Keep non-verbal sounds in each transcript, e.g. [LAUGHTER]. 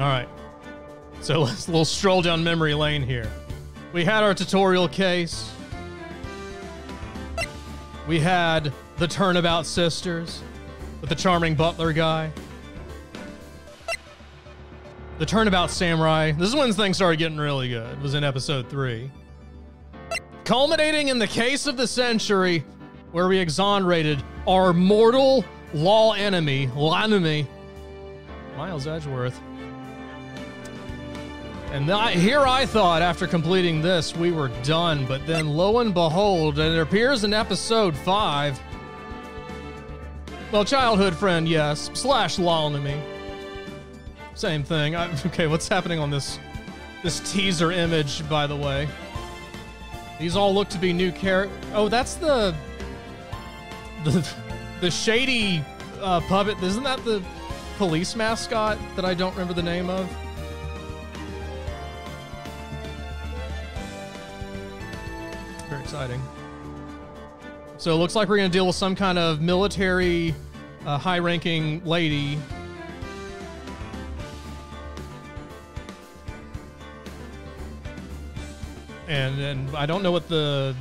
All right. So [LAUGHS] let's little stroll down memory lane here. We had our tutorial case. We had the Turnabout Sisters with the charming butler guy. The Turnabout Samurai. This is when things started getting really good. It was in episode three. Culminating in the case of the century, where we exonerated our mortal law enemy, enemy, Miles Edgeworth. And I, here I thought after completing this we were done, but then lo and behold, and it appears in episode 5. Well, childhood friend, yes, slash enemy. Same thing. I, [LAUGHS] okay, what's happening on this this teaser image, by the way? These all look to be new characters. Oh, that's the [LAUGHS] the the shady uh, puppet. Isn't that the police mascot that I don't remember the name of? Exciting. So it looks like we're going to deal with some kind of military, uh, high-ranking lady. And and I don't know what the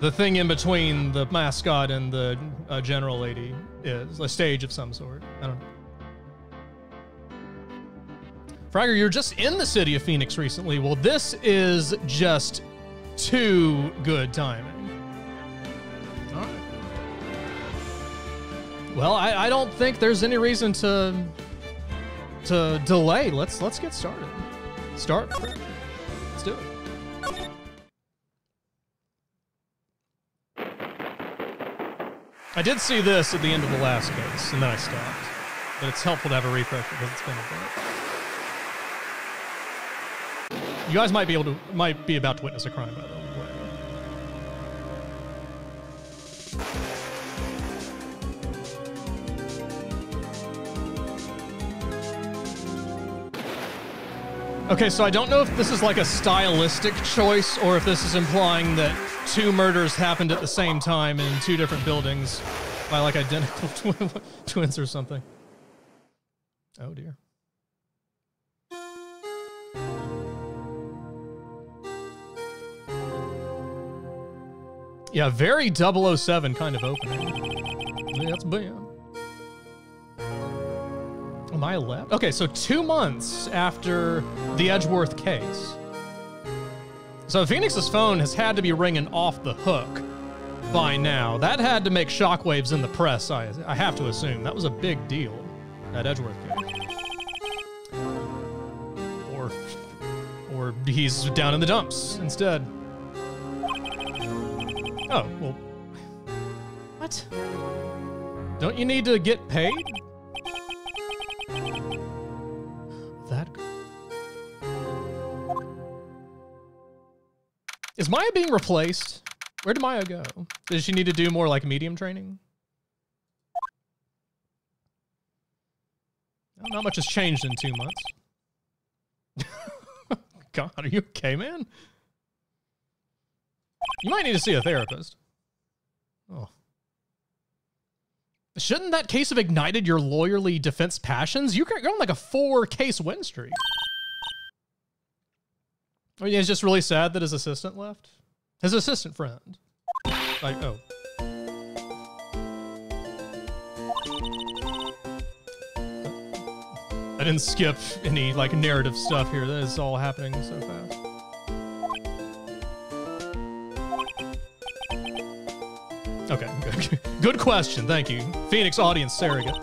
the thing in between the mascot and the uh, general lady is a stage of some sort. I don't know. Fragger, you're just in the city of Phoenix recently. Well, this is just too good timing. All right. Well, I, I don't think there's any reason to to delay. Let's let's get started. Start. Let's do it. I did see this at the end of the last case, and then I stopped. But it's helpful to have a refresh because it's been a bit. You guys might be able to, might be about to witness a crime, by the. Okay, so I don't know if this is like a stylistic choice or if this is implying that two murders happened at the same time in two different buildings by like identical twi- [LAUGHS] twins or something. Oh dear. Yeah, very 007 kind of opening. Yeah, that's bad. Am I left? Okay, so two months after the Edgeworth case. So Phoenix's phone has had to be ringing off the hook by now. That had to make shockwaves in the press, I, I have to assume. That was a big deal, that Edgeworth case. Or, or he's down in the dumps instead. Oh, well. What? Don't you need to get paid? That. Is Maya being replaced? Where did Maya go? Does she need to do more like medium training? Not much has changed in two months. [LAUGHS] God, are you okay, man? You might need to see a therapist. Oh. Shouldn't that case have ignited your lawyerly defense passions? You're on like a four case win streak. I mean, it's just really sad that his assistant left. His assistant friend. Like, oh. I didn't skip any like narrative stuff here. That is all happening so fast. Okay, [LAUGHS] good. Question. Thank you. Phoenix audience surrogate.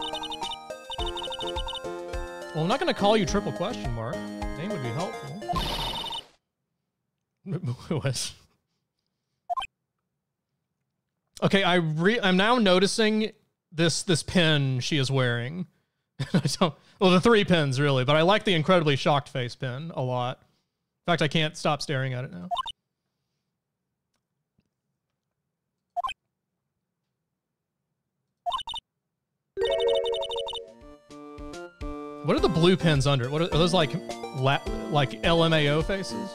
Well, I'm not going to call you triple question mark. Name would be helpful. [LAUGHS] Okay, I re- I'm now noticing this this pin she is wearing. [LAUGHS] I don't well the three pins really, but I like the incredibly shocked face pin a lot. In fact, I can't stop staring at it now. What are the blue pins under? What are, are those like la- like LMAO faces?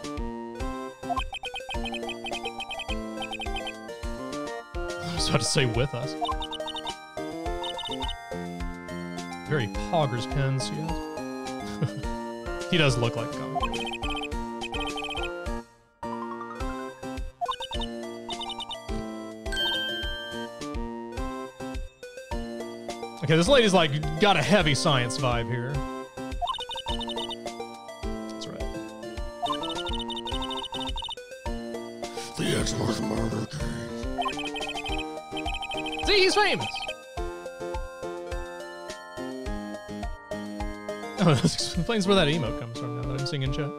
I was about to say with us. Very poggers pins, yes. [LAUGHS] He does look like a Okay, this lady's like got a heavy science vibe here. That's right. The Edgeworth murder case. See, he's famous. Oh, [LAUGHS] this explains where that emote comes from now that I'm seeing in chat.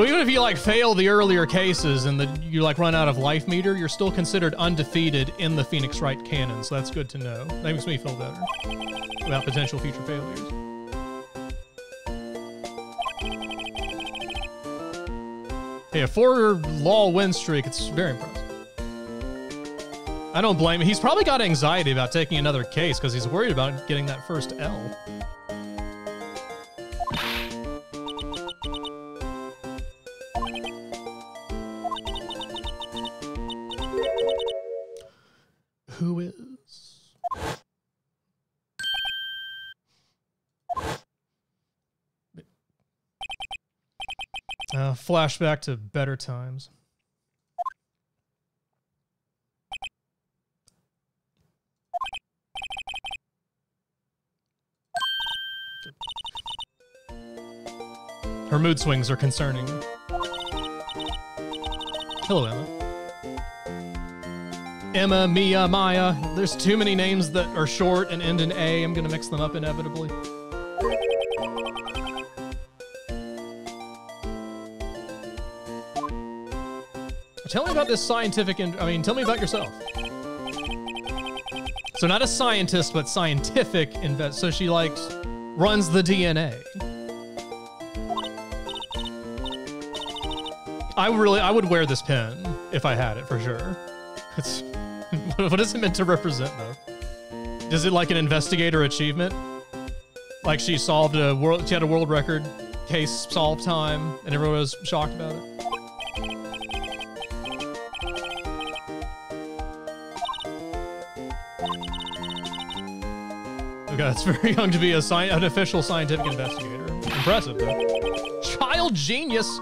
So even if you like fail the earlier cases and the you like run out of life meter, you're still considered undefeated in the Phoenix Wright canon. So that's good to know. That makes me feel better about potential future failures. Hey, a four law win streak, it's very impressive. I don't blame him. He's probably got anxiety about taking another case because he's worried about getting that first L. flashback to better times. Her mood swings are concerning. Hello, Ema. Ema, Mia, Maya. There's too many names that are short and end in A. I'm gonna mix them up inevitably. Tell me about this scientific, in- I mean, tell me about yourself. So not a scientist, but scientific invest. So she like runs the DNA. I really, I would wear this pin if I had it for sure. It's [LAUGHS] what is it meant to represent though? Is it like an investigator achievement? Like she solved a world, she had a world record case solve time, and everyone was shocked about it. Okay, that's very young to be a sci- an official scientific investigator. Impressive, though. Child genius.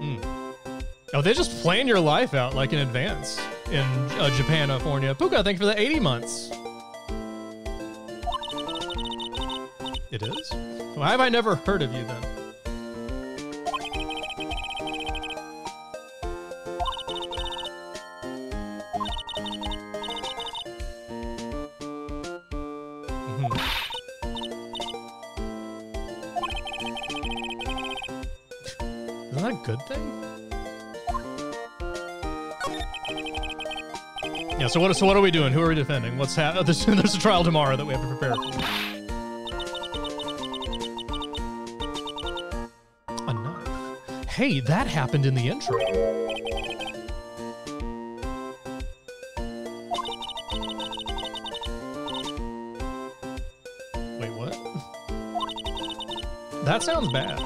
Hmm. Oh, they just plan your life out like in advance in uh, Japan, California. Puka, thank you for the 80 months. It is? Why have I never heard of you then? Yeah. So what? So what are we doing? Who are we defending? What's happening? [LAUGHS] There's, there's a trial tomorrow that we have to prepare knife. Hey, that happened in the intro. Wait, what? That sounds bad.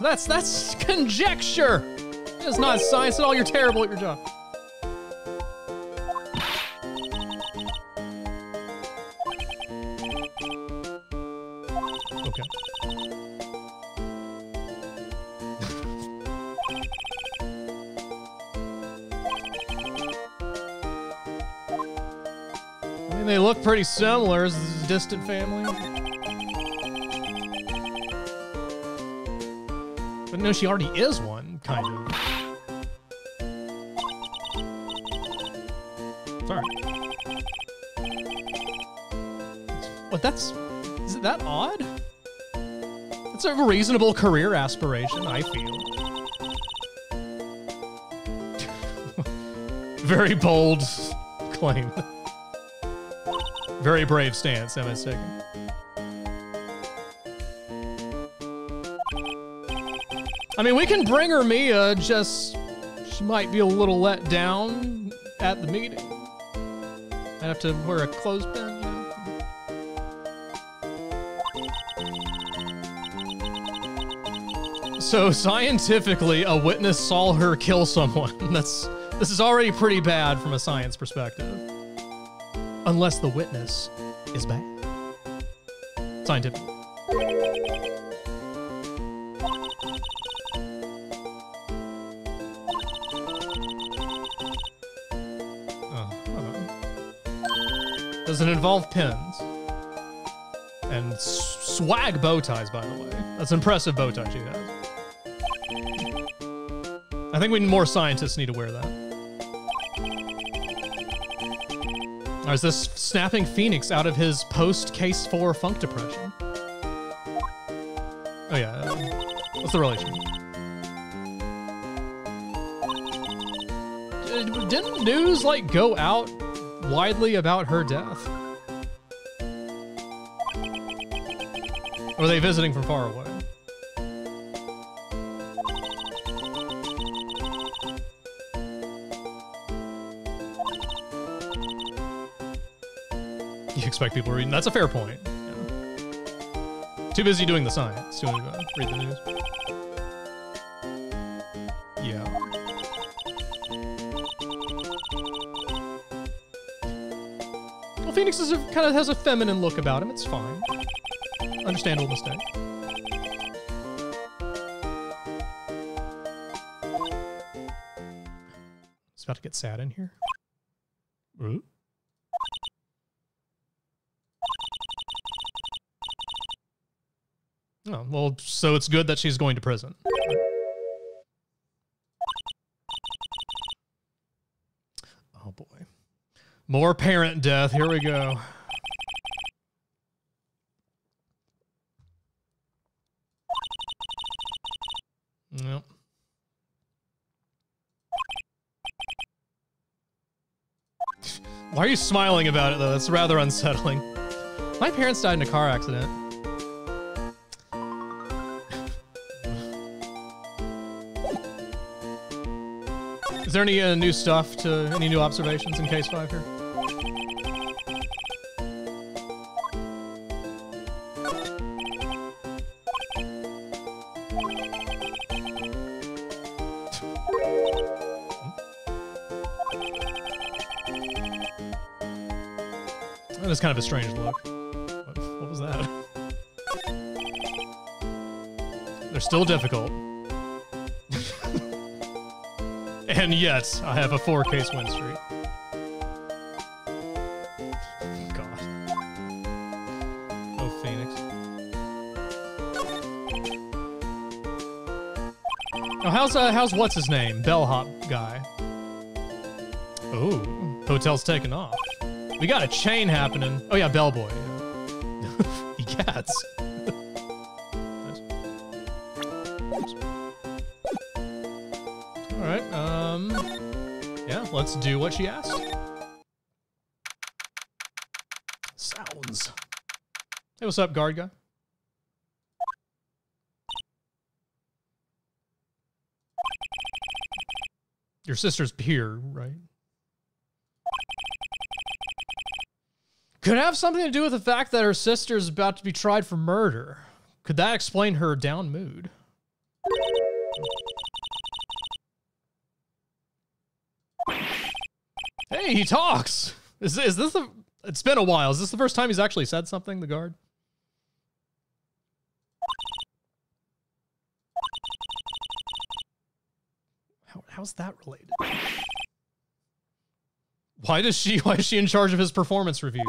That's that's conjecture. It's not science at all. You're terrible at your job. Pretty similar as a distant family. But no, she already is one, kind of. Sorry. What, that's... Is that odd? It's a reasonable career aspiration, I feel. [LAUGHS] Very bold claim. Very brave stance, Ema's taking. I mean, we can bring her Mia, just she might be a little let down at the meeting. I'd have to wear a clothespin? So scientifically, a witness saw her kill someone. [LAUGHS] That's this is already pretty bad from a science perspective. Unless the witness is bad. Scientific. Oh. Does it involve pins? And swag bow ties, by the way. That's impressive bow tie she has. I think we more scientists need to wear that. Or is this snapping Phoenix out of his post Case 4 funk depression? Oh, yeah. What's the relation? Didn't news, like, go out widely about her death? Or are they visiting from far away? Expect people reading. That's a fair point. Yeah. Too busy doing the science to uh, read the news. Yeah. Well, Phoenix is a, kind of has a feminine look about him. It's fine. Understandable mistake. It's about to get sad in here. So it's good that she's going to prison. Oh boy. More parent death. Here we go. Yep. Why are you smiling about it though? That's rather unsettling. My parents died in a car accident. There any uh, new stuff to any new observations in case five here? That is kind of a strange look. What, what was that? They're still difficult. And yet, I have a four case win streak. Oh, Phoenix. Oh, how's uh, how's what's his name? Bellhop guy. Oh, hotel's taking off. We got a chain happening. Oh yeah, bellboy. Let's do what she asked. Sounds. Hey, what's up, guard guy? Your sister's here, right? Could have something to do with the fact that her sister's about to be tried for murder. Could that explain her down mood? Hey, he talks. Is, is this the? It's been a while. Is this the first time he's actually said something? The guard. How, how's that related? Why does she? Why is she in charge of his performance review?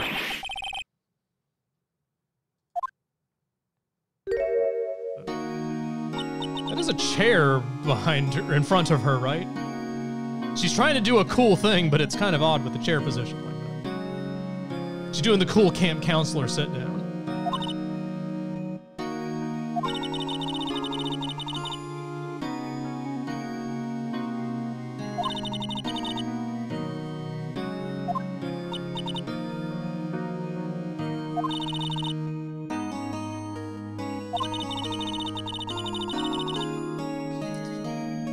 That is a chair behind her, in front of her, right? She's trying to do a cool thing, but it's kind of odd with the chair position like that. She's doing the cool camp counselor sit down.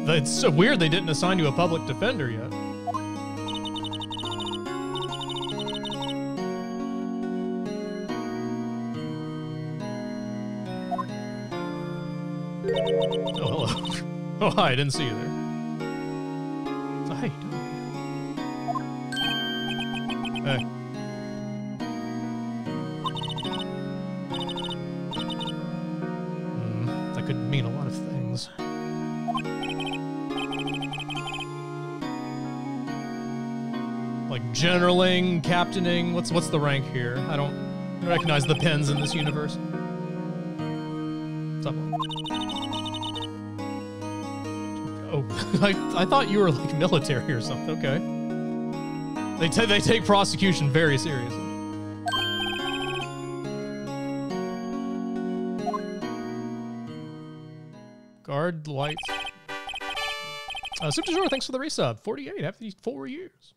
It's so weird they didn't assign you a public defender yet. Oh, hello. [LAUGHS] oh, hi, I didn't see you there. Generaling, captaining. What's what's the rank here? I don't recognize the pens in this universe. Something. Oh, [LAUGHS] I, I thought you were like military or something. Okay. They, ta they take prosecution very seriously. Guard lights. Uh, Super thanks for the resub. 48 after these four years.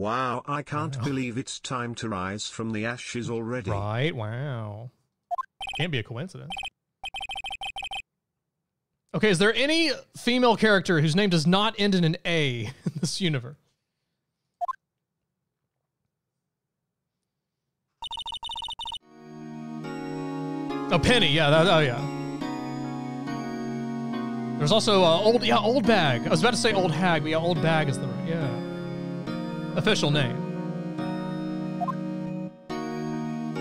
Wow, I can't believe it's time to rise from the ashes already. Right, wow. Can't be a coincidence. Okay, is there any female character whose name does not end in an A [LAUGHS] in this universe? Oh, Penny, yeah, that, oh yeah. There's also uh, old, yeah, old bag. I was about to say old hag, but yeah, old bag is the right, yeah, official name.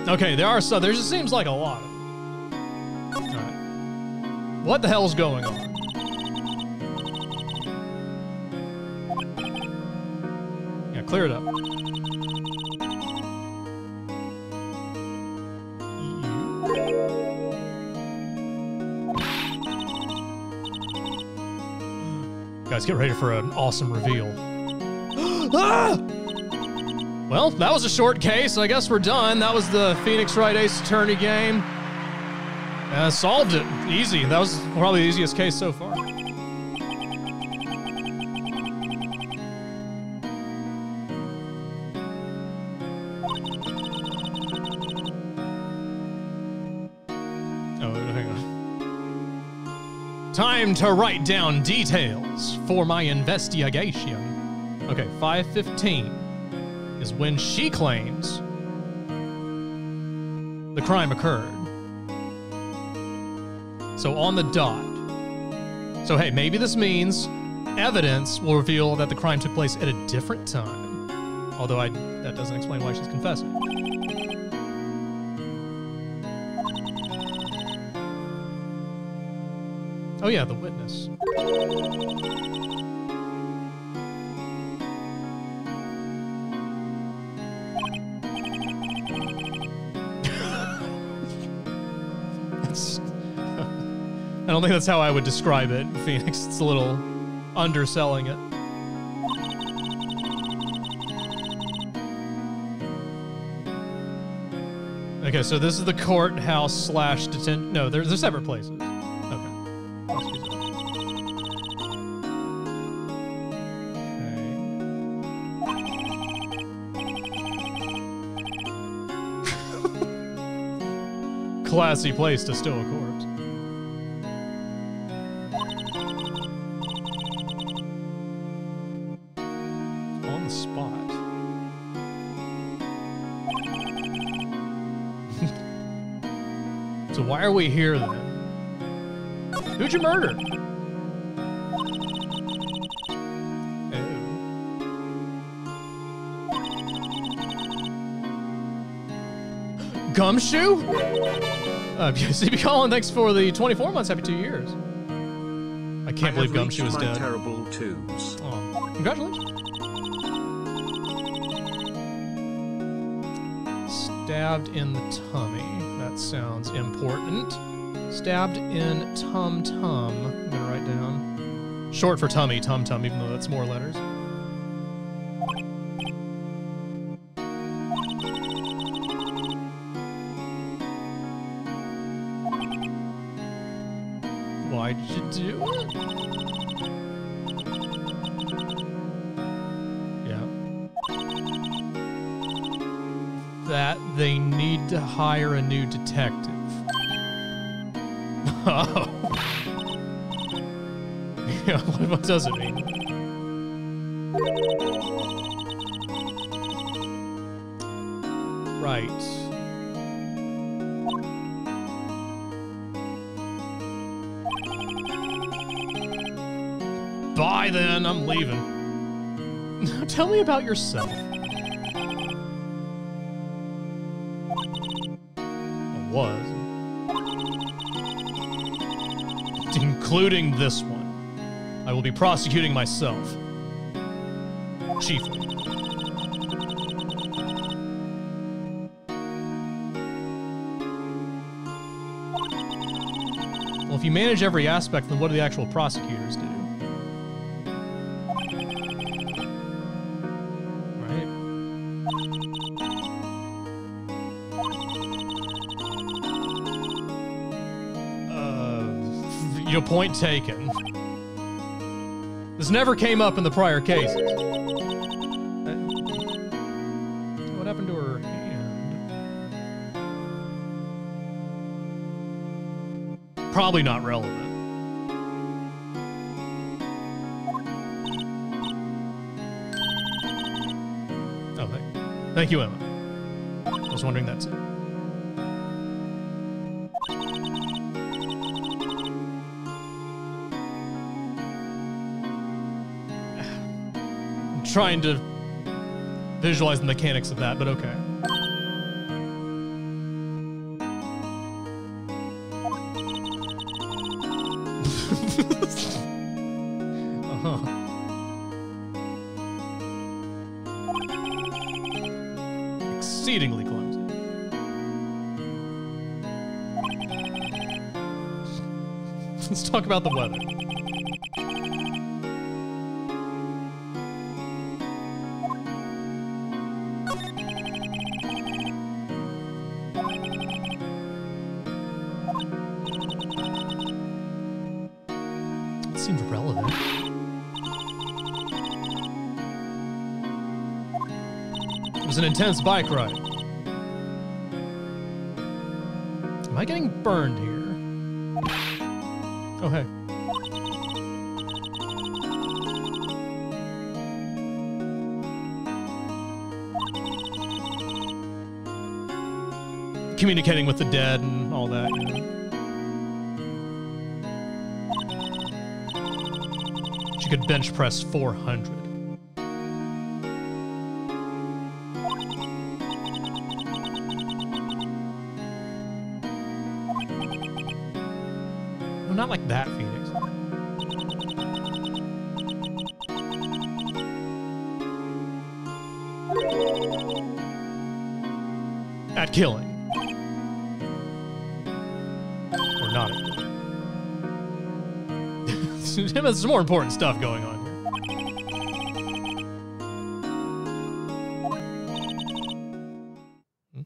Okay, there are some. There just seems like a lot. What the hell's going on? Yeah, clear it up. Guys, get ready for an awesome reveal. Ah! Well, that was a short case. I guess we're done. That was the Phoenix Wright Ace Attorney game. Uh, solved it. Easy. That was probably the easiest case so far. Oh. Time to write down details for my investigation. Okay, 515 is when she claims the crime occurred. So on the dot. So hey, maybe this means evidence will reveal that the crime took place at a different time. Although I that doesn't explain why she's confessing. Oh yeah, the witness. Don't think that's how I would describe it, Phoenix. It's a little underselling it. Okay, so this is the courthouse slash detention. No, they're, they're separate places. Okay. Okay. [LAUGHS] Classy place to stow a corpse. Are we here then? Who'd you murder? Oh. Gumshoe? Uh, [LAUGHS] CB Colin, thanks for the 24 months. Happy two years. I can't I believe Gumshoe is dead. terrible twos. Oh, congratulations. Stabbed in the tummy. Sounds important. Stabbed in tum tum. I'm gonna write down. Short for tummy, tum tum, even though that's more letters. Why'd you do it? Yeah. That they need to hire a new does it mean? Right. Bye then, I'm leaving. Now Tell me about yourself. I was. Including this one. Will be prosecuting myself. Chiefly. Well, if you manage every aspect, then what do the actual prosecutors do? Right? Uh, your point taken. Never came up in the prior cases. Uh, What happened to her hand? Probably not relevant. Oh, thank, thank you, Ema. I was wondering that too. Trying to visualize the mechanics of that, but okay. [LAUGHS] Exceedingly clumsy. [LAUGHS] Let's talk about the weather. Was an intense bike ride. Am I getting burned here? Oh, hey. Communicating with the dead and all that, you know. She could bench press 400. There's more important stuff going on here. Hmm?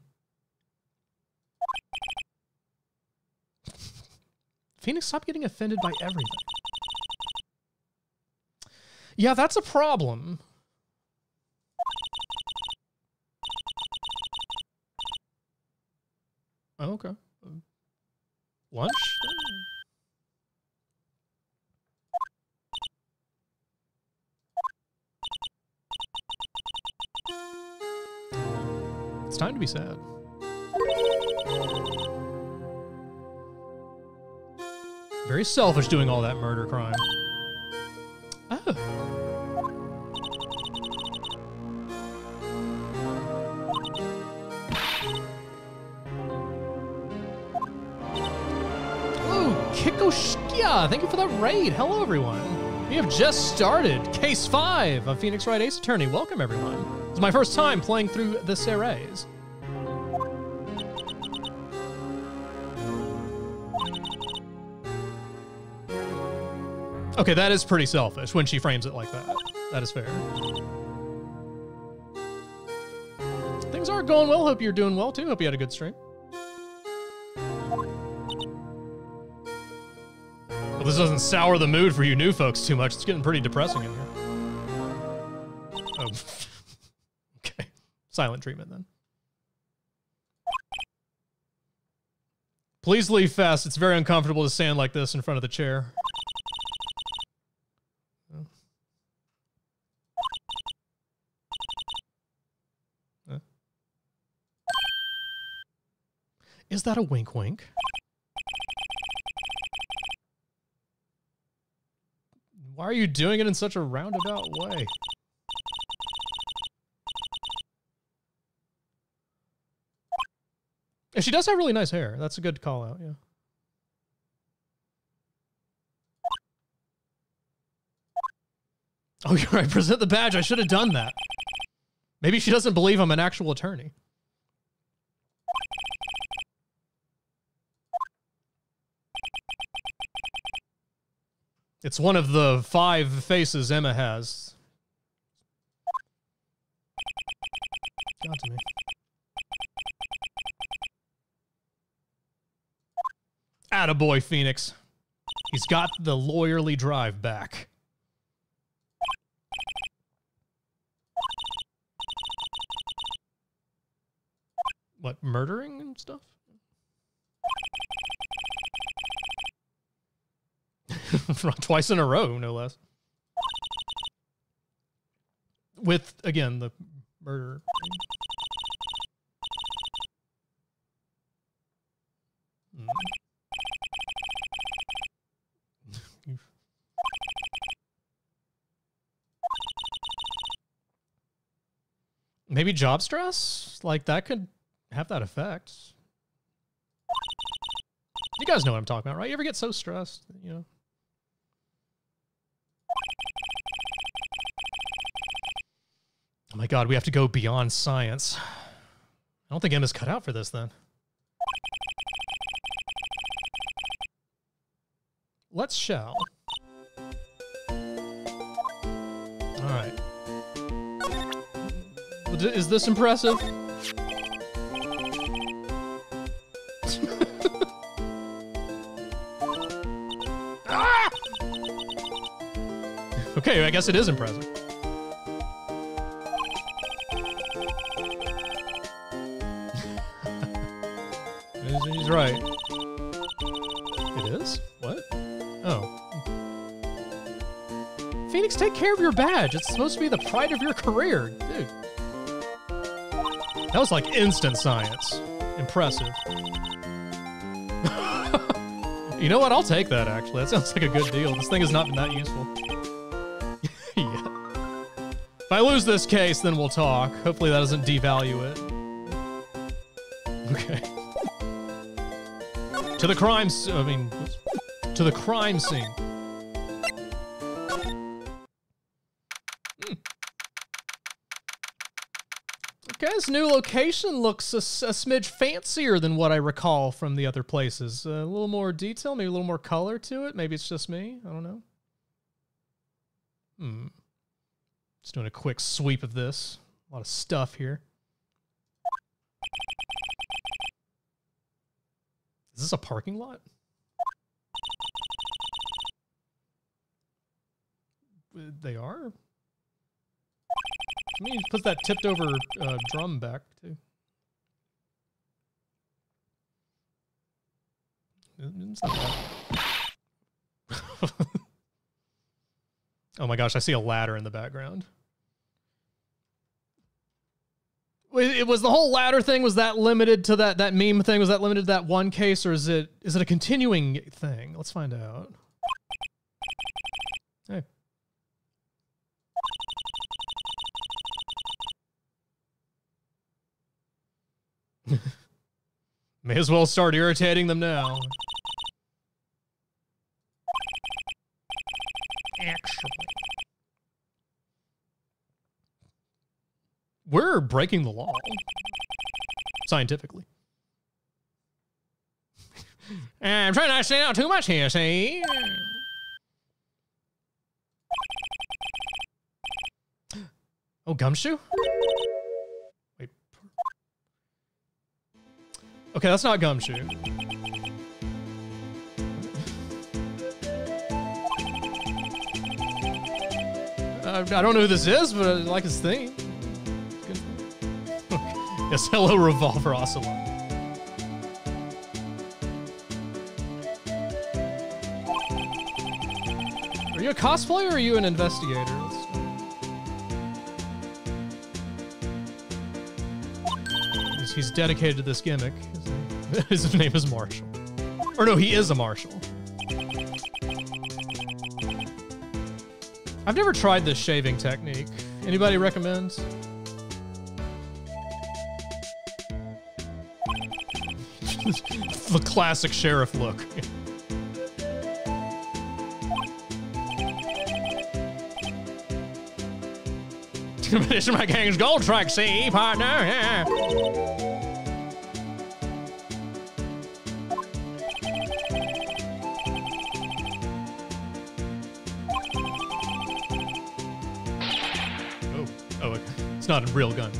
Phoenix, stop getting offended by everything. Yeah, that's a problem. Selfish doing all that murder crime. Oh. Kikoshkia, thank you for that raid. Hello, everyone. We have just started Case 5 of Phoenix Wright Ace Attorney. Welcome, everyone. It's my first time playing through the series. Okay, that is pretty selfish when she frames it like that. That is fair. Things are going well. Hope you're doing well too. Hope you had a good stream. Well, this doesn't sour the mood for you new folks too much. It's getting pretty depressing in here. Oh. [LAUGHS] okay. Silent treatment then. Please leave fast. It's very uncomfortable to stand like this in front of the chair. Uh. Is that a wink wink? Why are you doing it in such a roundabout way? And she does have really nice hair. That's a good call out, yeah. Oh, [LAUGHS] you're right. Present the badge. I should have done that. Maybe she doesn't believe I'm an actual attorney. It's one of the five faces Ema has. Got to me. Attaboy, Phoenix. He's got the lawyerly drive back. What, murdering and stuff? [LAUGHS] Twice in a row, no less. With, again, the murder. Mm. Maybe job stress? Like that could have that effect. You guys know what I'm talking about, right? You ever get so stressed, you know? Oh my god, we have to go beyond science. I don't think Ema's cut out for this then. Let's shall. Alright. Is this impressive? [LAUGHS] ah! [LAUGHS] Okay, I guess it is impressive. He's right. It is? What? Oh. Phoenix, take care of your badge. It's supposed to be the pride of your career. Dude. That was like instant science. Impressive. [LAUGHS] you know what? I'll take that, actually. That sounds like a good deal. This thing has not been that useful. [LAUGHS] yeah. If I lose this case, then we'll talk. Hopefully that doesn't devalue it. To the crime I mean, to the crime scene. Okay, this new location looks a, a, smidge fancier than what I recall from the other places. Uh, a little more detail, maybe a little more color to it. Maybe it's just me. I don't know. Hmm. Just doing a quick sweep of this. A lot of stuff here. Is this a parking lot? They are? Let me put that tipped over uh, drum back too. [LAUGHS] oh my gosh, I see a ladder in the background. It was the whole ladder thing. Was that limited to that that meme thing? Was that limited to that one case, or is it is it a continuing thing? Let's find out. Hey. [LAUGHS] May as well start irritating them now. Actually. We're breaking the law. Scientifically. [LAUGHS] I'm trying not to stand out too much here, see? [GASPS] Oh, gumshoe? Wait. Okay, that's not gumshoe. Uh, I don't know who this is, but I like his theme. Yes, hello, Revolver Ocelot. Are you a cosplayer or are you an investigator? He's, dedicated to this gimmick. His, [LAUGHS] his name is Marshall. Or no, he is a Marshall. I've never tried this shaving technique. Anybody recommend? The classic sheriff look. this is my King's Gold Track, see, partner? Yeah. Oh, oh, it's not a real gun.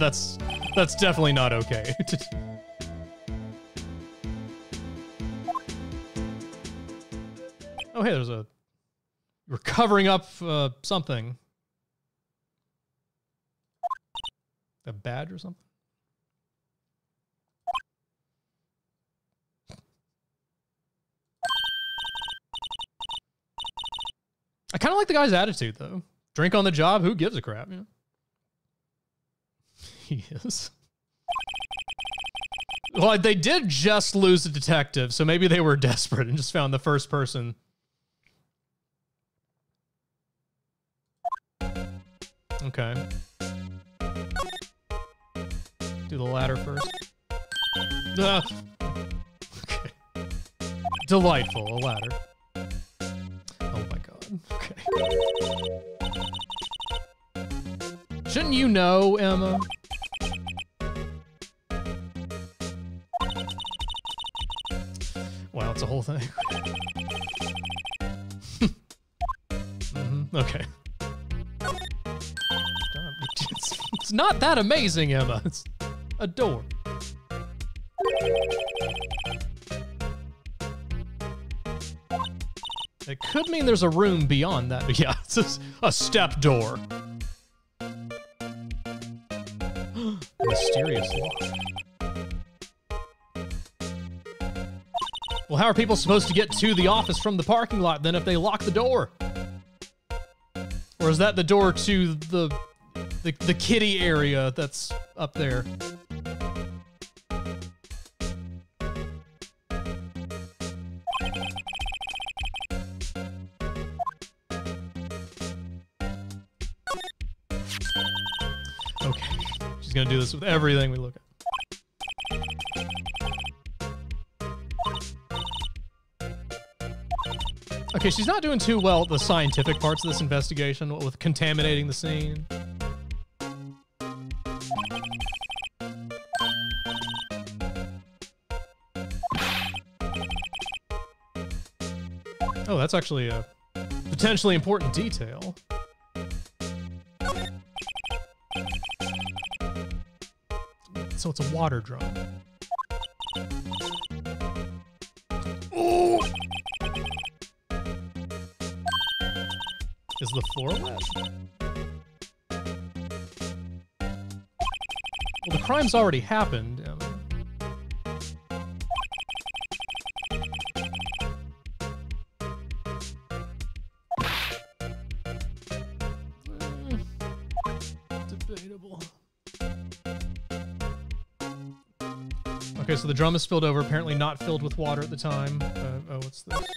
That's that's definitely not okay. [LAUGHS] oh, hey, there's a. We're covering up uh, something. A badge or something? I kind of like the guy's attitude, though. Drink on the job, who gives a crap? He is. Well, they did just lose a detective, so maybe they were desperate and just found the first person. Okay. Do the ladder first. Ah. Okay. Delightful, a ladder. Oh my god. Okay. Shouldn't you know, Ema? It's a whole thing. hmm Okay. It's, it's not that amazing, Ema. It's a door. It could mean there's a room beyond that. [LAUGHS] Yeah, it's just a step door. [GASPS] Mysterious lock. How are people supposed to get to the office from the parking lot then if they lock the door? Or is that the door to the the, the kitty area that's up there? Okay. She's gonna do this with everything we look at. Okay, she's not doing too well at the scientific parts of this investigation with contaminating the scene. Oh, that's actually a potentially important detail. So it's a water drum. Is the floor wet? Well, the crime's already happened. Okay, so the drum is spilled over, apparently not filled with water at the time. Uh, oh, what's this?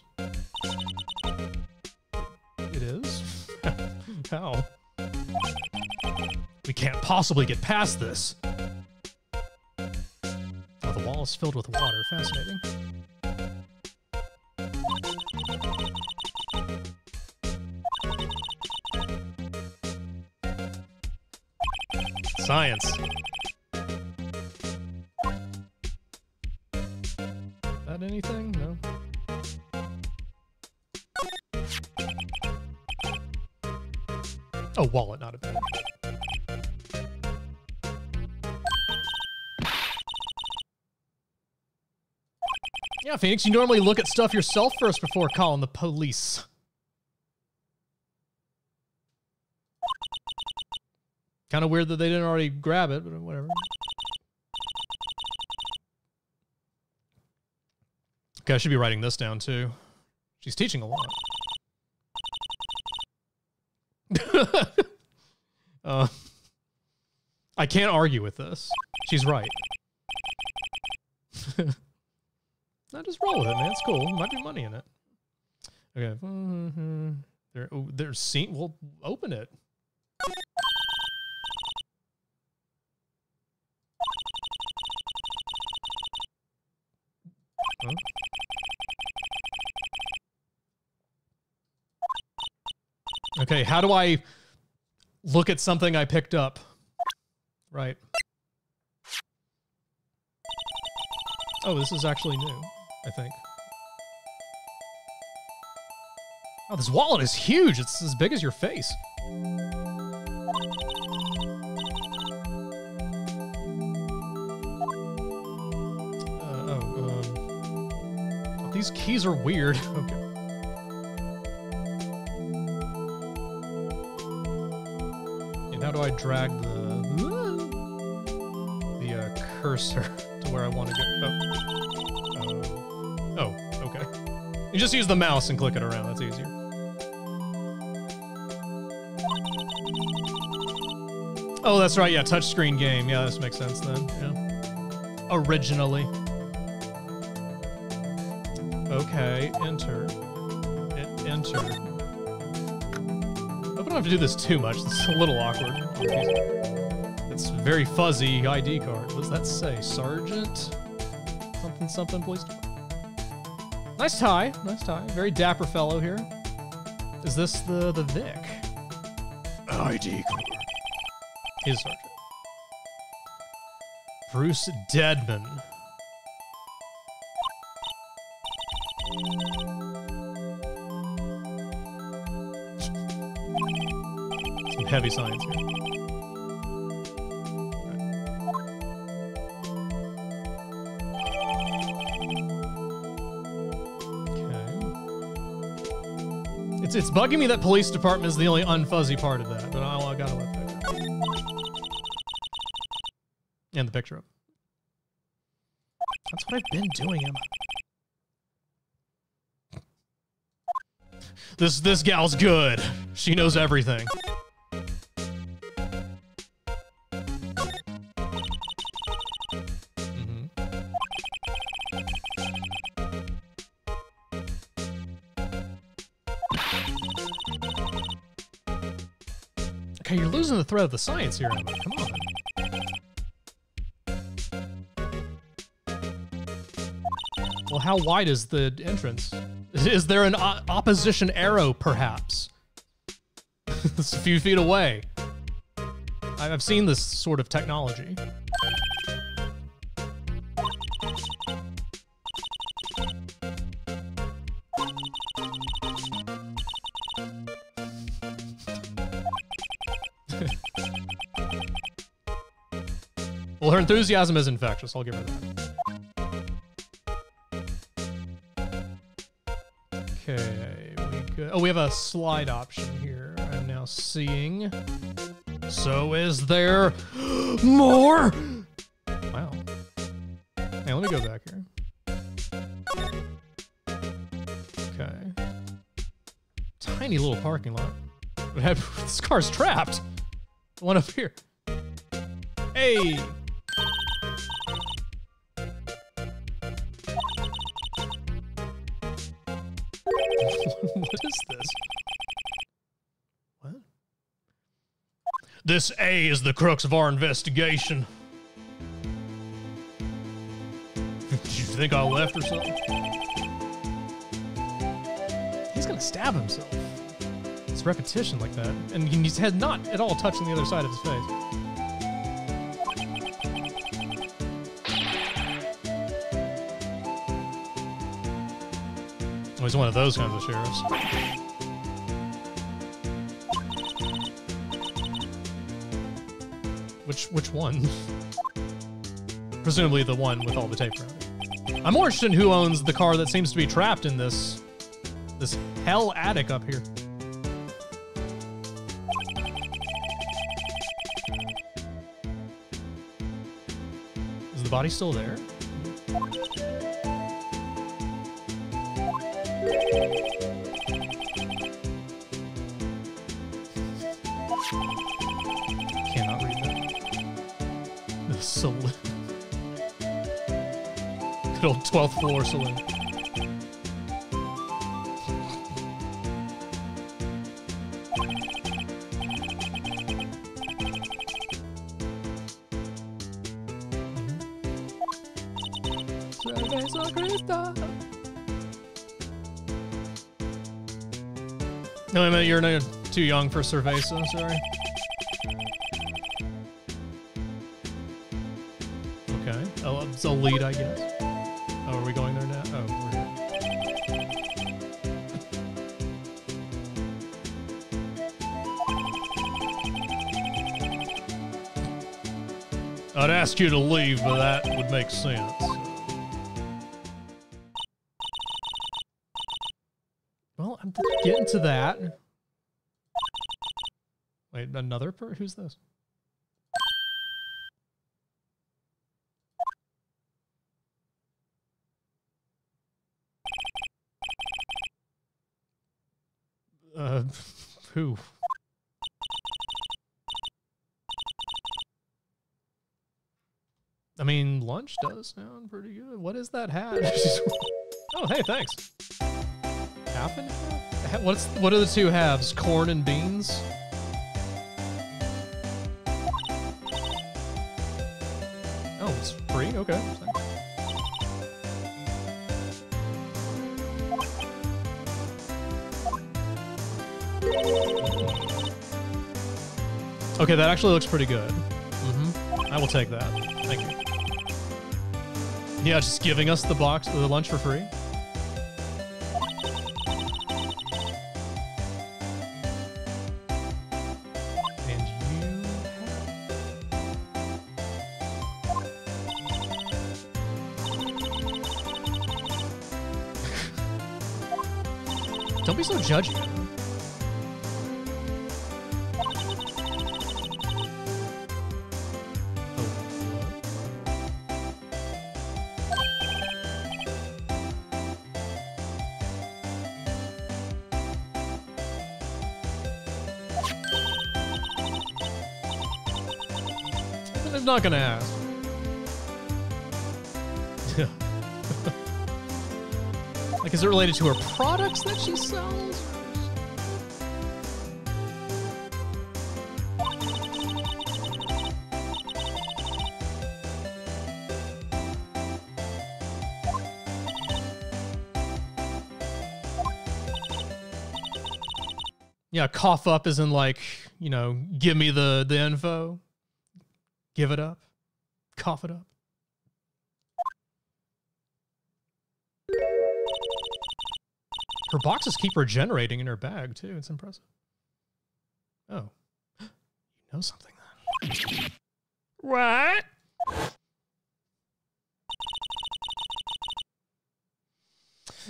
Can't possibly get past this. Oh, the wall is filled with water. Fascinating. Science. Phoenix, you normally look at stuff yourself first before calling the police. Kind of weird that they didn't already grab it, but whatever. Okay, I should be writing this down too. She's teaching a lot. [LAUGHS] Uh, I can't argue with this. She's right. [LAUGHS] just roll with it, man. It's cool. Might be money in it. Okay. There, oh, there's scene. We'll open it. Okay, how do I look at something I picked up? Right. Oh, this is actually new, I think. Oh, this wallet is huge. It's as big as your face. Uh, oh, um, these keys are weird. [LAUGHS] okay. And how do I drag the the uh, cursor [LAUGHS] to where I want to go? Oh. Uh. You just use the mouse and click it around. That's easier. Oh, that's right. Yeah, touchscreen game. Yeah, this makes sense then. Yeah. Originally. Okay, enter. It entered. I hope I don't have to do this too much. It's a little awkward. It's very fuzzy ID card. What does that say? Sergeant? Something, something, department. Nice tie. Nice tie. Very dapper fellow here. Is this the, the Vic? ID. His sergeant. Bruce Deadman. Some heavy science here. It's it's bugging me that police department is the only unfuzzy part of that, but I, I gotta let that go. And the picture up. That's what I've been doing, Ema. This this gal's good. She knows everything. You're the science here, Ema. Come on. Well, how wide is the entrance? [LAUGHS] Is there an opposition arrow, perhaps? [LAUGHS] it's a few feet away. I've seen this sort of technology. Enthusiasm is infectious. I'll give her that. Okay, we good. Oh, we have a slide option here. I'm now seeing. So is there [GASPS] more? Wow. Hey, let me go back here. Okay. Tiny little parking lot. Have [LAUGHS] this car's trapped. The one up here. Hey. This A is the crux of our investigation. Did you think I left or something? He's gonna stab himself. It's repetition like that, and his head not at all touching the other side of his face. He's one of those kinds of sheriffs. Which which one? Presumably the one with all the tape around it. I'm more interested in who owns the car that seems to be trapped in this this hell attic up here. Is the body still there? 12th floor saloon. No, I meant you're too young for Cerveza, sorry. Okay. It's a lead, I guess. Ask you to leave, but that would make sense. Well, I'm getting to that. Wait, another per? Who's this? Uh, who? I mean, lunch does sound pretty good. What is that hat? [LAUGHS] oh, hey, thanks. Half and half? What's what are the two halves? Corn and beans? Oh, it's free. Okay. Okay, that actually looks pretty good. hmm I will take that. Yeah, just giving us the box, the lunch for free. [LAUGHS] Don't be so judgy. Yeah, cough up is in like, you know, give me the the info. Give it up. Cough it up. Boxes keep regenerating in her bag too. It's impressive. Oh. [GASPS] You know something then. What?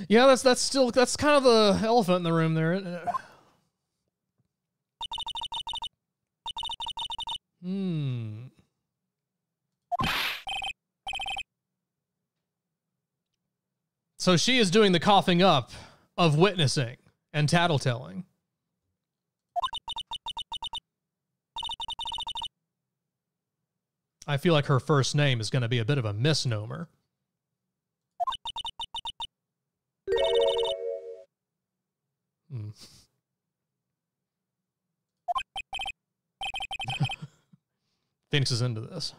Yeah, that's that's still that's kind of the elephant in the room there. isn't it? Hmm. So she is doing the coughing up of witnessing and tattletelling. I feel like her first name is going to be a bit of a misnomer. Hmm. [LAUGHS] Phoenix is into this.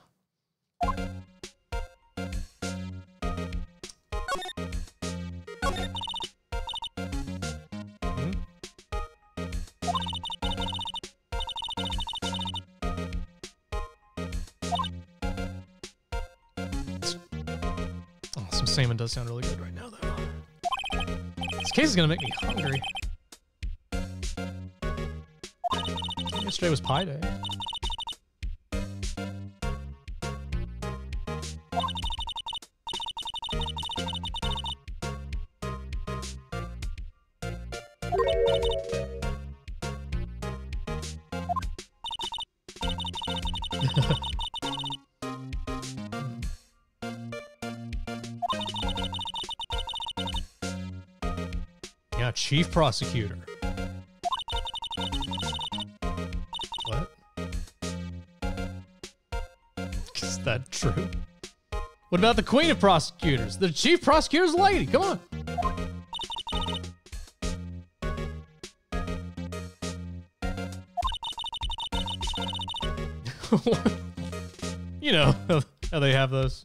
Salmon does sound really good right now, though. This case is gonna make me hungry. Yesterday was Pie Day. Chief prosecutor. What? Is that true? What about the queen of prosecutors? The chief prosecutor's lady. Come on. [LAUGHS] you know how they have those.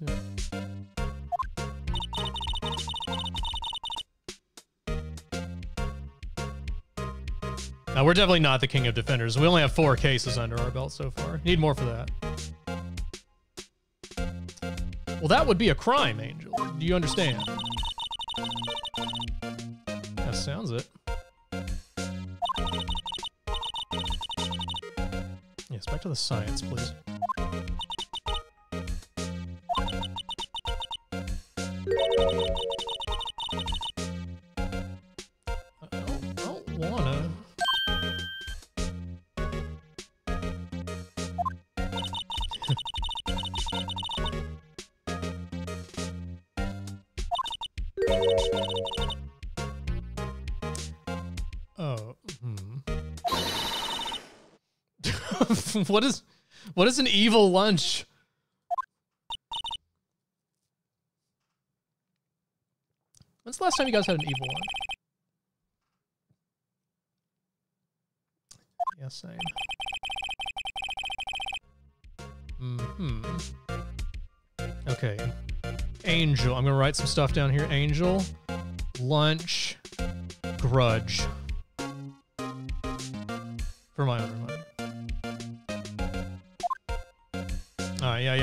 Now, we're definitely not the king of defenders. We only have four cases under our belt so far. Need more for that. Well, that would be a crime, Angel. Do you understand? That sounds it. Yes, back to the science, please. What is what is an evil lunch? When's the last time you guys had an evil lunch? Yeah, same. Hmm. Okay. Angel. I'm gonna write some stuff down here. Angel, lunch, grudge. For my own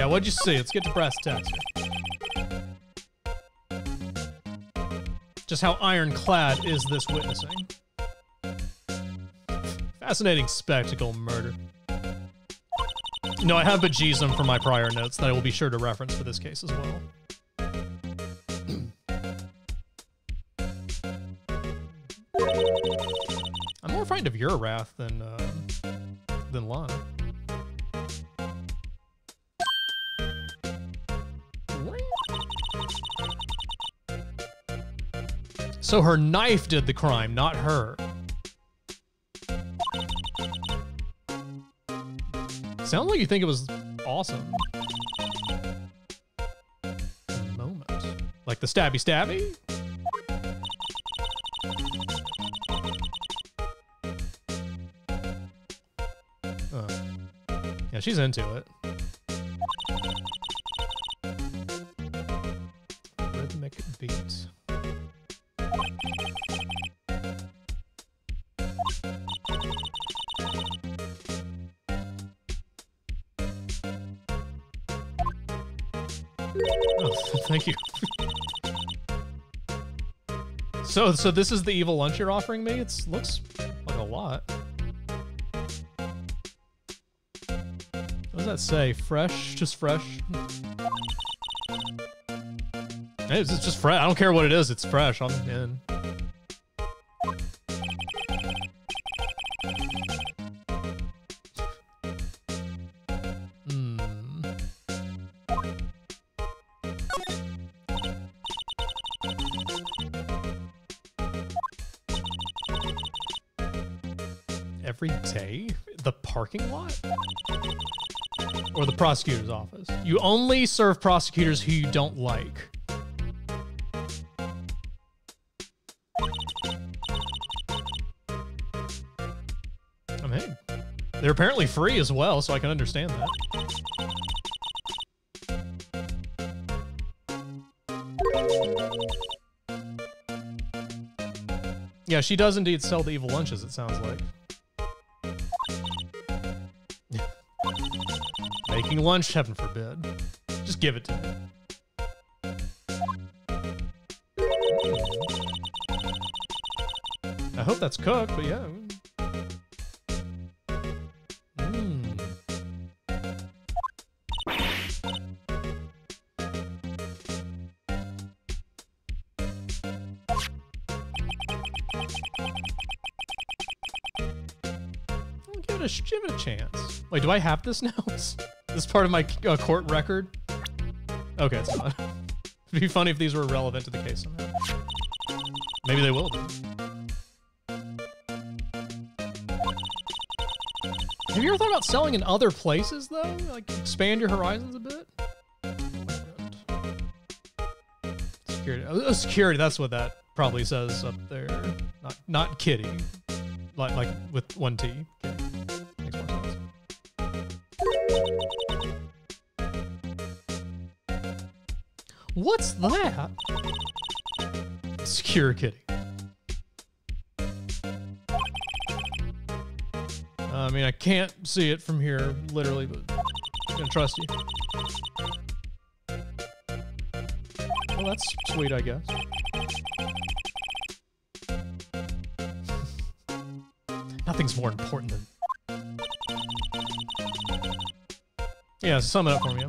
yeah. What'd you see? Let's get to brass tacks here. Just how ironclad is this witnessing? Fascinating spectacle, murder. No, I have bejesus for my prior notes that I will be sure to reference for this case as well. I'm more frightened of your wrath than uh, than Lana. So her knife did the crime, not her. Sounds like you think it was awesome. Moment. Like the stabby stabby? Oh. Yeah, she's into it. So, so this is the evil lunch you're offering me? It looks like a lot. What does that say? Fresh? Just fresh? It's just fresh. I don't care what it is. It's fresh. I'm in. Parking lot? Or the prosecutor's office? You only serve prosecutors who you don't like. I mean, they're apparently free as well, so I can understand that. Yeah, she does indeed sell the evil lunches, it sounds like. Making lunch, heaven forbid. Just give it to me. I hope that's cooked, but yeah. Mm. Well, Give it, a, give it a chance. Wait, do I have this [LAUGHS] now? part of my uh, court record? Okay, it's fine. [LAUGHS] It'd be funny if these were relevant to the case somehow. Maybe they will be. Have you ever thought about selling in other places, though? Like, expand your horizons a bit? Security. Uh, uh, security, that's what that probably says up there. Not, not kitty. Like, like with one T. What's that? Secure kitty. Uh, I mean, I can't see it from here, literally, but I'm gonna trust you. Well, that's sweet, I guess. [LAUGHS] Nothing's more important than. Yeah, sum it up for me.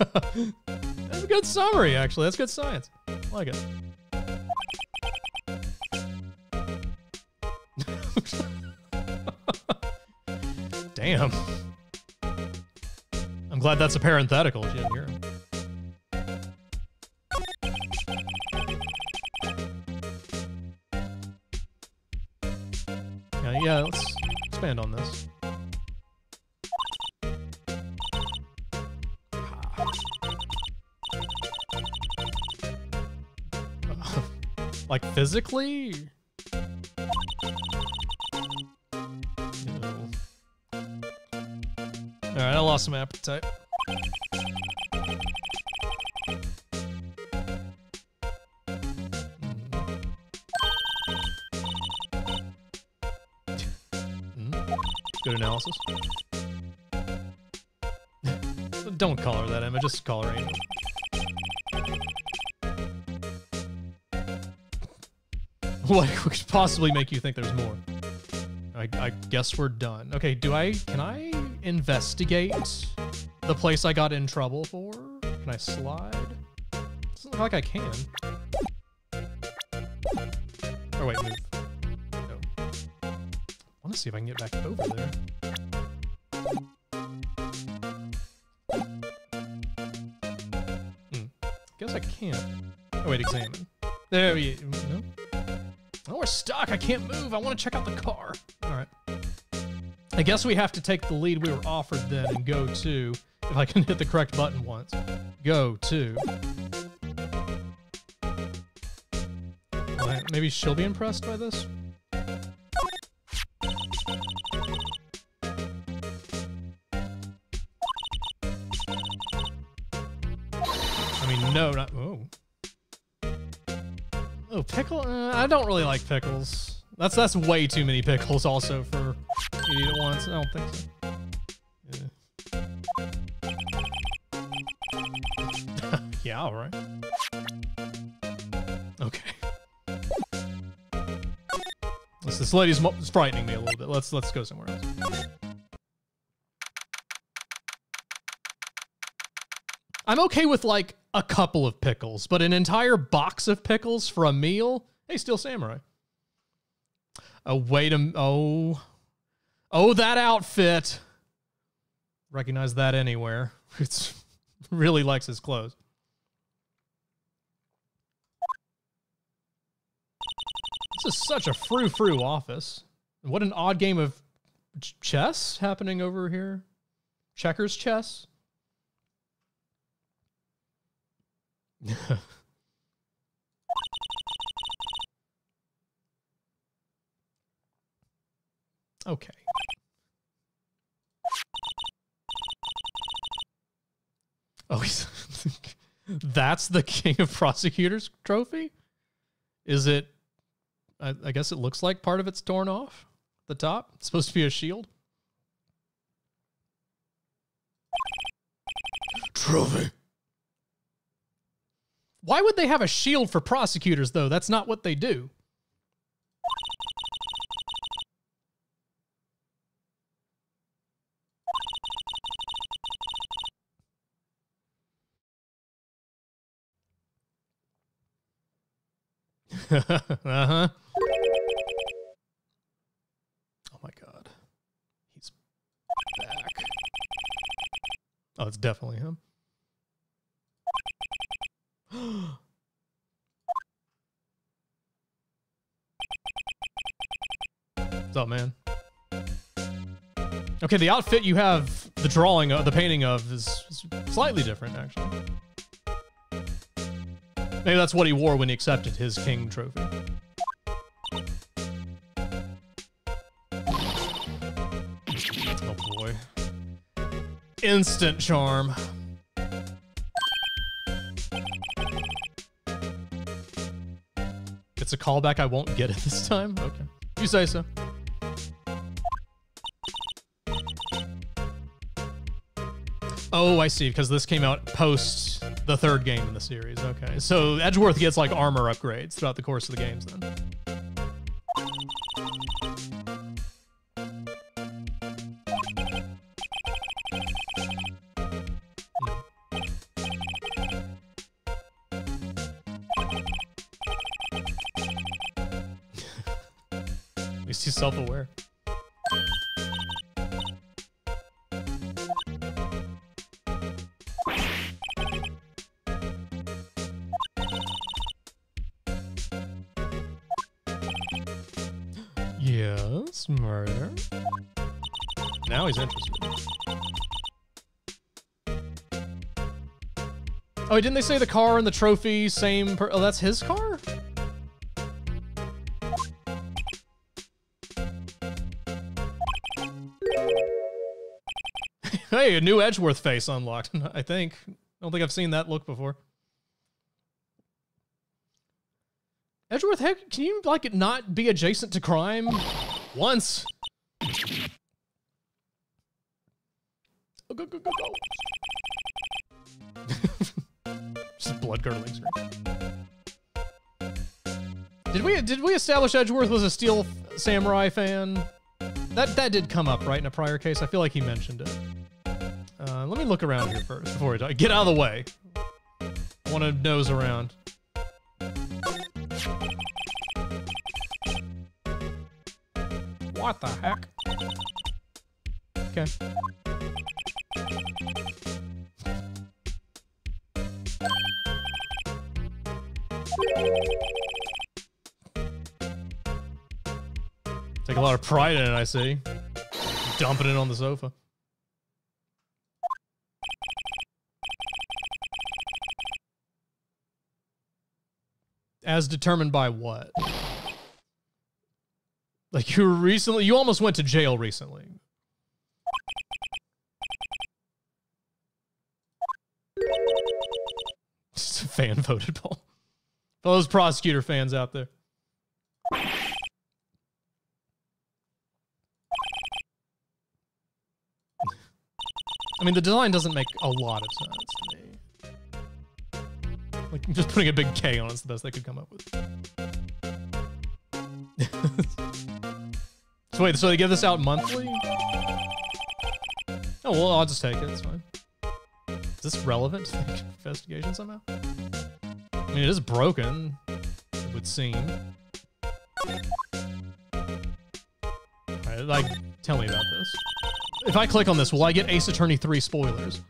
[LAUGHS] That's a good summary, actually. That's good science. I like it. [LAUGHS] Damn. I'm glad that's a parenthetical. Physically? No. Alright, I lost some appetite. Mm. Good analysis. [LAUGHS] Don't call her that, Ema. Just call her Angel. [LAUGHS] What could possibly make you think there's more? I, I guess we're done. Okay, do I... Can I investigate the place I got in trouble for? Can I slide? Doesn't look like I can. Oh, wait, move. No. I want to see if I can get back over there. Hmm. Guess I can't. Oh, wait, examine. There we... Stuck. I can't move. I want to check out the car. All right. I guess we have to take the lead we were offered then and go to, if I can [LAUGHS] hit the correct button once, go to. Maybe she'll be impressed by this. Pickle? Uh, I don't really like pickles. That's that's way too many pickles also for you eat at once. I don't think so. Yeah, [LAUGHS] yeah all right. Okay. This, this lady's frightening me a little bit. Let's let's go somewhere else. I'm okay with like a couple of pickles, but an entire box of pickles for a meal? Hey, Steel Samurai. Oh, wait a oh. Oh, that outfit. Recognize that anywhere. [LAUGHS] It's really likes his clothes. This is such a frou-frou office. What an odd game of ch- chess happening over here. Checkers chess. [LAUGHS] okay. Oh, he's [LAUGHS] that's the King of Prosecutors trophy? Is it? I, I guess it looks like part of it's torn off. The top. It's supposed to be a shield. Trophy. Why would they have a shield for prosecutors, though? That's not what they do. [LAUGHS] uh-huh. Oh my god. He's back. Oh, it's definitely him. What's up, man? Okay, the outfit you have the drawing of, the painting of is, is slightly different, actually. Maybe that's what he wore when he accepted his king trophy. Oh boy. Instant charm. It's a callback. I won't get it [LAUGHS] this time. Okay. You say so. Oh, I see. Because this came out post the third game in the series. Okay. So Edgeworth gets like armor upgrades throughout the course of the games then. Oh, didn't they say the car and the trophy same? Per- oh, that's his car. [LAUGHS] hey, a new Edgeworth face unlocked. [LAUGHS] I think. I don't think I've seen that look before. Edgeworth, heck, can you like it not be adjacent to crime once? Did we did we establish Edgeworth was a Steel Samurai fan? That that did come up right in a prior case. I feel like he mentioned it. Uh, let me look around here first before we. Get out of the way. Want to nose around. I see. Dumping it on the sofa. As determined by what? Like you recently, you almost went to jail recently. It's [LAUGHS] a fan voted poll. For those prosecutor fans out there. I mean, the design doesn't make a lot of sense to me. Like, just putting a big K on it's the best they could come up with. [LAUGHS] so wait, so they give this out monthly? Oh, well, I'll just take it. It's fine. Is this relevant to the [LAUGHS] investigation somehow? I mean, it is broken, it would seem. Alright, like, tell me about this. If I click on this, will I get Ace Attorney 3 spoilers?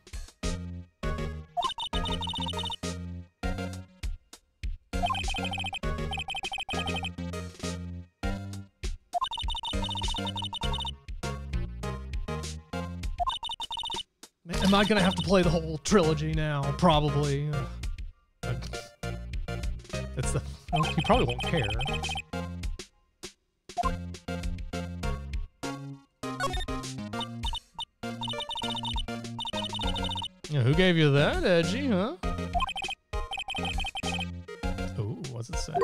Am I gonna have to play the whole trilogy now? Probably. It's the. Well, he probably won't care. Yeah, who gave you that, Edgy, huh? Ooh, what's it say? Uh,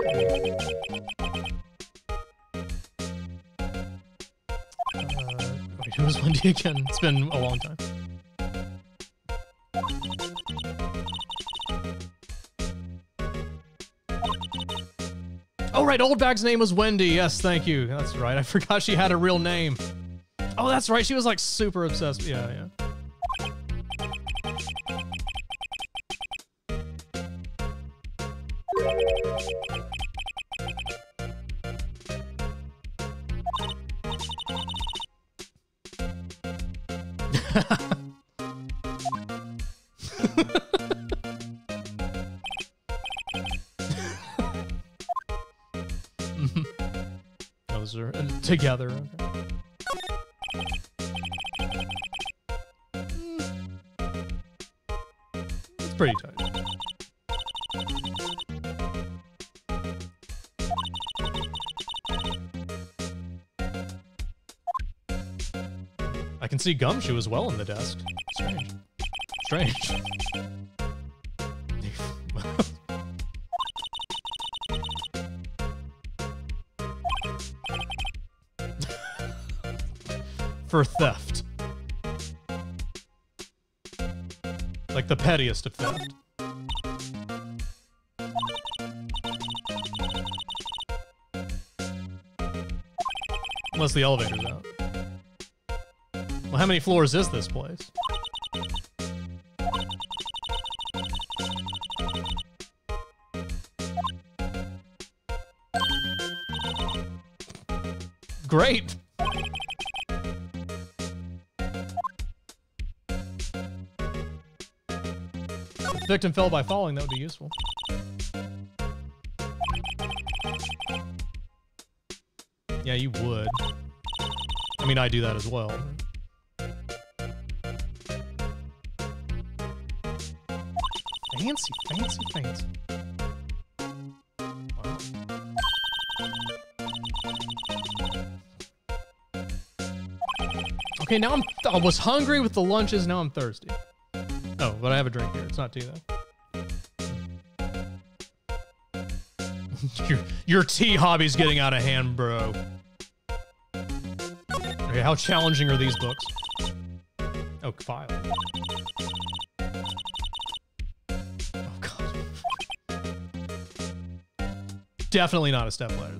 wait, who was Wendy again? It's been a long time. Oh, right, Oldbag's name was Wendy. Yes, thank you. That's right. I forgot she had a real name. Oh, that's right. She was like super obsessed. Yeah, yeah. together. Okay. It's pretty tight. I can see Gumshoe as well in the desk. Strange. Strange. For theft. Like the pettiest of theft. Unless the elevator's out. Well, how many floors is this place? Great. The victim fell by falling, that would be useful. Yeah, you would. I mean, I do that as well. Fancy, fancy, fancy. Okay, now I'm. I was hungry with the lunches. Now I'm thirsty. Oh, but I have a drink here. It's not tea though. [LAUGHS] your your tea hobby's getting out of hand, bro. Okay, how challenging are these books? Oh, file. Oh god. Definitely not a step ladder.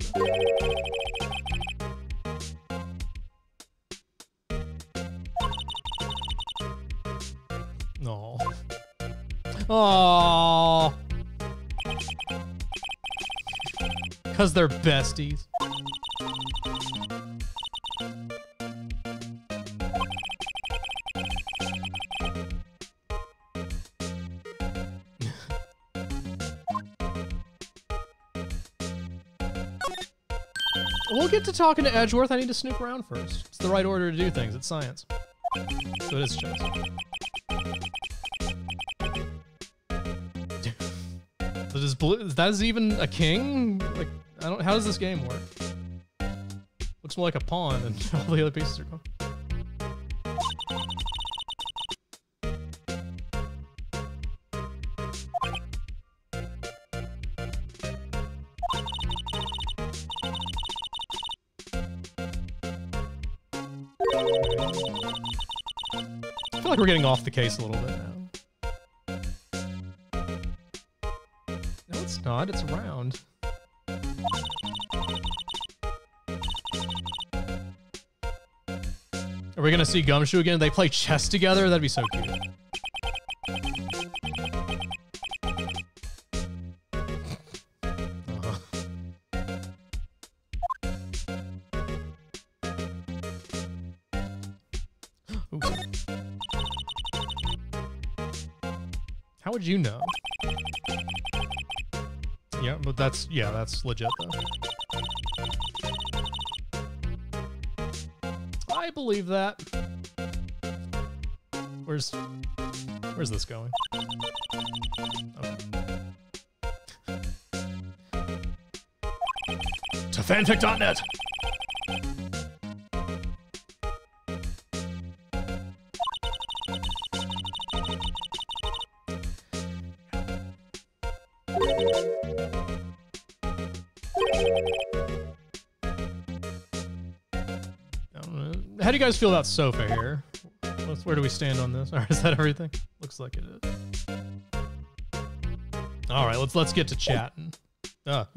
Cause they're besties. We'll get to talking to Edgeworth. I need to snoop around first. It's the right order to do things. It's science. So it is chess. [LAUGHS] So does blue? That is even a king? Like. How does this game work? Looks more like a pawn, and [LAUGHS] all the other pieces are gone. I feel like we're getting off the case a little bit now. No, it's not. It's round. We gonna see Gumshoe again? They play chess together? That'd be so cute. How would you know? Yeah, but that's yeah, that's legit though. Believe that. Where's where's this going? Okay. [LAUGHS] To fanfic.net. do you guys feel about sofa here? Where do we stand on this? [LAUGHS] Or is that everything? Looks like it is. All right, let's let's get to chatting. Uh. [LAUGHS]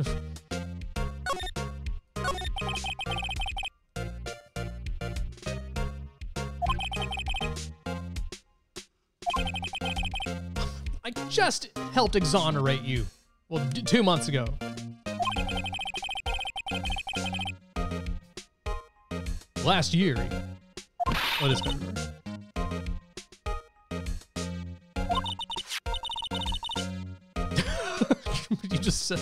I just helped exonerate you. Well, two months ago. Last year. What is February? [LAUGHS] you just said.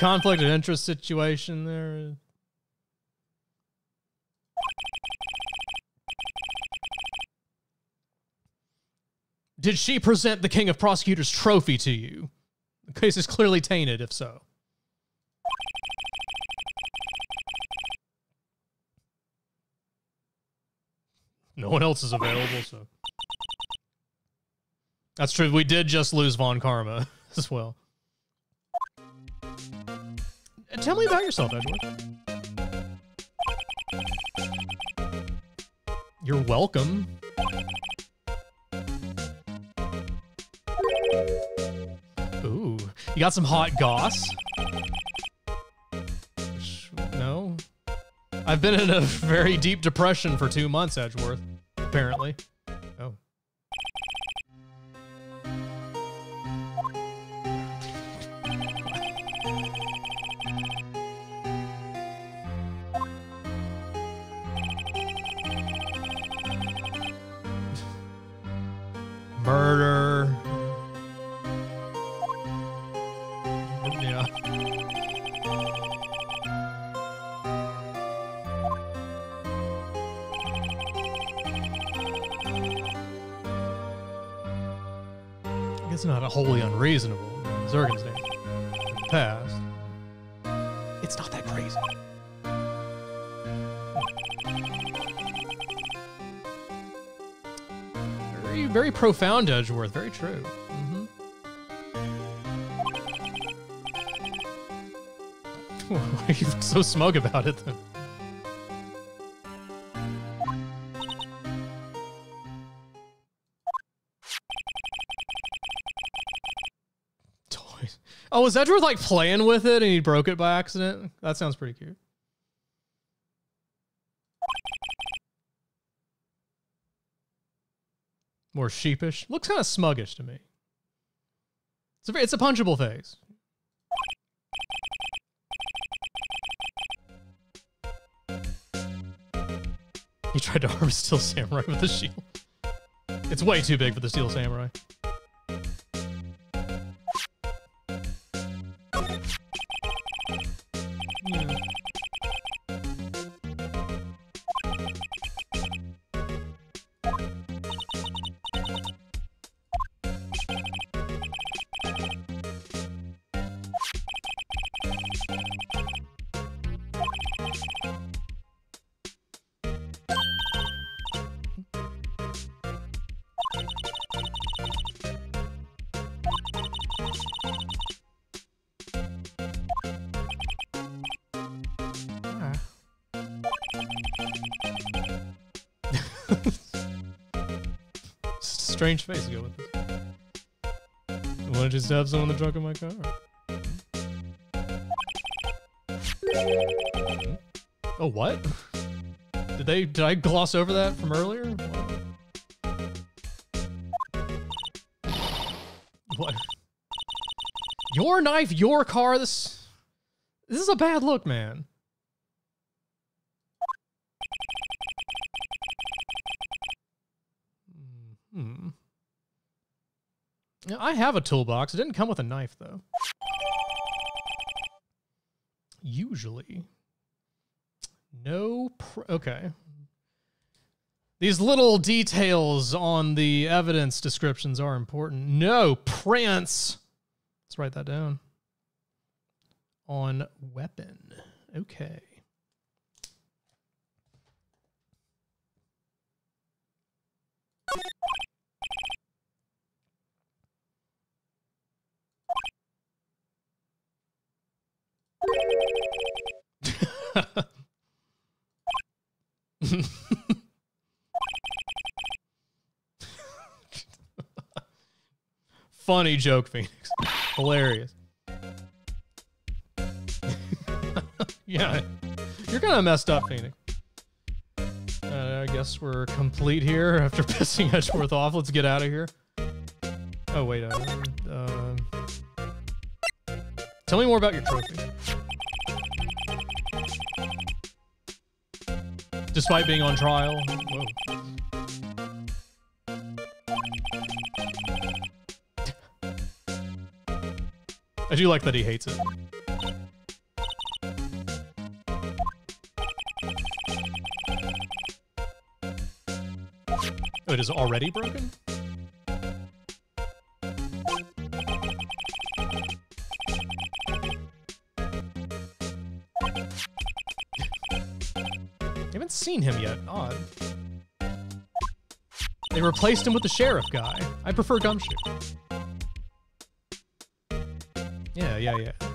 Conflict of interest situation there? Did she present the King of Prosecutors trophy to you? The case is clearly tainted, if so. No one else is available, so. That's true. We did just lose Von Karma [LAUGHS] as well. Tell me about yourself, Edward. You're welcome. Ooh, you got some hot goss? No? I've been in a [LAUGHS] very deep depression for two months, Edgeworth, apparently. I guess not a wholly unreasonable circumstance. In the past. It's not that crazy. Very, very profound, Edgeworth. Very true. hmm [LAUGHS] Why are you so smug about it then? Oh, was Edgeworth like playing with it and he broke it by accident? That sounds pretty cute. More sheepish. Looks kind of smuggish to me. It's a, it's a punchable face. He tried to [LAUGHS] a steel samurai with a shield. It's way too big for the steel samurai. Strange face to go with. I wanted just have someone in the trunk of my car. Hmm? Oh, what? Did they? Did I gloss over that from earlier? What? Your knife, your car. This. This is a bad look, man. Hmm. Yeah, I have a toolbox. It didn't come with a knife, though. Usually. No. Okay. These little details on the evidence descriptions are important. No prints. Let's write that down. On weapon. Okay. [LAUGHS] Funny joke, Phoenix. Hilarious. [LAUGHS] yeah, you're kind of messed up, Phoenix. Uh, I guess we're complete here after [LAUGHS] pissing Edgeworth off. Let's get out of here. Oh wait, uh, um, tell me more about your trophy. Despite being on trial. Whoa. I do like that he hates it. Oh, it is already broken? Seen him yet. Odd. They replaced him with the sheriff guy. I prefer Gumshoe. Yeah, yeah, yeah.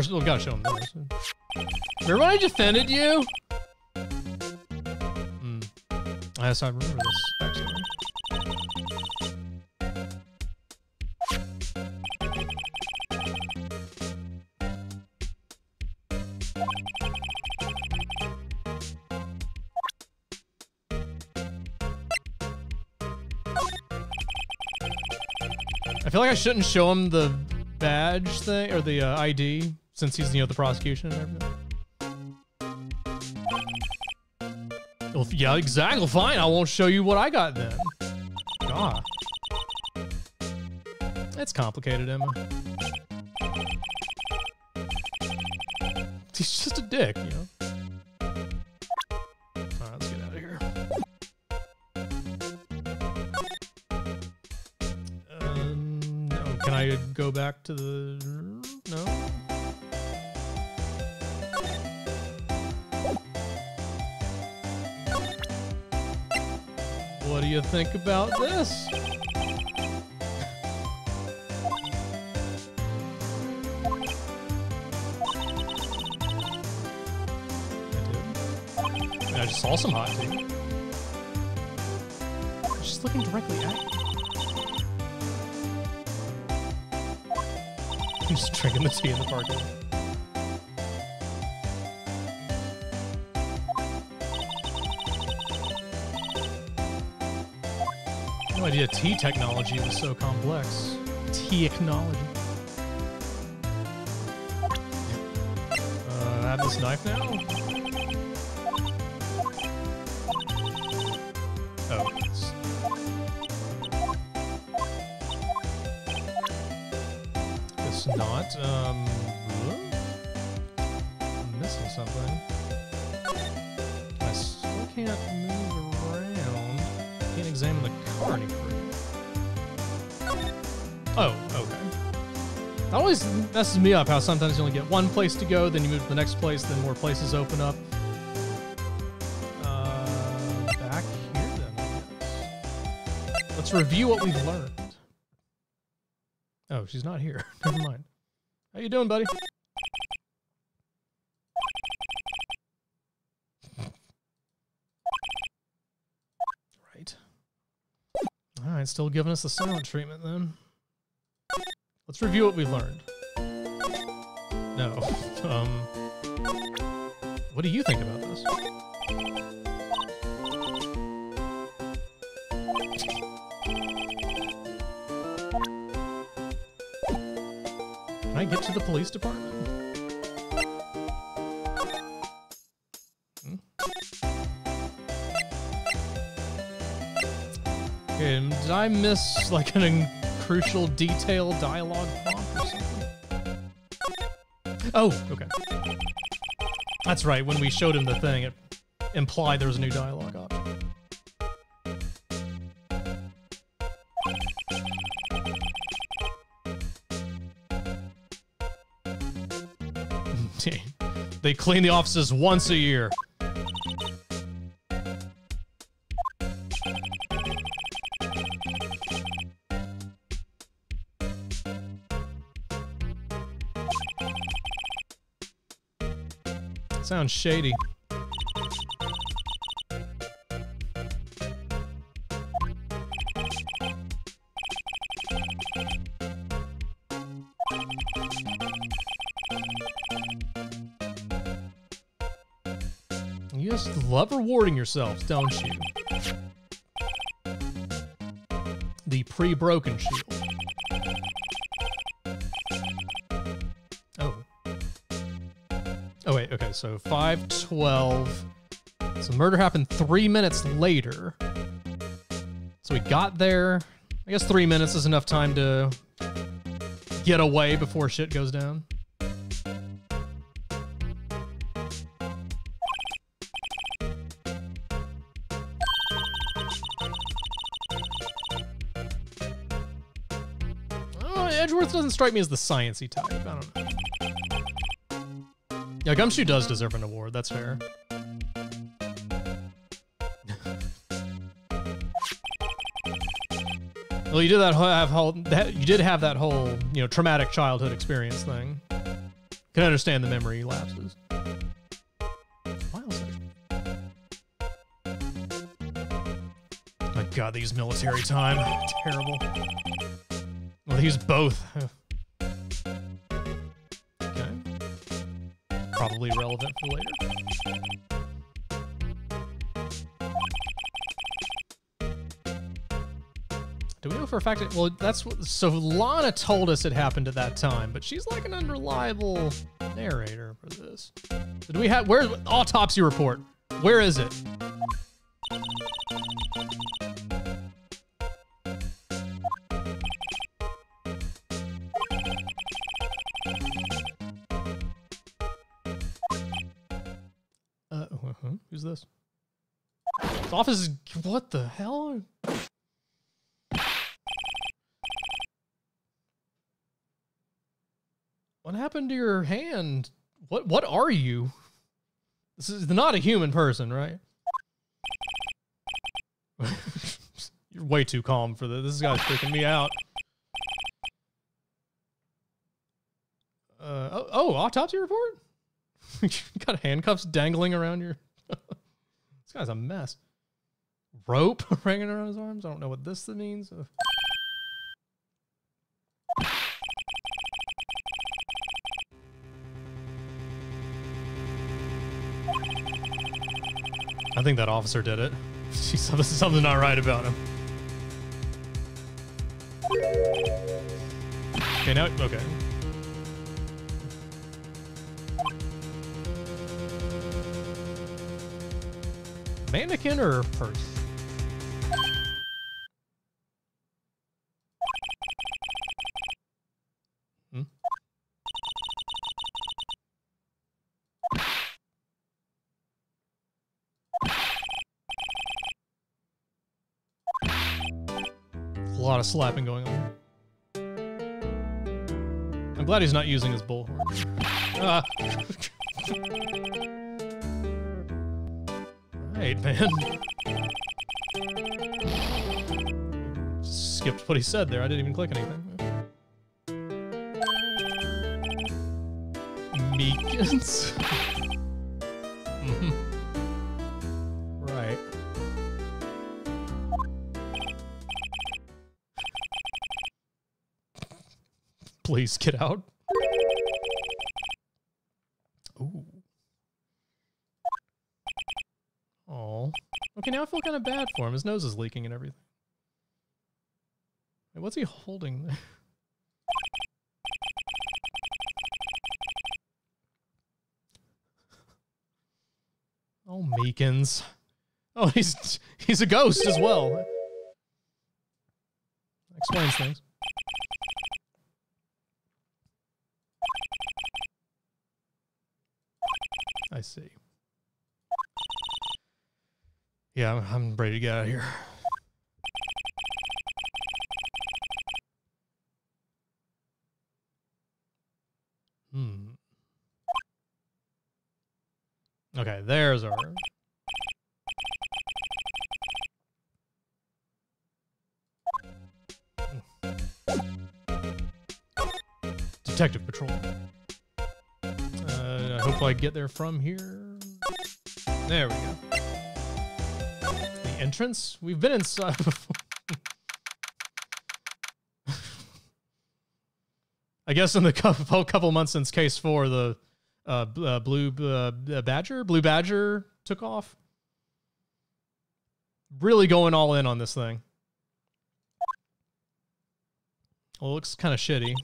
First, we gotta show him this. Remember when I defended you? Hmm. Yes, I remember this. I feel like I shouldn't show him the badge thing or the uh, ID since he's you know the prosecution and everything. Well, yeah, exactly. Fine, I won't show you what I got then. God, it's complicated, Ema. He's just a dick, you know. Think about this? I just saw some hot tea. She's looking directly at me. I'm just drinking the tea in the parking lot. Idea tea technology was so complex. Tea technology. Uh, I have this knife now? Messes me up. How sometimes you only get one place to go, then you move to the next place, then more places open up. Uh, back here then. Let's review what we've learned. Oh, she's not here. [LAUGHS] Never mind. How you doing, buddy? Right. All right, still giving us the silent treatment then. Let's review what we've learned. No. [LAUGHS] Um. What do you think about this? Can I get to the police department? Hmm? Okay, did I miss like an crucial detail dialogue? Oh, okay. That's right. When we showed him the thing, it implied there was a new dialogue option. [LAUGHS] they clean the offices once a year. Sounds shady. You just love rewarding yourselves, don't you? The pre-broken shield. So 512. So murder happened three minutes later. So we got there. I guess three minutes is enough time to get away before shit goes down. Oh, Edgeworth doesn't strike me as the sciencey type. I don't know. Yeah, Gumshoe does deserve an award. That's fair. [LAUGHS] well, you did that whole, have whole that you did have that whole you know traumatic childhood experience thing. Can understand the memory lapses. My God, these military time [LAUGHS] terrible. Well, they use both. Probably relevant for later. Do we know for a fact? Well, that's what. So Lana told us it happened at that time, but she's like an unreliable narrator for this. So do we have? Where's autopsy report? Where is it? What the hell? What happened to your hand? What what are you? This is not a human person, right? [LAUGHS] You're way too calm for this. This guy's freaking me out. Uh, oh, oh, autopsy report? [LAUGHS] you got handcuffs dangling around your. [LAUGHS] this guy's a mess. Rope [LAUGHS] hanging around his arms. I don't know what this means. I think that officer did it. [LAUGHS] Something, something not right about him. Okay, now, okay. Mannequin or purse? Lot of slapping going on. I'm glad he's not using his bullhorn. Ah. [LAUGHS] right, man. Skipped what he said there. I didn't even click anything. Meekins. [LAUGHS] Mhm. Right. Please get out. Ooh. Oh. Okay, now I feel kind of bad for him. His nose is leaking and everything. Wait, what's he holding there? [LAUGHS] Oh, Meekins. Oh, he's he's a ghost as well. Explains things. I see. Yeah, I'm, I'm ready to get out of here. Hmm. Okay, there's our. Detective Patrol. Uh, I get there from here. There we go. The entrance? We've been inside [LAUGHS] before. I guess in the couple, [LAUGHS] couple months since case four, the uh, uh, blue uh, uh, badger, blue badger took off. Really going all in on this thing. Well, it looks kind of shitty.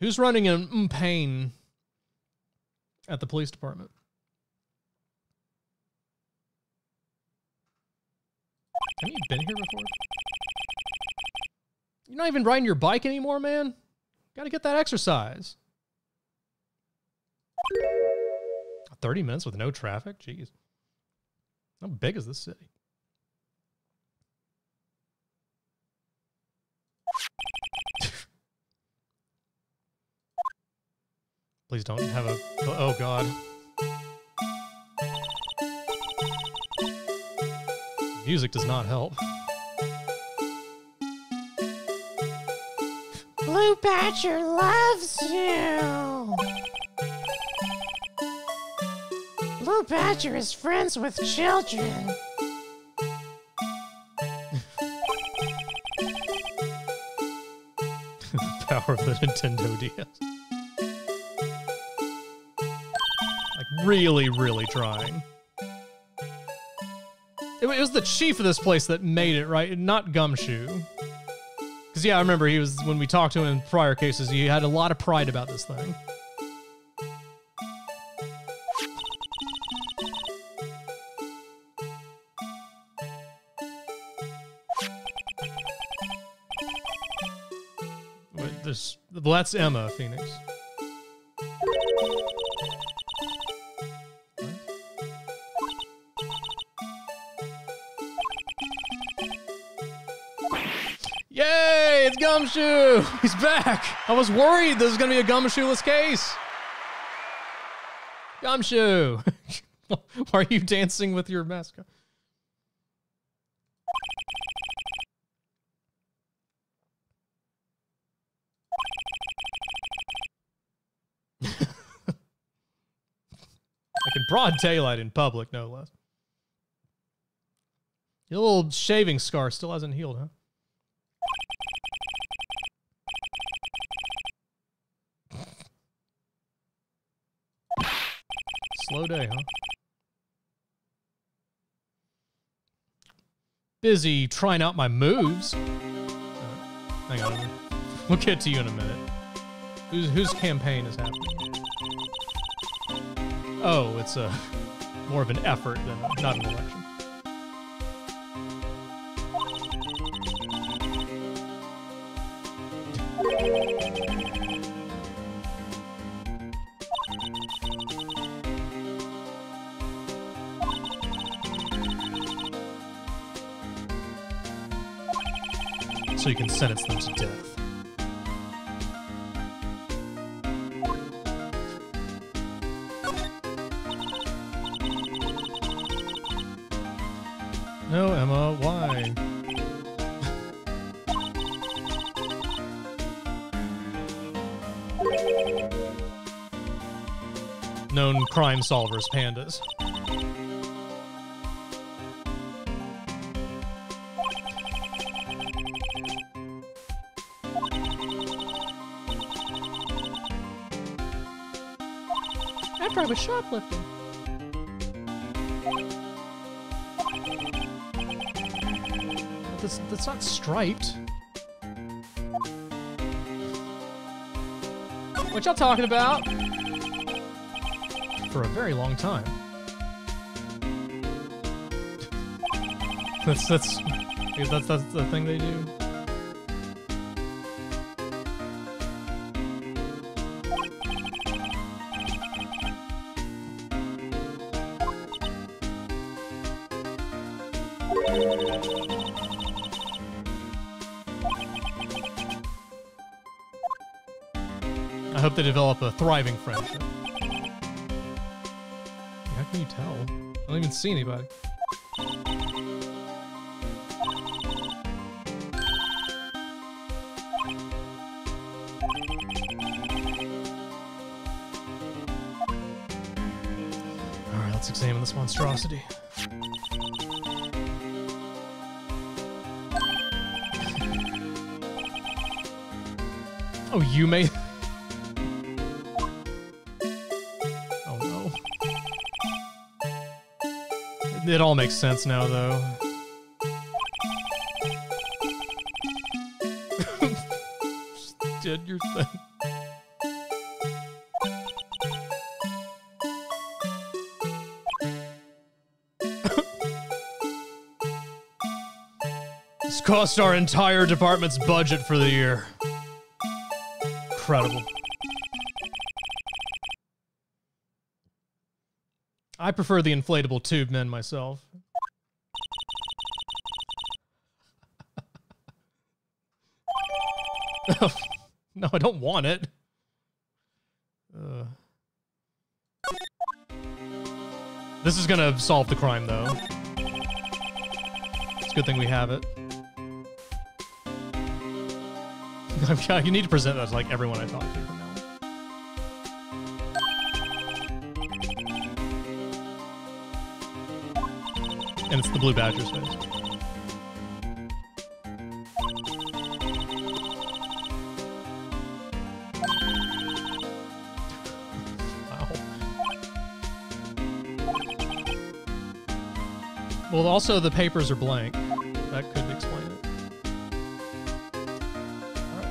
Who's running an pain at the police department? Have you been here before? You're not even riding your bike anymore, man. Got to get that exercise. 30 minutes with no traffic? Jeez. How big is this city? Please don't have a. Oh, God. Music does not help. Blue Badger loves you. Blue Badger is friends with children. the [LAUGHS] power of the Nintendo DS. Really, really trying. It, was the chief of this place that made it, right? Not Gumshoe. Because, yeah, I remember he was, when we talked to him in prior cases, he had a lot of pride about this thing. This, well, that's Ema Phoenix. Gumshoe! [LAUGHS] He's back! I was worried this was gonna be a gumshoeless case. Gumshoe! [LAUGHS] Why are you dancing with your mascot? Like [LAUGHS] in broad daylight in public, no less. Your little shaving scar still hasn't healed, huh? Slow day, huh? Busy trying out my moves. Uh, hang on. We'll get to you in a minute. Whose whose campaign is happening? Oh, it's a more of an effort than not an election. Sentence them to death. No, Ema, why? [LAUGHS] Known crime solvers, pandas. Was shoplifting. That's, that's not striped. What y'all talking about? For a very long time. [LAUGHS] that's that's that's that's the thing they do. A thriving friendship. How can you tell? I don't even see anybody. Alright, let's examine this monstrosity. [LAUGHS] Oh, you made. It all makes sense now, though. Just did your thing. This cost our entire department's budget for the year. Incredible. I prefer the inflatable tube men myself. [LAUGHS] no, I don't want it. Uh. This is gonna solve the crime, though. It's a good thing we have it. [LAUGHS] you need to present that to like everyone I talk to And it's the blue badger's face. Wow. Well, also the papers are blank. That could explain it.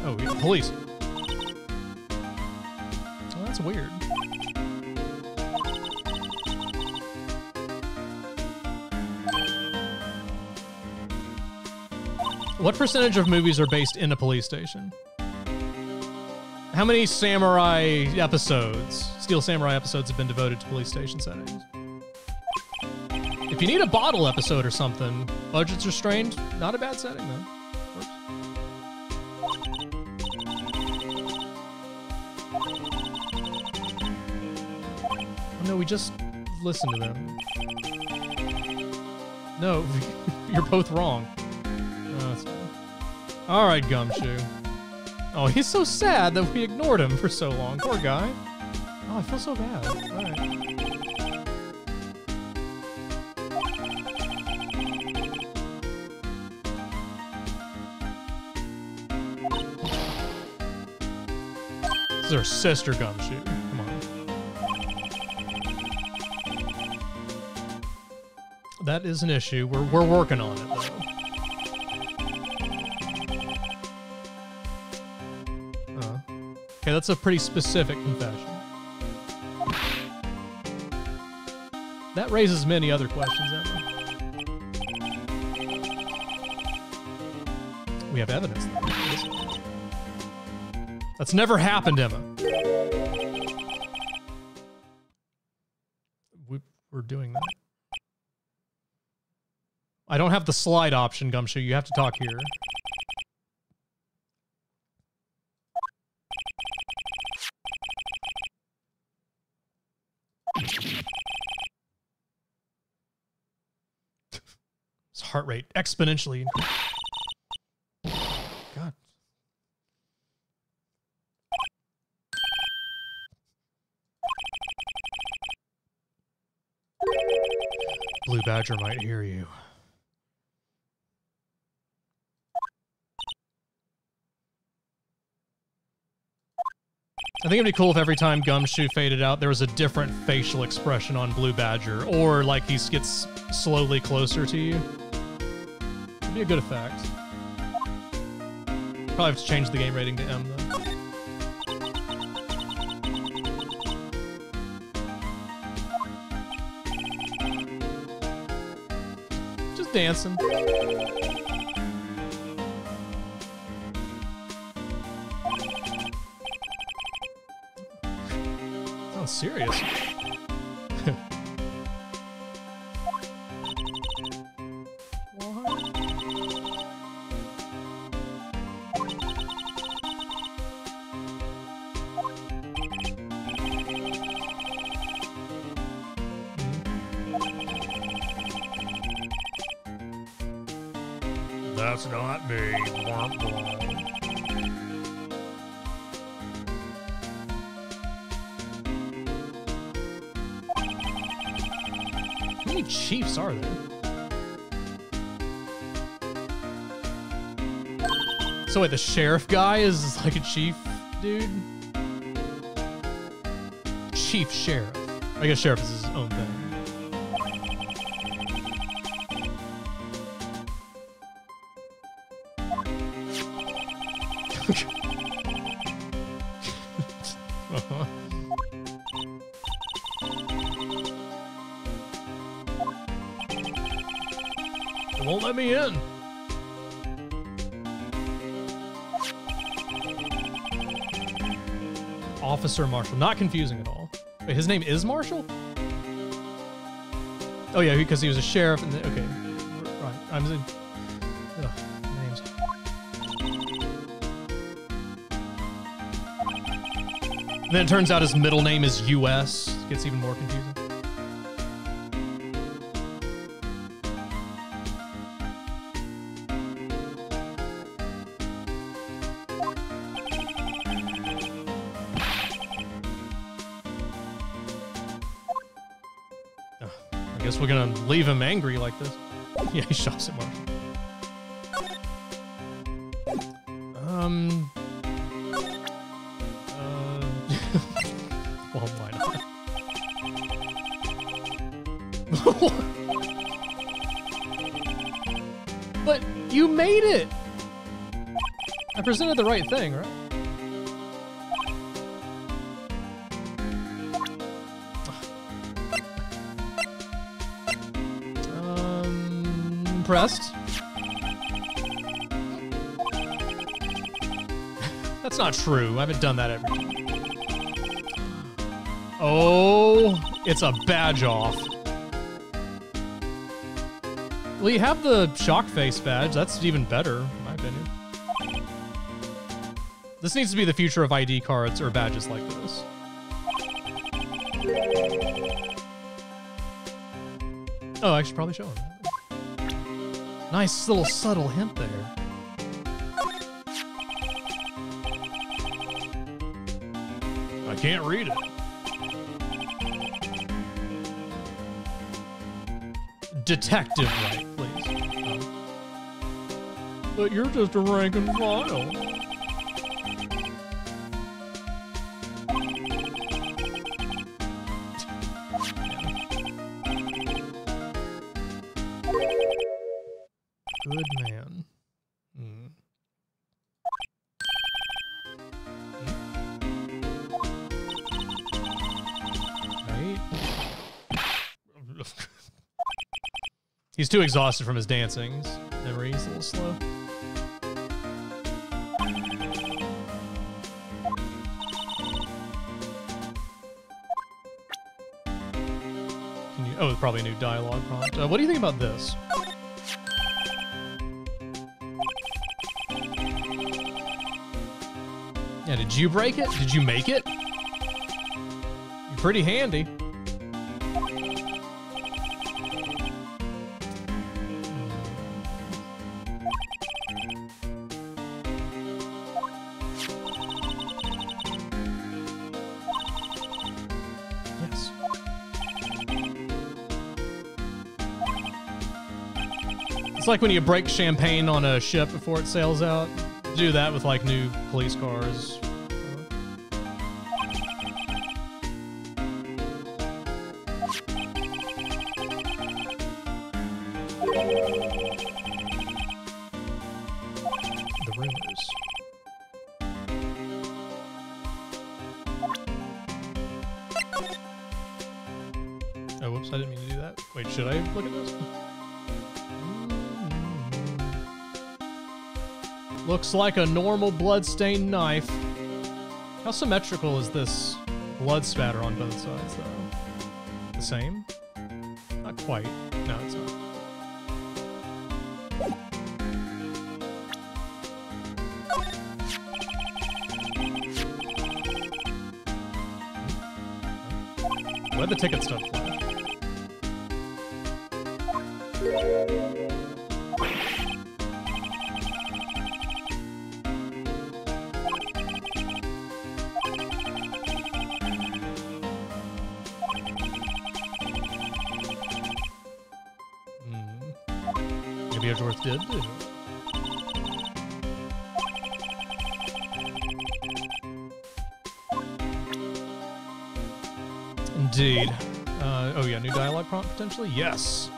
Oh, yeah, police. What percentage of movies are based in a police station? How many samurai episodes, Steel Samurai episodes, have been devoted to police station settings? If you need a bottle episode or something, budgets are strained. Not a bad setting though. Oh, no, we just listened to them. No, [LAUGHS] you're both wrong. All right, Gumshoe. Oh, he's so sad that we ignored him for so long. Poor guy. Oh, I feel so bad. All right. This is our sister Gumshoe. Come on. That is an issue. We're, we're working on it, though. That's a pretty specific confession. That raises many other questions, Ema. We have evidence. though. That's never happened, Ema. We, we're doing that. I don't have the slide option, Gumshoe. You have to talk here. Heart rate exponentially. God. Blue Badger might hear you. I think it'd be cool if every time Gumshoe faded out, there was a different facial expression on Blue Badger, or like he gets slowly closer to you. Be a good effect. Probably have to change the game rating to M though. Just dancing. Sounds serious. Sheriff guy is like a chief dude? Chief Sheriff. I guess Sheriff is his own Officer Marshall. Not confusing at all. Wait, his name is Marshall? Oh yeah, because he was a sheriff and the, okay. Right. I'm names. And then it turns out his middle name is US. Gets even more confusing. [LAUGHS] Yeah, he shots at Marshall. Um. Uh, [LAUGHS] well, why not? [LAUGHS] but you made it. I presented the right thing, right? Not true. I haven't done that ever. Oh, it's a badge off. Well, you have the shock face badge. That's even better, in my opinion. This needs to be the future of ID cards or badges like this. Oh, I should probably show him. Nice little subtle hint there. Can't read it. Detective right, please. Oh. But you're just a rank and file. He's too exhausted from his dancing. His memory's a little slow. You, oh, probably a new dialogue prompt. Uh, what do you think about this? Yeah, did you break it? Did you make it? You're pretty handy. Like when you break champagne on a ship before it sails out. Do that with like new police cars. Looks like a normal bloodstained knife. How symmetrical is this blood spatter on both sides, though? The same? Not quite. No, it's not. Why the ticket stuff flash? Potentially? Yes.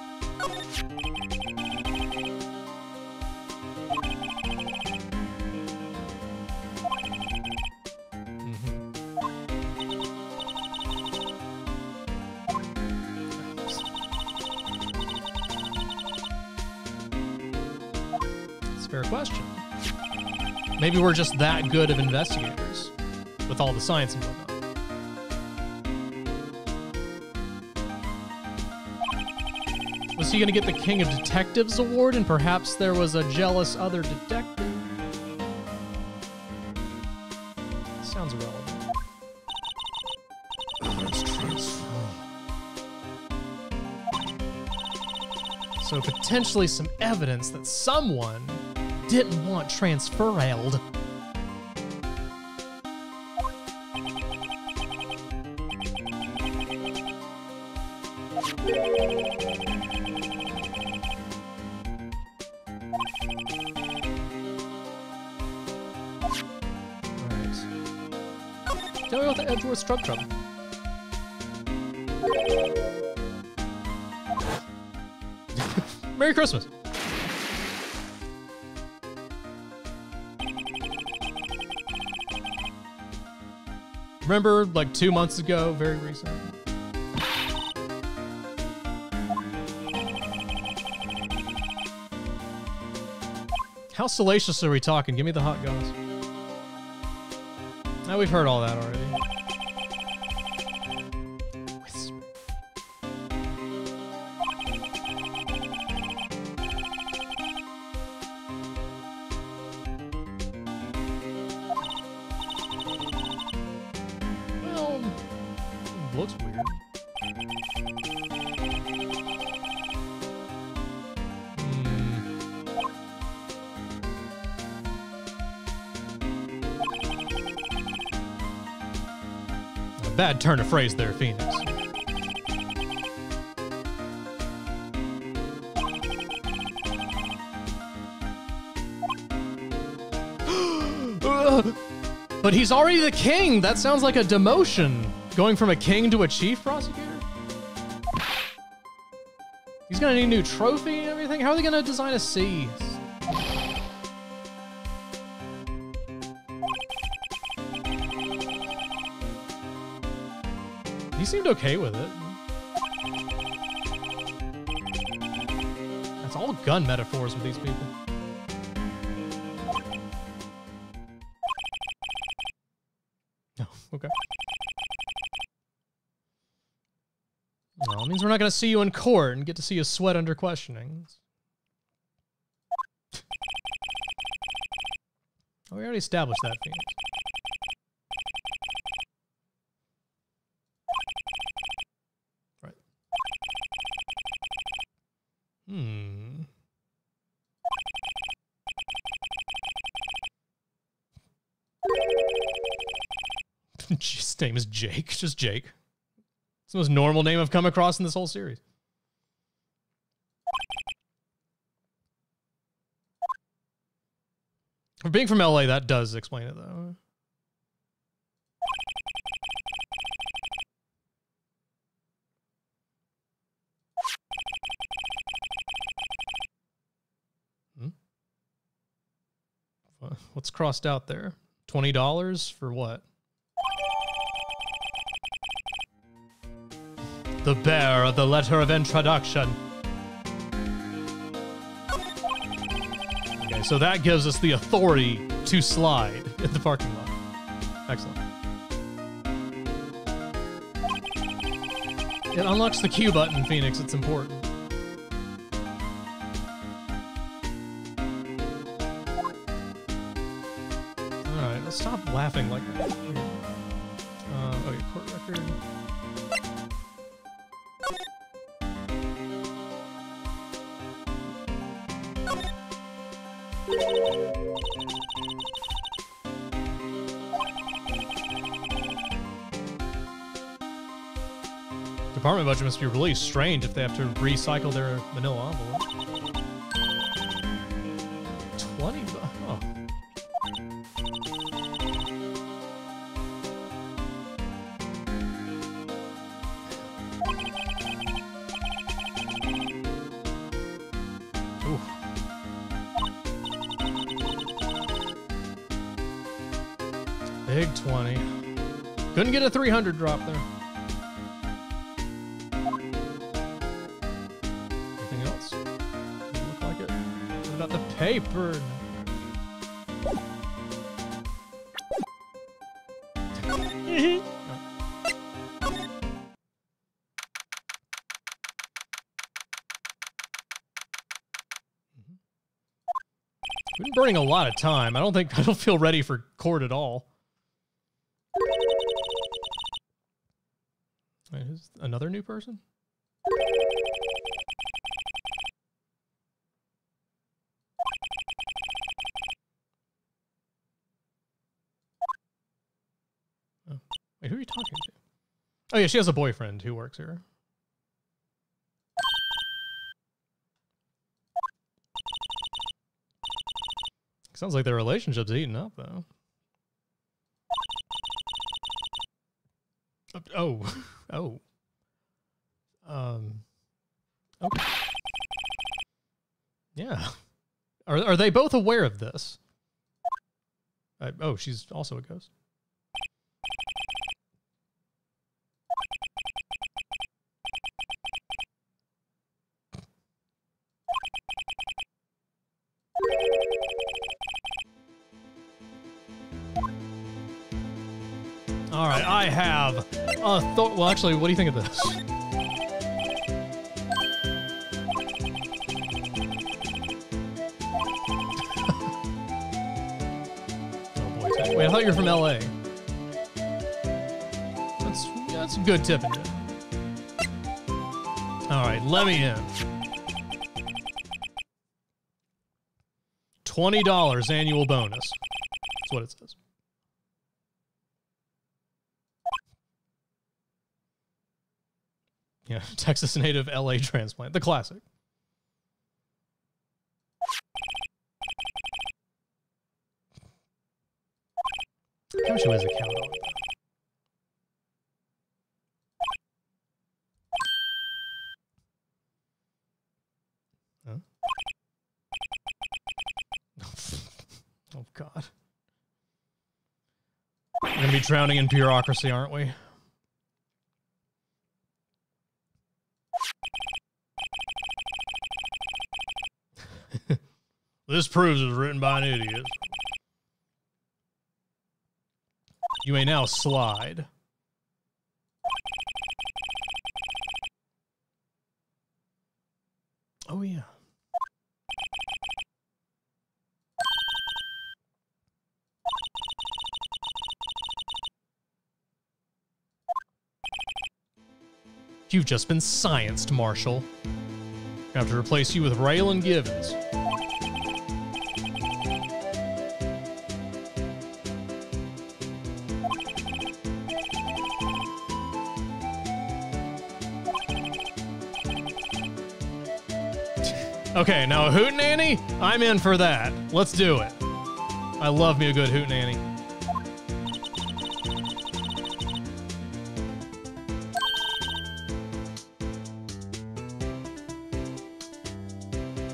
Mhm. A fair question. Maybe we're just that good of investigators with all the science and Was he going to get the King of Detectives award and perhaps there was a jealous other detective? Sounds irrelevant. So potentially some evidence that someone didn't want transferred. Strub Merry Christmas. Remember, like two months ago, very recent. How salacious are we talking? Give me the hot goss. Now we've heard all that already. Turn a phrase there, Phoenix. [GASPS] But he's already the king. That sounds like a demotion. Going from a king to a chief prosecutor? He's gonna need a new trophy and everything. How are they gonna design a C? Seemed okay with it. That's all gun metaphors with these people. No, okay. Well, it means we're not going to see you in court and get to see you sweat under questioning. Oh, we already established that, Phoenix. Jake. Just Jake. It's the most normal name I've come across in this whole series. For being from LA, that does explain it, though. Hmm? What's crossed out there? $20 for what? The bearer of the letter of introduction. Okay, so that gives us the authority to slide in the parking lot. Excellent. It unlocks the Q button, Phoenix. It's important. Alright, let's stop laughing like that. Uh, okay, court record. government budget must be really strange if they have to recycle their manila envelope. 20. Oh. Big 20. Couldn't get a 300 drop there. We've been burning a lot of time. I don't think [LAUGHS] I don't feel ready for court at all. Who's another new person? Oh. Wait, who are you talking to? Oh yeah, she has a boyfriend who works here. Sounds like their relationship's eating up though. Oh, [LAUGHS] oh. Um. Okay. Yeah. Are are they both aware of this? Uh, oh, she's also a ghost. Uh, a thought. Well, actually, what do you think of this? [LAUGHS] oh boy, wait, I thought you were from LA. That's that's a good tip. All right, let me in. Twenty dollars annual bonus. That's what it says. Yeah, Texas native LA transplant. The classic. How much was on? Huh? [LAUGHS] oh god. We're gonna be drowning in bureaucracy, aren't we? This proves it was written by an idiot. You may now slide. Oh, yeah. You've just been scienced, Marshall. I have to replace you with Raylan Givens. Okay, now a hoot nanny? I'm in for that. Let's do it. I love me a good hoot nanny.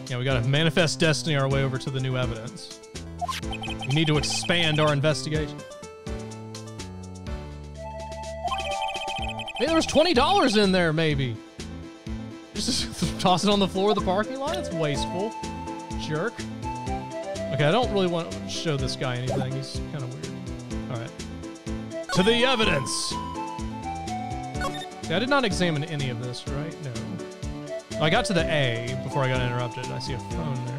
Yeah, we gotta manifest destiny our way over to the new evidence. We need to expand our investigation. Hey, there was $20 in there, maybe. Just toss it on the floor of the parking lot? That's wasteful. Jerk. Okay, I don't really want to show this guy anything. He's kind of weird. All right. To the evidence. I did not examine any of this, right? No. Oh, I got to the A before I got interrupted. I see a phone there.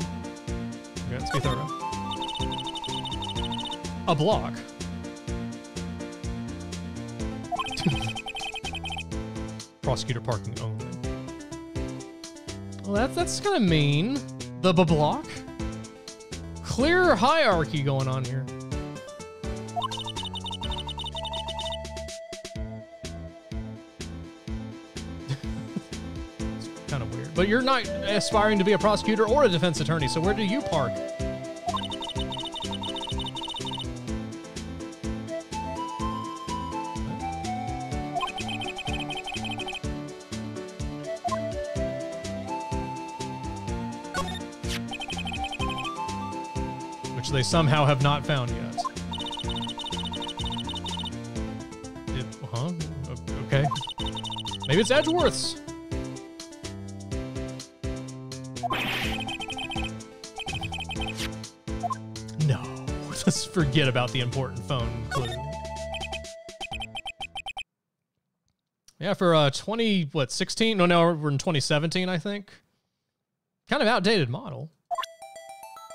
Okay, let's be thorough. A block. [LAUGHS] Prosecutor parking only. Well, that's that's kind of mean. The block. Clear hierarchy going on here. [LAUGHS] it's kind of weird. But you're not aspiring to be a prosecutor or a defense attorney, so where do you park? somehow have not found yet. It, huh? Okay. Maybe it's Edgeworth's. No. [LAUGHS] Let's forget about the important phone clue. Yeah, for uh, 20, what, 16? No, now we're in 2017, I think. Kind of outdated model.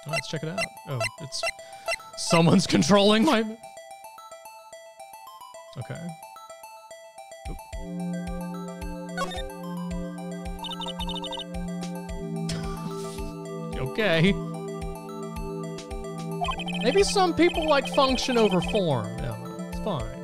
Let's check it out. Oh, it's someone's controlling my. Okay. [LAUGHS] Okay. Maybe some people like function over form. Yeah, it's fine.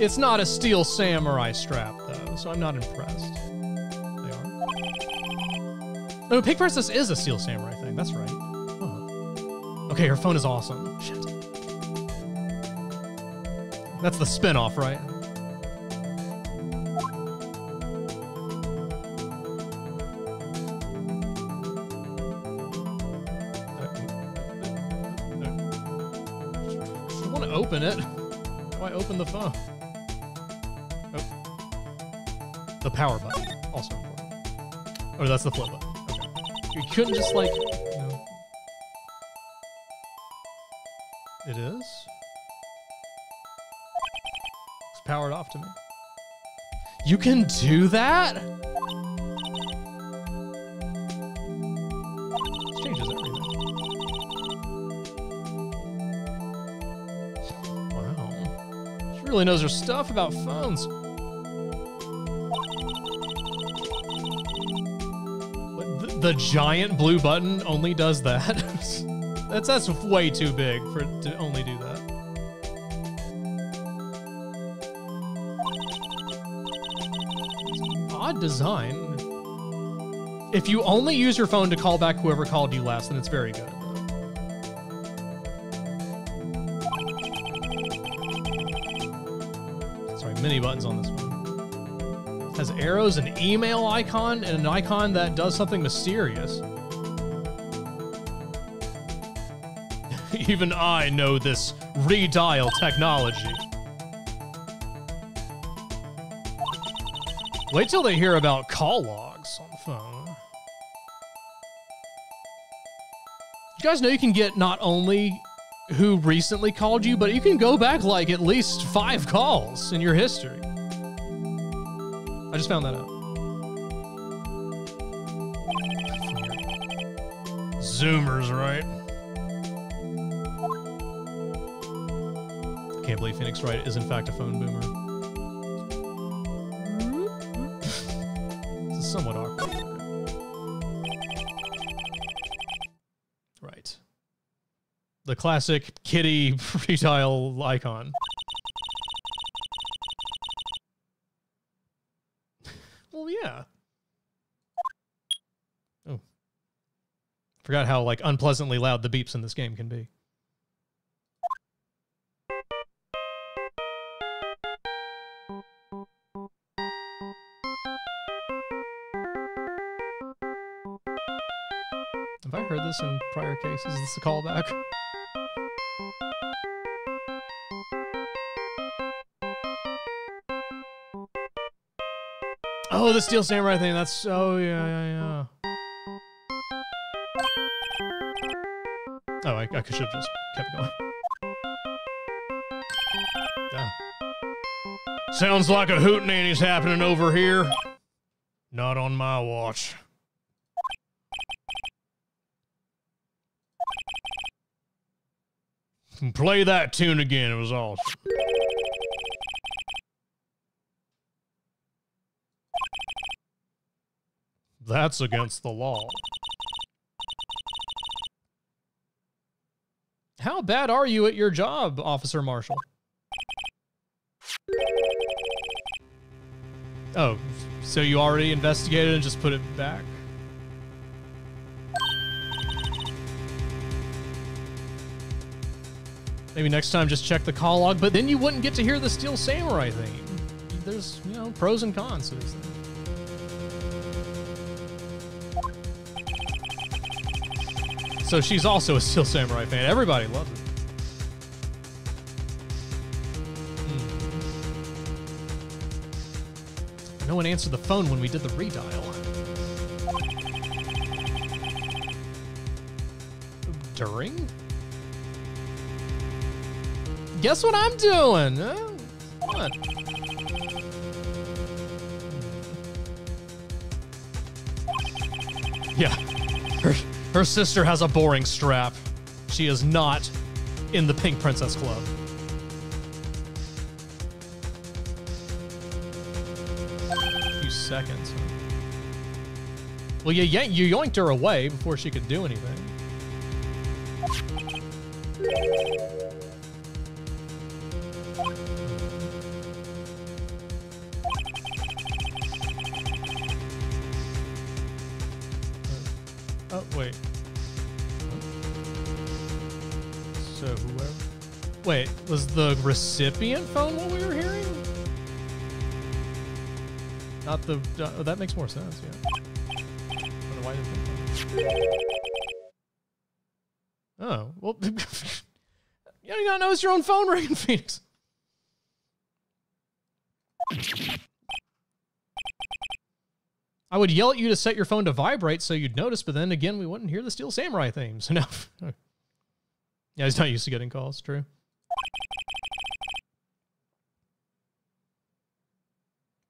It's not a steel samurai strap, though, so I'm not impressed. They are. Oh, Pink Princess is a steel samurai thing. That's right. Huh. Okay, her phone is awesome. Shit. That's the spin-off, right? Power button, also important. Oh, that's the flip button. Okay. You couldn't just like, you know. It is? It's powered off to me. You can do that? This changes everything. Wow. She really knows her stuff about phones. The, giant blue button only does that? [LAUGHS] that's that's way too big for it to only do that. Odd design. If you only use your phone to call back whoever called you last, then it's very good. Sorry, mini buttons on this one. Has arrows, an email icon, and an icon that does something mysterious. [LAUGHS] Even I know this redial technology. Wait till they hear about call logs on the phone. You guys know you can get not only who recently called you, but you can go back like at least five calls in your history. I just found that out. Zoomers, right? I can't believe Phoenix Wright is in fact a phone boomer. [LAUGHS] this is somewhat awkward. Right. The classic kitty [LAUGHS] retail icon. Well, yeah. Oh. Forgot how like unpleasantly loud the beeps in this game can be. Have I heard this in prior cases? Is this a callback? Oh, the Steel Samurai thing. That's oh yeah yeah yeah. I, I should have just kept going. Yeah. Sounds like a hootenanny's happening over here. Not on my watch. Play that tune again. It was awesome. That's against the law. How bad are you at your job, Officer Marshall? Oh, so you already investigated and just put it back? Maybe next time just check the call log, but then you wouldn't get to hear the Steel Samurai thing. There's, you know, pros and cons to this thing. So she's also a Steel Samurai fan. Everybody loves it. Hmm. No one answered the phone when we did the redial. During? Guess what I'm doing? Huh? What? Her, sister has a boring strap. She is not in the Pink Princess Club. A few seconds. Well, you, yank, you yoinked her away before she could do anything. Wait, was the recipient phone what we were hearing? Not the. Uh, that makes more sense, yeah. Oh, well. [LAUGHS] you don't know it's your own phone ringing, [LAUGHS] Phoenix. I would yell at you to set your phone to vibrate so you'd notice, but then again, we wouldn't hear the Steel Samurai theme. So no. [LAUGHS] yeah, he's not used to getting calls. True.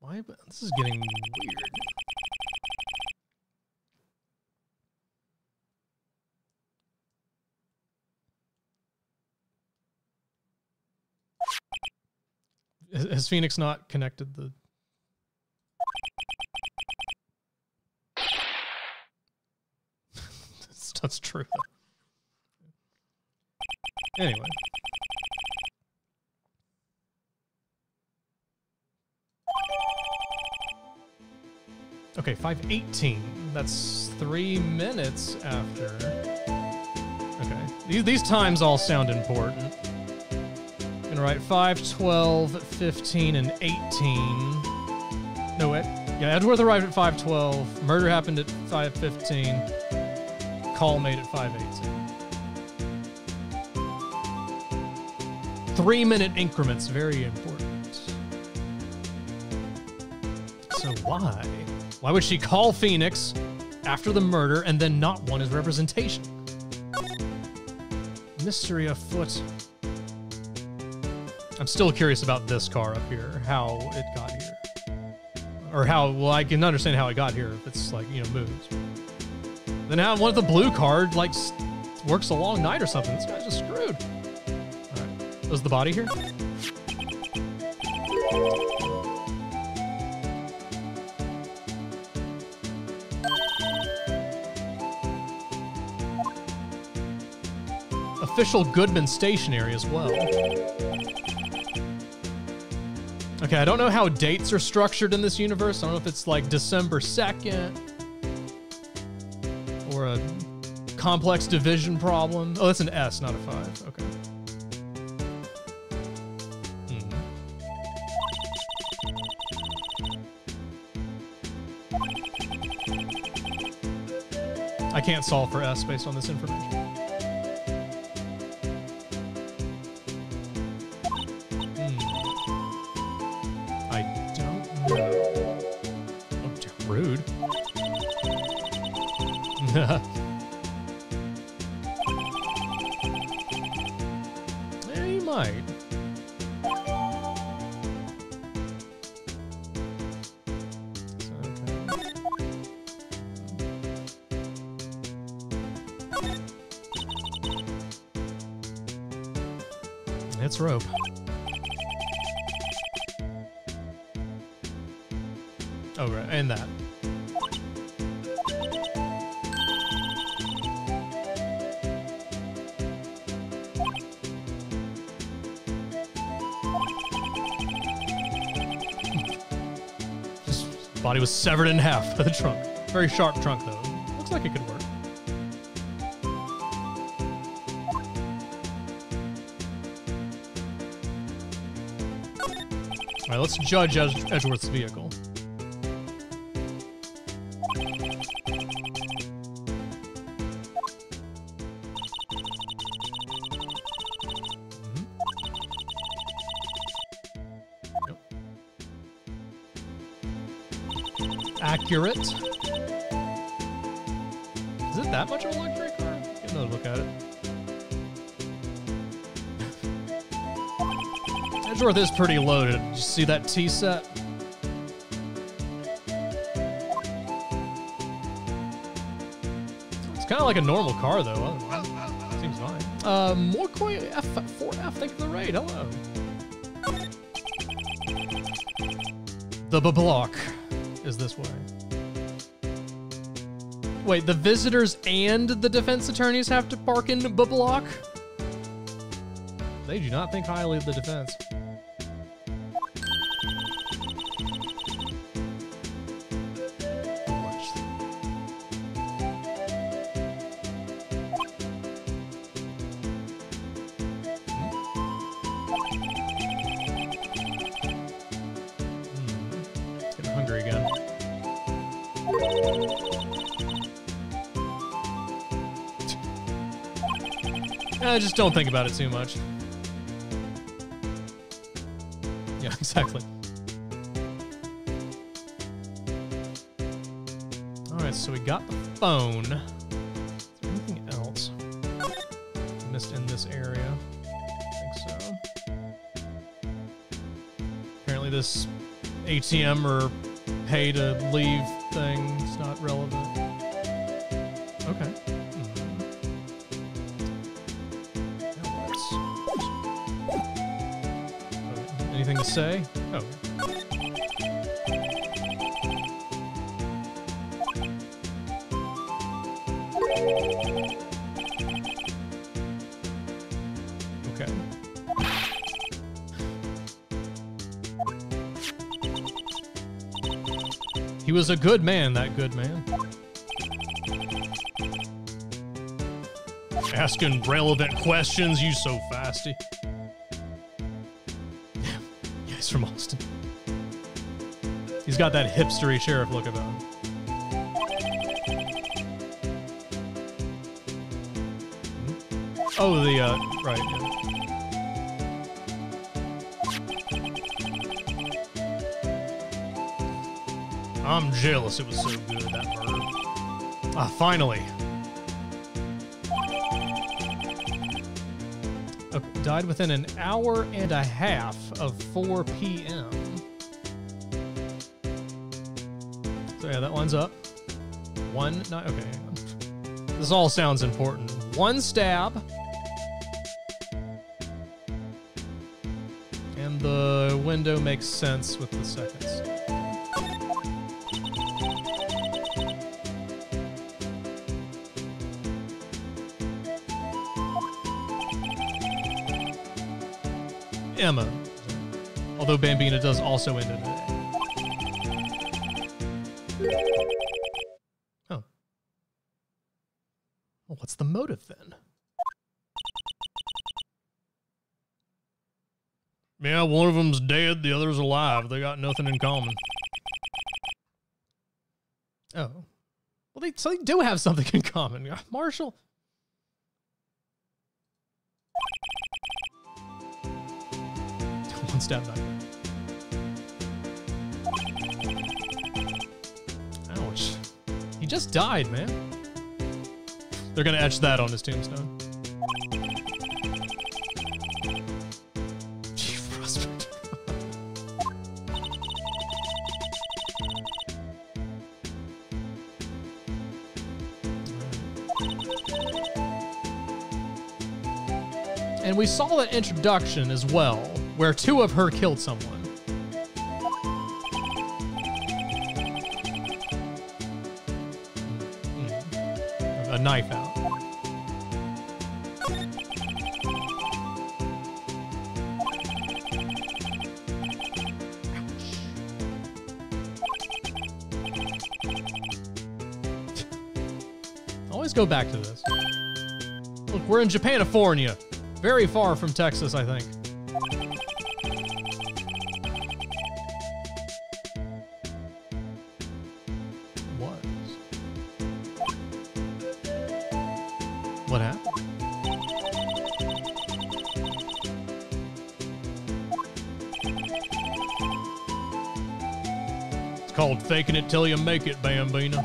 Why? This is getting weird. Has- Has Phoenix not connected the [LAUGHS] that's, that's true. Anyway. Okay, 518. That's three minutes after. Okay. These, these times all sound important. I'm gonna write 5, 12, 15, and 18. No, wait. Yeah, Edgeworth arrived at 512. Murder happened at 515. Call made at 518. Three minute increments, very important. So why? Why would she call Phoenix after the murder and then not want his representation? Mystery afoot. I'm still curious about this car up here, how it got here. Or how, well, I can understand how it got here if it's like, you know, moves. Then how one of the blue card, like, works a long night or something. This guy's just screwed. All right. Was the body here? Official Goodman stationery as well. Okay, I don't know how dates are structured in this universe. I don't know if it's like December 2nd or a complex division problem. Oh, that's an S, not a 5. Okay. Hmm. I can't solve for S based on this information. Was severed in half by the trunk. Very sharp trunk, though. Looks like it could work. All right, let's judge Edge- Edgeworth's vehicle. Pretty loaded. You see that T set? It's kind of like a normal car, though. Seems fine. Uh, Morcoy F4F, thank you for the raid. Hello. The B block is this way. Wait, the visitors and the defense attorneys have to park in B block? They do not think highly of the defense. Uh, just don't think about it too much. Yeah, [LAUGHS] exactly. All right, so we got the phone. Is there anything else missed in this area? I think so. Apparently, this ATM or pay to leave was a good man, that good man. Asking relevant questions, you so fasty. Yeah, yeah, he's from Austin. He's got that hipstery sheriff look about him. Oh, the, uh, right, yeah. I'm jealous it was so good, that murder. Ah, finally. Okay, died within an hour and a half of 4 p.m. So yeah, that one's up. One, not, okay. This all sounds important. One stab. And the window makes sense with the seconds. Although Bambina does also end in an A. Oh. Well, what's the motive then? Yeah, one of them's dead, the other's alive. They got nothing in common. Oh. Well, they, so they do have something in common. [LAUGHS] Marshall. One step back. Ouch. He just died, man. They're gonna etch that on his tombstone. [LAUGHS] And we saw that introduction as well, where two of her killed someone. Mm. A knife out. Always go back to this. Look, we're in Japan, Japanifornia. Very far from Texas, I think. Faking it till you make it, Bambina.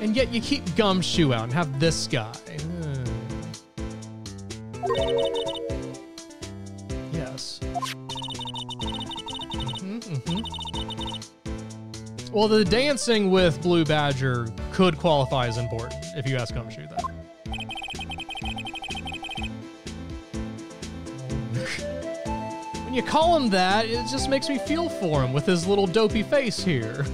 And yet you keep Gumshoe out and have this guy. Hmm. Yes. hmm hmm Well, the dancing with Blue Badger could qualify as important if you ask Gumshoe that. You call him that, it just makes me feel for him with his little dopey face here.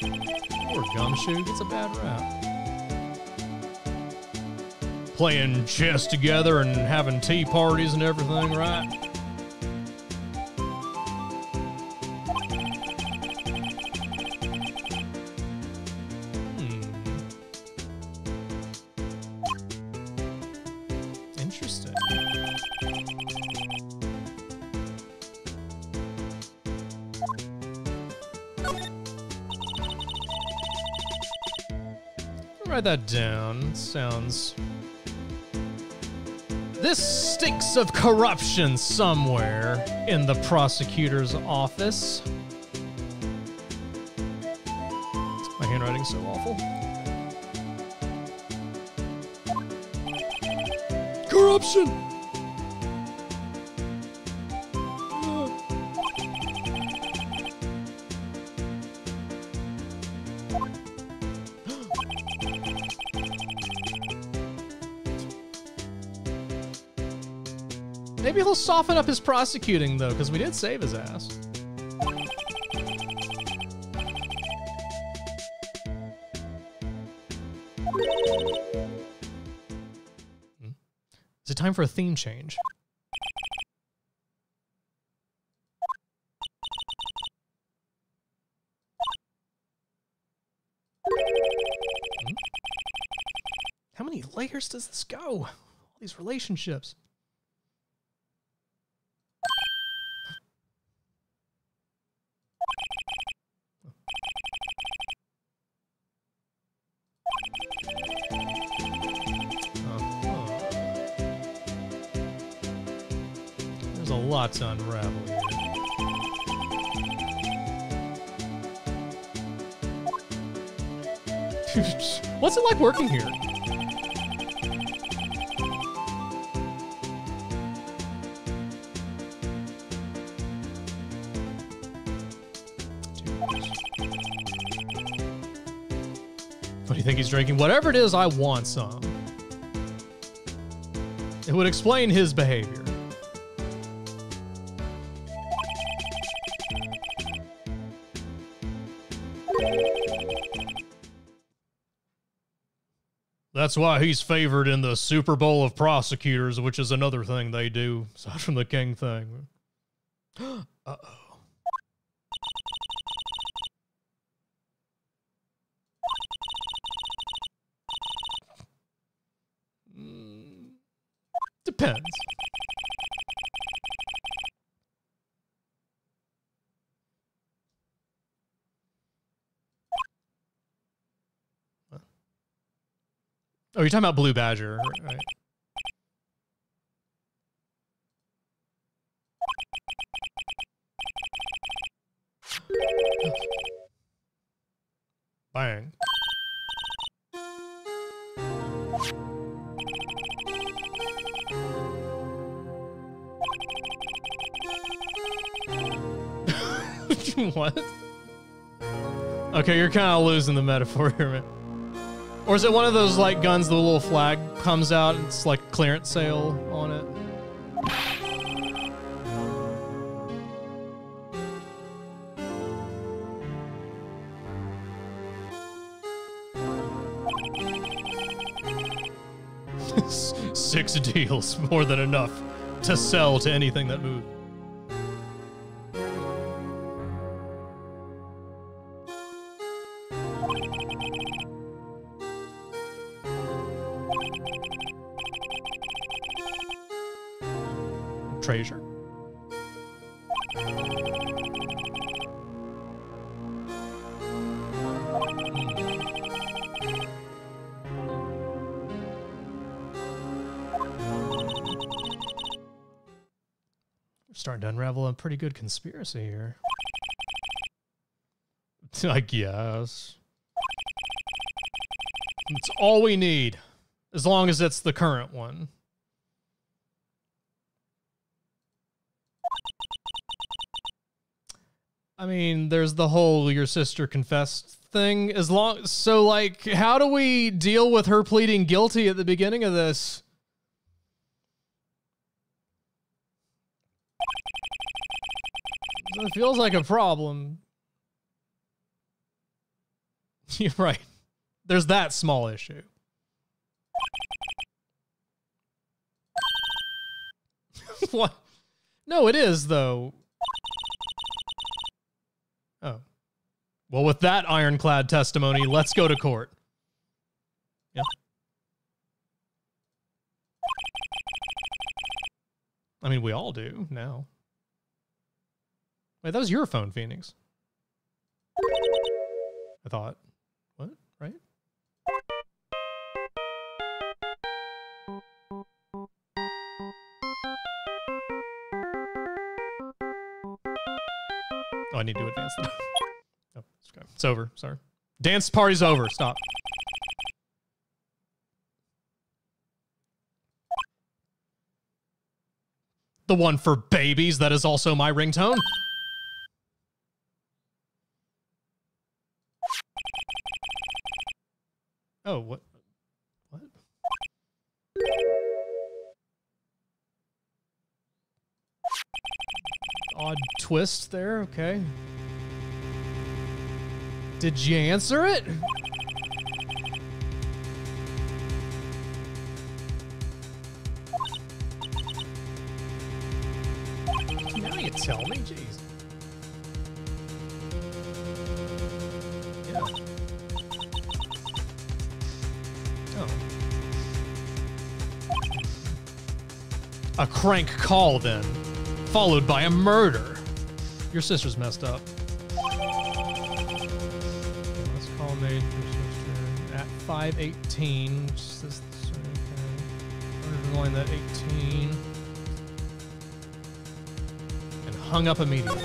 Poor Gumshoe gets a bad rap. Playing chess together and having tea parties and everything, right? That down. Sounds. This stinks of corruption somewhere in the prosecutor's office. My handwriting's so awful. Corruption! Soften up his prosecuting, though, because we did save his ass. Hmm. Is it time for a theme change? Hmm? How many layers does this go? All these relationships. Drinking? Whatever it is, I want some. It would explain his behavior. That's why he's favored in the Super Bowl of prosecutors, which is another thing they do aside from the king thing. Oh, you're talking about Blue Badger, right? Bang. [LAUGHS] what? Okay, you're kind of losing the metaphor here, man. Or is it one of those like guns the little flag comes out and it's like clearance sale on it? [LAUGHS] Six deals, more than enough to sell to anything that moves. Fraser. starting to unravel a pretty good conspiracy here. [LAUGHS] I guess. It's all we need, as long as it's the current one. I mean, there's the whole your sister confessed thing. As long so like how do we deal with her pleading guilty at the beginning of this? It feels like a problem. [LAUGHS] You're right. There's that small issue. [LAUGHS] what? No, it is though. Oh. Well, with that ironclad testimony, let's go to court. Yeah. I mean, we all do now. Wait, that was your phone, Phoenix. I thought. I need to advance the. [LAUGHS] Oh, it's okay. It's over. Sorry. Dance party's over. Stop. The one for babies that is also my ringtone. Oh? What? Twist there. Okay. Did you answer it? Now you tell me, jeez. Yeah. Oh. A crank call, then, followed by a murder. Your sister's messed up. Let's call sister at 518. which is this- okay. That 18. And hung up immediately.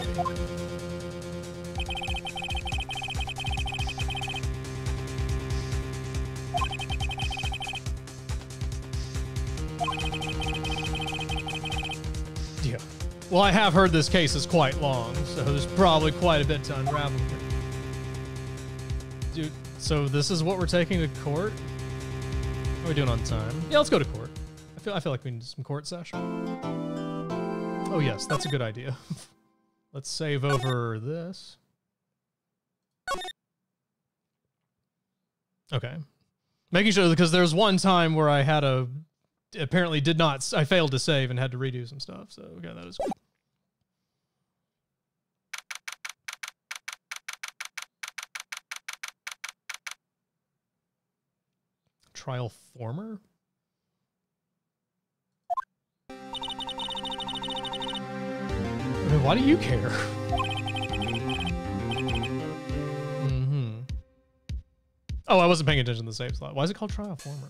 Well, I have heard this case is quite long, so there's probably quite a bit to unravel. Dude, so this is what we're taking to court? What are we doing on time? Yeah, let's go to court. I feel I feel like we need some court session. Oh yes, that's a good idea. [LAUGHS] let's save over this. Okay. Making sure because there's one time where I had a apparently did not I failed to save and had to redo some stuff. So okay, that is trial former. I mean, why do you care? hmm Oh, I wasn't paying attention to the save slot. Why is it called trial former?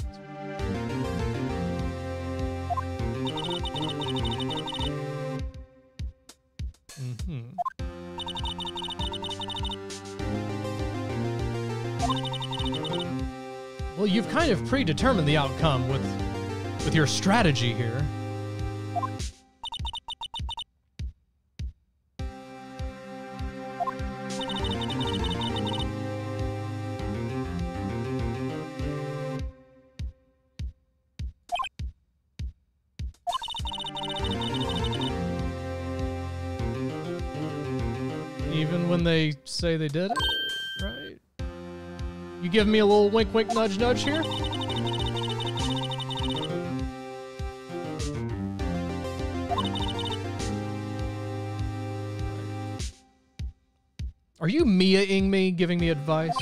You've kind of predetermined the outcome with with your strategy here. Even when they say they did it, give me a little wink, wink, nudge, nudge here? Are you Mia-ing me, giving me advice?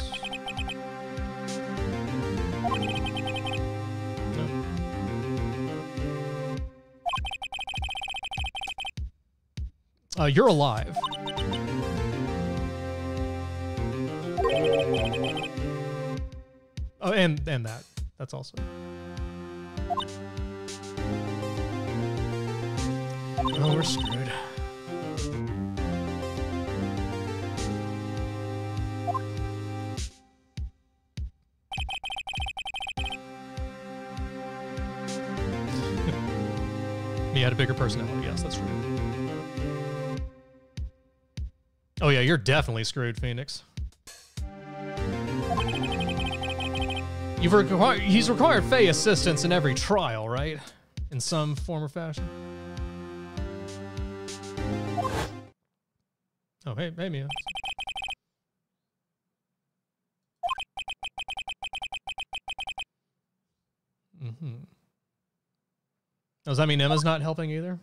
Uh, you're alive. And and that that's also. Oh, we're screwed. [LAUGHS] he had a bigger personality. Yes, that's true. Oh yeah, you're definitely screwed, Phoenix. You've required he's required Fey assistance in every trial, right? In some form or fashion. Oh hey, hey Mia. Mm-hmm. Does that mean Ema's not helping either?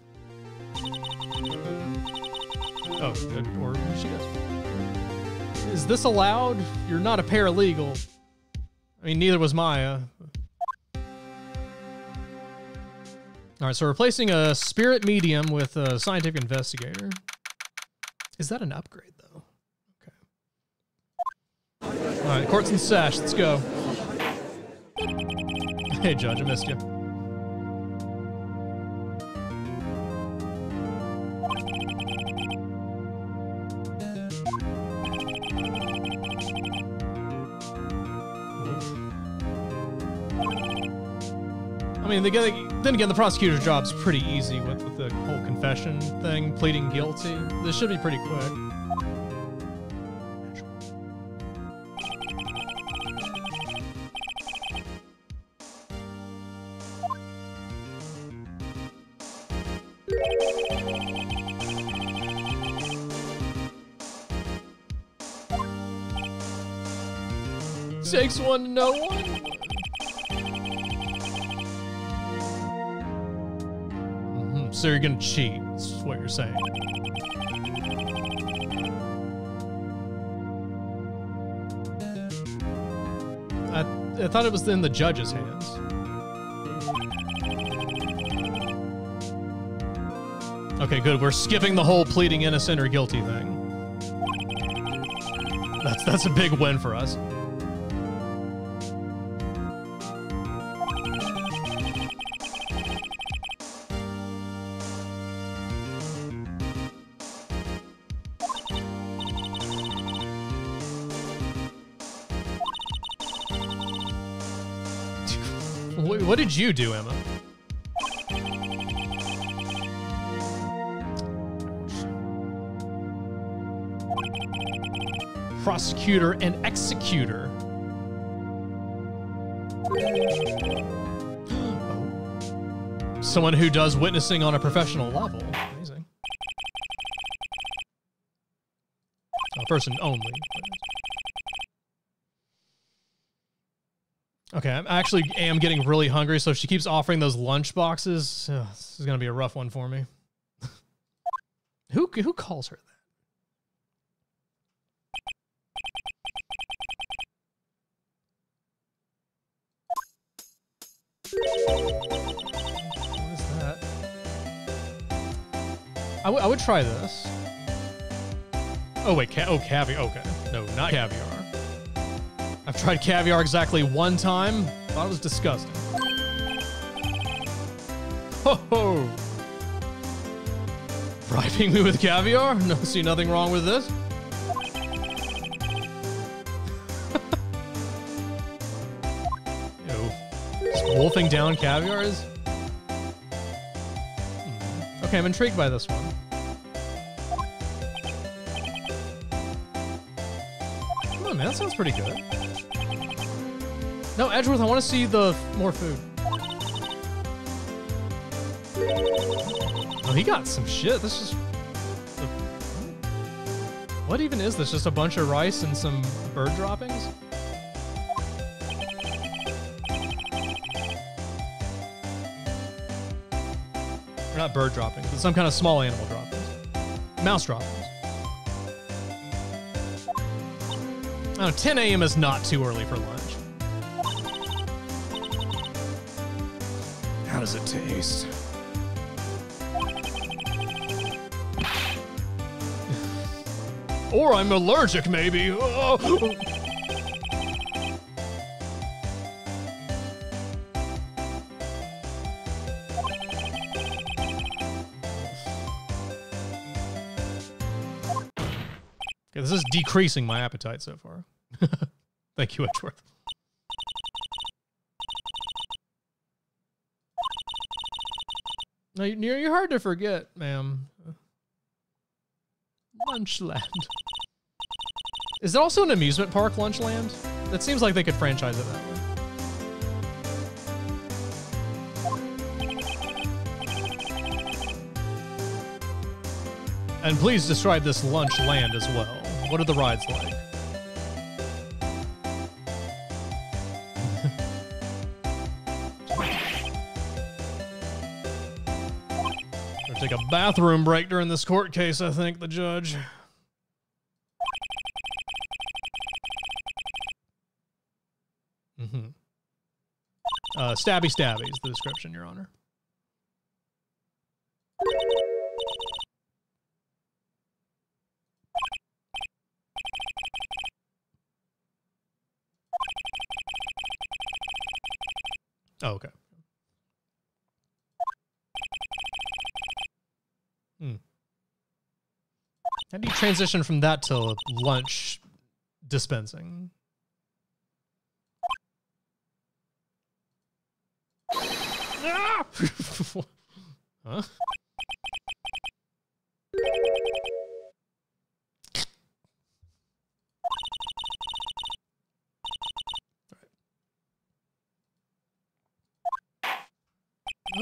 Oh, good. Or she does. Is this allowed? You're not a paralegal. I mean, neither was Maya. All right, so replacing a spirit medium with a scientific investigator. Is that an upgrade, though? Okay. All right, courts and sash. Let's go. Hey, Judge, I missed you. Mean, the, then again, the prosecutor's job's pretty easy with, with the whole confession thing, pleading guilty. This should be pretty quick. Takes one to know one. So you're gonna cheat, is what you're saying. I, I thought it was in the judge's hands. Okay, good. We're skipping the whole pleading innocent or guilty thing. That's that's a big win for us. Did you do, Ema? Prosecutor and executor. Oh. Someone who does witnessing on a professional level. Amazing. A person only. Okay, I actually am getting really hungry, so if she keeps offering those lunch boxes, ugh, this is gonna be a rough one for me. [LAUGHS] who who calls her that? What is that? I, I would try this. Oh wait, ca- oh caviar. Okay, no, not caviar. I've tried caviar exactly one time. Thought it was disgusting. Ho ho! Bribing me with caviar? No, [LAUGHS] see nothing wrong with this. Ew. Just wolfing down caviar is. Hmm. Okay, I'm intrigued by this one. That sounds pretty good. No, Edgeworth, I want to see the more food. Oh, he got some shit. This is. What even is this? Just a bunch of rice and some bird droppings? Or not bird droppings, but some kind of small animal droppings. Mouse droppings. I 10 a.m. is not too early for lunch. How does it taste? Or I'm allergic, maybe. Oh. oh. Okay, this is decreasing my appetite so far. Thank you, Edgeworth. No, you- you're, you're hard to forget, ma'am. Lunchland. Is it also an amusement park, Lunchland? That seems like they could franchise it that way. And please describe this Lunchland as well. What are the rides like? A bathroom break during this court case, I think, the judge. Mm-hmm. Uh, stabby stabby is the description, Your Honor. Oh, okay. How do you transition from that to lunch dispensing? Huh? [LAUGHS]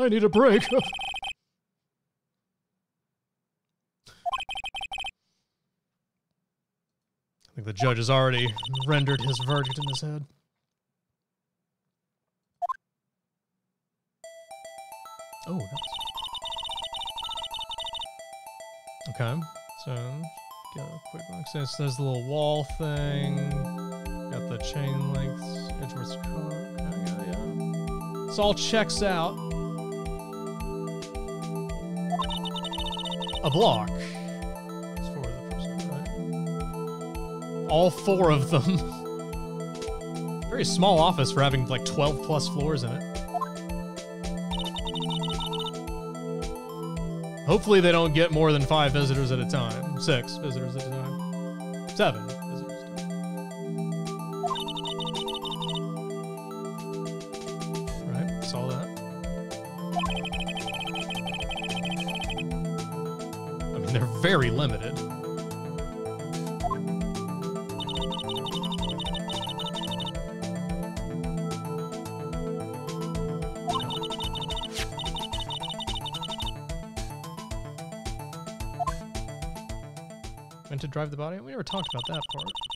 I need a break. [LAUGHS] think the judge has already rendered his verdict in his head. Oh, nice. Okay, so get a quick look. So there's the little wall thing. Got the chain links. Edgeworth's car. Okay, yeah, yeah. This all checks out. A block. All four of them. [LAUGHS] Very small office for having like 12 plus floors in it. Hopefully they don't get more than five visitors at a time. Six visitors at a time. Seven visitors time. Right, saw that. I mean, they're very limited. Drive the body? We never talked about that part.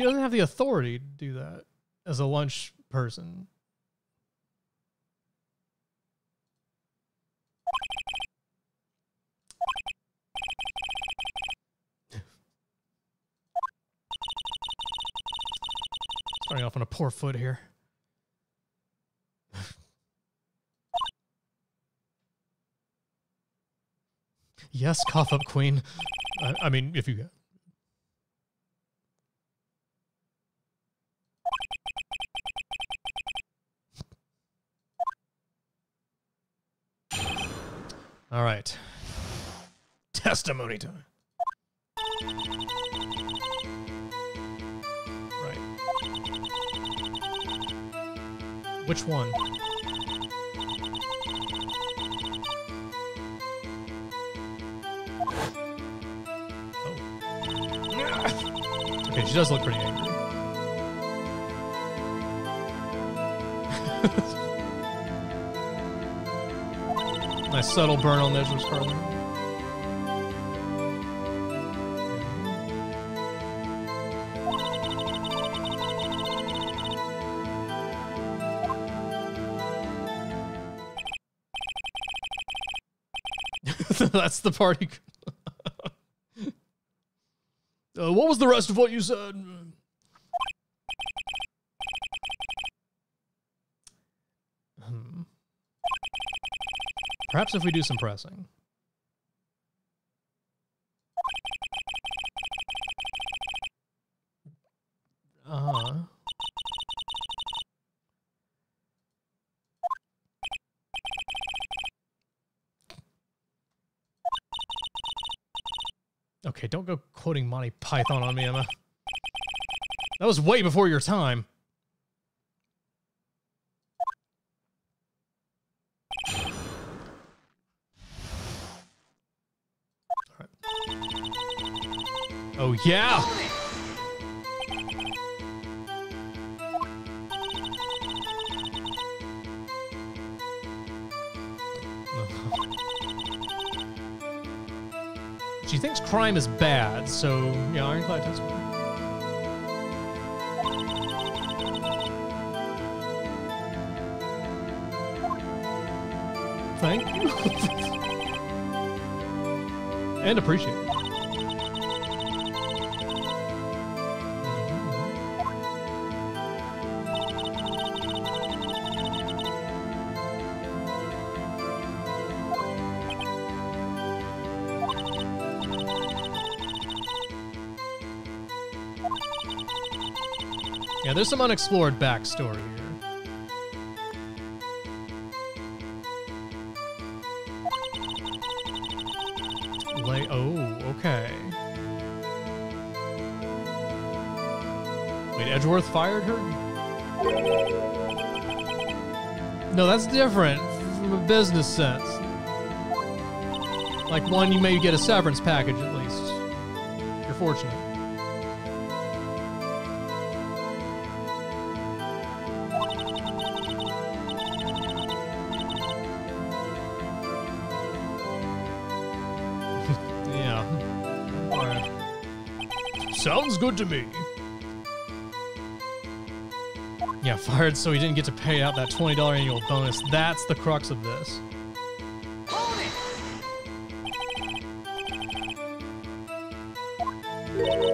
She doesn't have the authority to do that as a lunch person. Starting off on a poor foot here. yes, cough up, queen. I, I mean, if you right. Testimony time. Right. Which one? Oh. Okay, she does look pretty angry. Nice subtle burn on the edge of his car there. That's the party. [LAUGHS] uh, what was the rest of what you said? Perhaps if we do some pressing. Uh-huh. Okay, don't go quoting Monty Python on me, Ema. That was way before your time. Yeah! [LAUGHS] she thinks crime is bad, so, yeah, Ironclad does. Thank you. [LAUGHS] and appreciate it. Yeah, there's some unexplored backstory here. Lay. Oh, okay. Wait, Edgeworth fired her? No, that's different from a business sense. Like one, you may get a severance package at least. You're fortunate. Good to me. Yeah, fired so he didn't get to pay out that $20 annual bonus. That's the crux of this.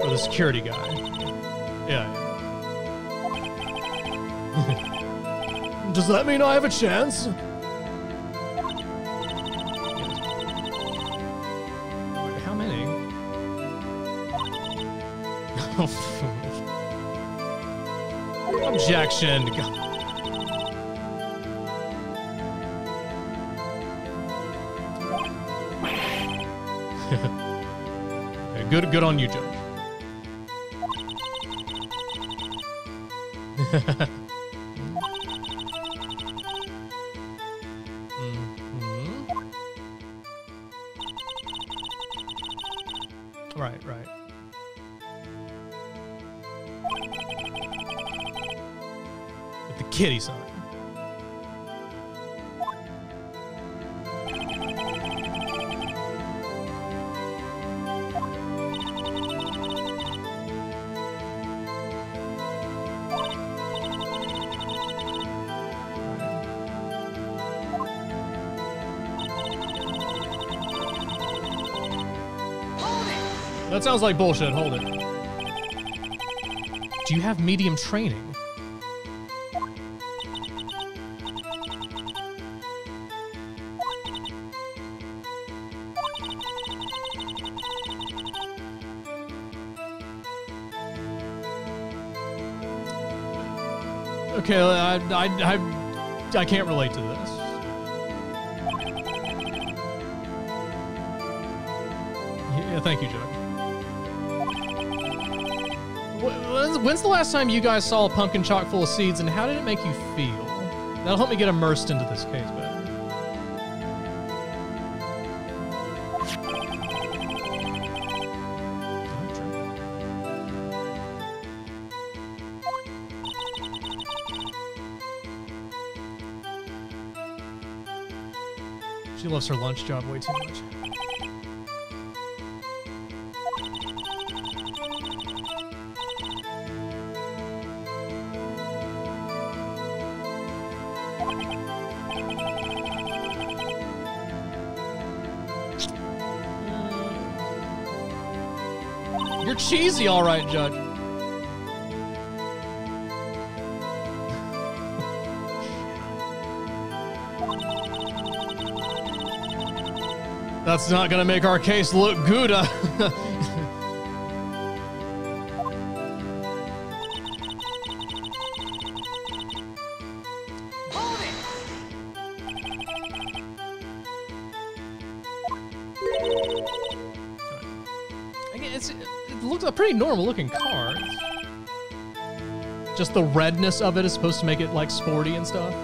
Or the security guy. Yeah. [LAUGHS] Does that mean I have a chance? Objection. [LAUGHS] Good, good on you, Judge. [LAUGHS] sounds like bullshit. Hold it. Do you have medium training? Okay, I, I, I, I can't relate to this. Yeah, thank you, Judge. When's, the last time you guys saw a pumpkin chock full of seeds, and how did it make you feel? That'll help me get immersed into this case better. She loves her lunch job way too much. Cheesy, all right, Judge. That's not gonna make our case look good. Uh, [LAUGHS] normal looking car. It's- just the redness of it is supposed to make it like sporty and stuff.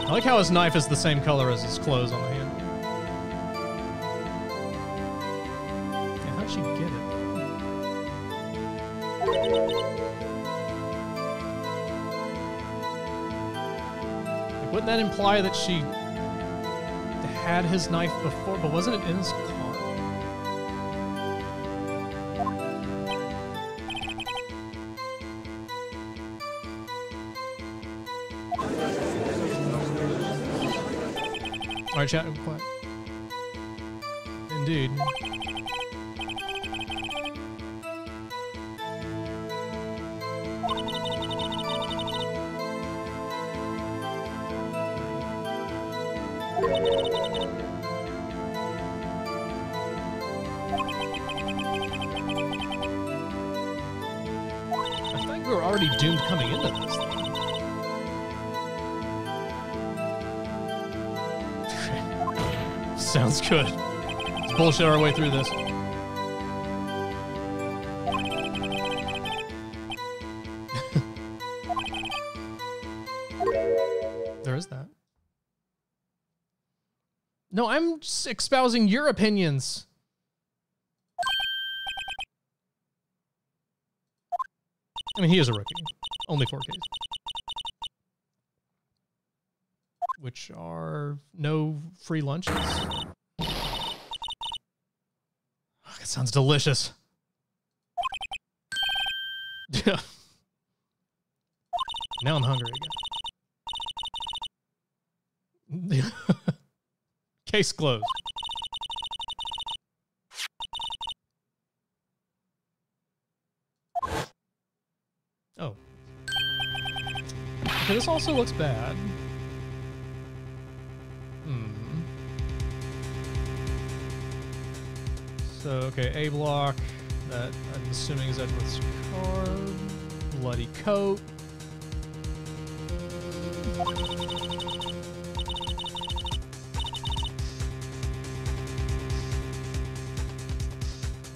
I like how his knife is the same color as his clothes on the handle. Yeah, how'd she get it? Like, wouldn't that imply that she had his knife before, but wasn't it in his All right, chat. Sounds good. Let's bullshit our way through this. [LAUGHS] there is that. No, I'm just espousing your opinions. I mean, he is a rookie. Only 4Ks. Which are no free lunches. Oh, that sounds delicious. Yeah. [LAUGHS] now I'm hungry again. [LAUGHS] Case closed. Oh. Okay, this also looks bad. So, okay, A block. That I'm assuming is Edward's car. Bloody coat.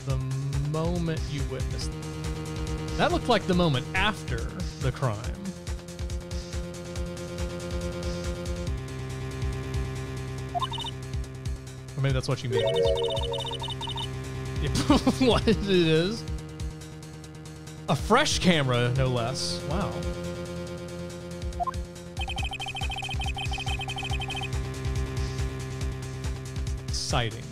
The moment you witnessed that looked like the moment after the crime. Or maybe that's what you mean. [LAUGHS] what it is? A fresh camera, no less. Wow. Exciting,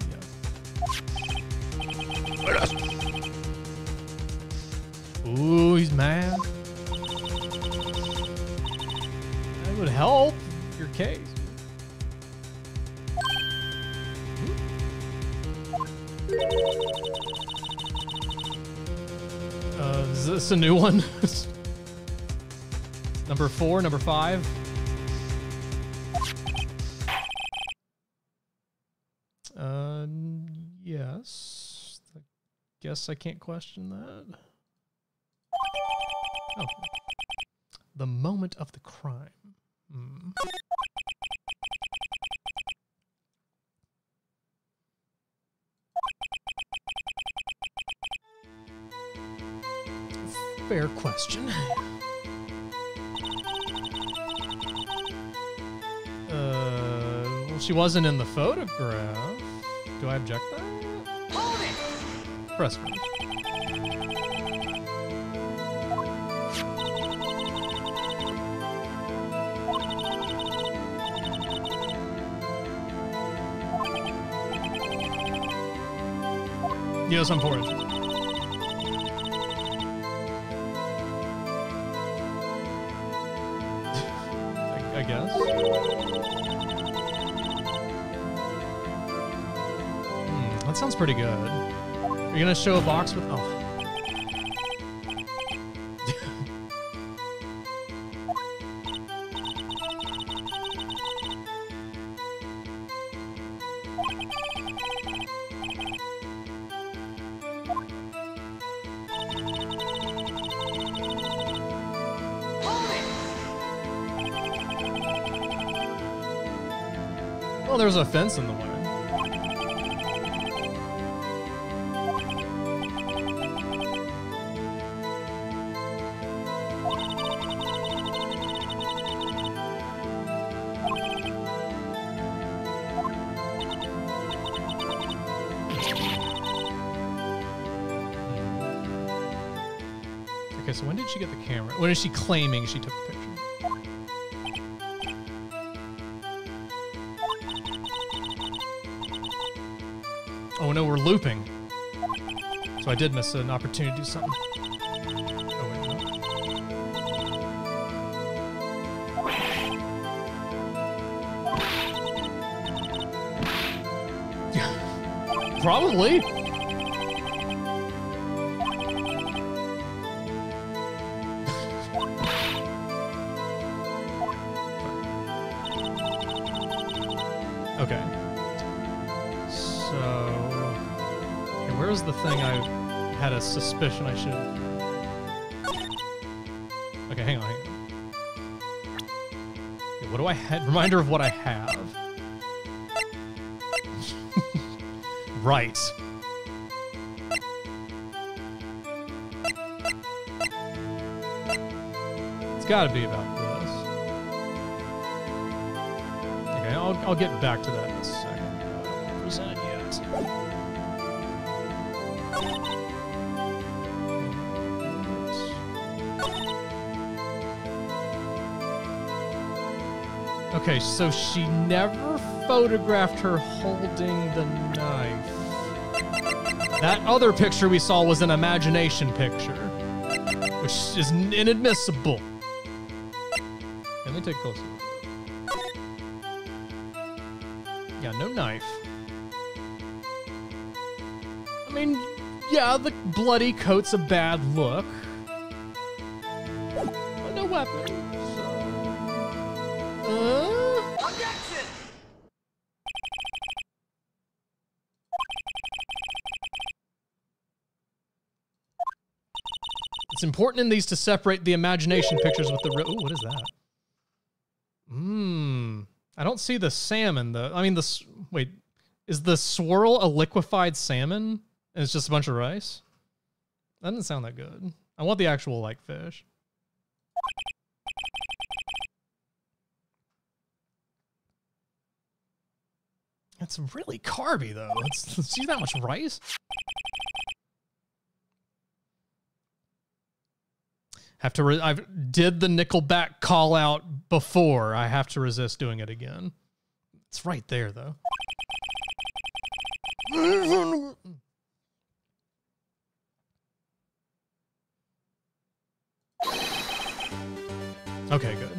a new one? [LAUGHS] number four, number five. Uh, yes. I guess I can't question that. Oh. The moment of the crime. She wasn't in the photograph. Do I object that? Hold it! Press. Yes, I'm for it. Pretty good. You're you gonna show a box with? Oh. Well, there's a fence in the way. When is she claiming she took the picture? Oh no, we're looping. So I did miss an opportunity to do something. Oh wait. [LAUGHS] Probably. Suspicion I should? Okay, hang on. Hang on. What do I have? Reminder of what I have. [LAUGHS] right. It's got to be about this. Okay, I'll, I'll get back to that Okay, so she never photographed her holding the knife. That other picture we saw was an imagination picture, which is inadmissible. Let me take a closer. Yeah, no knife. I mean, yeah, the bloody coat's a bad look. Important in these to separate the imagination pictures with the real. What is that? Mmm. I don't see the salmon though. I mean, the wait, is the swirl a liquefied salmon? And it's just a bunch of rice. That doesn't sound that good. I want the actual like fish. It's really carby though. It's, [LAUGHS] see that much rice? To. Re- I've did the Nickelback call out before. I have to resist doing it again. It's right there though. Okay, good.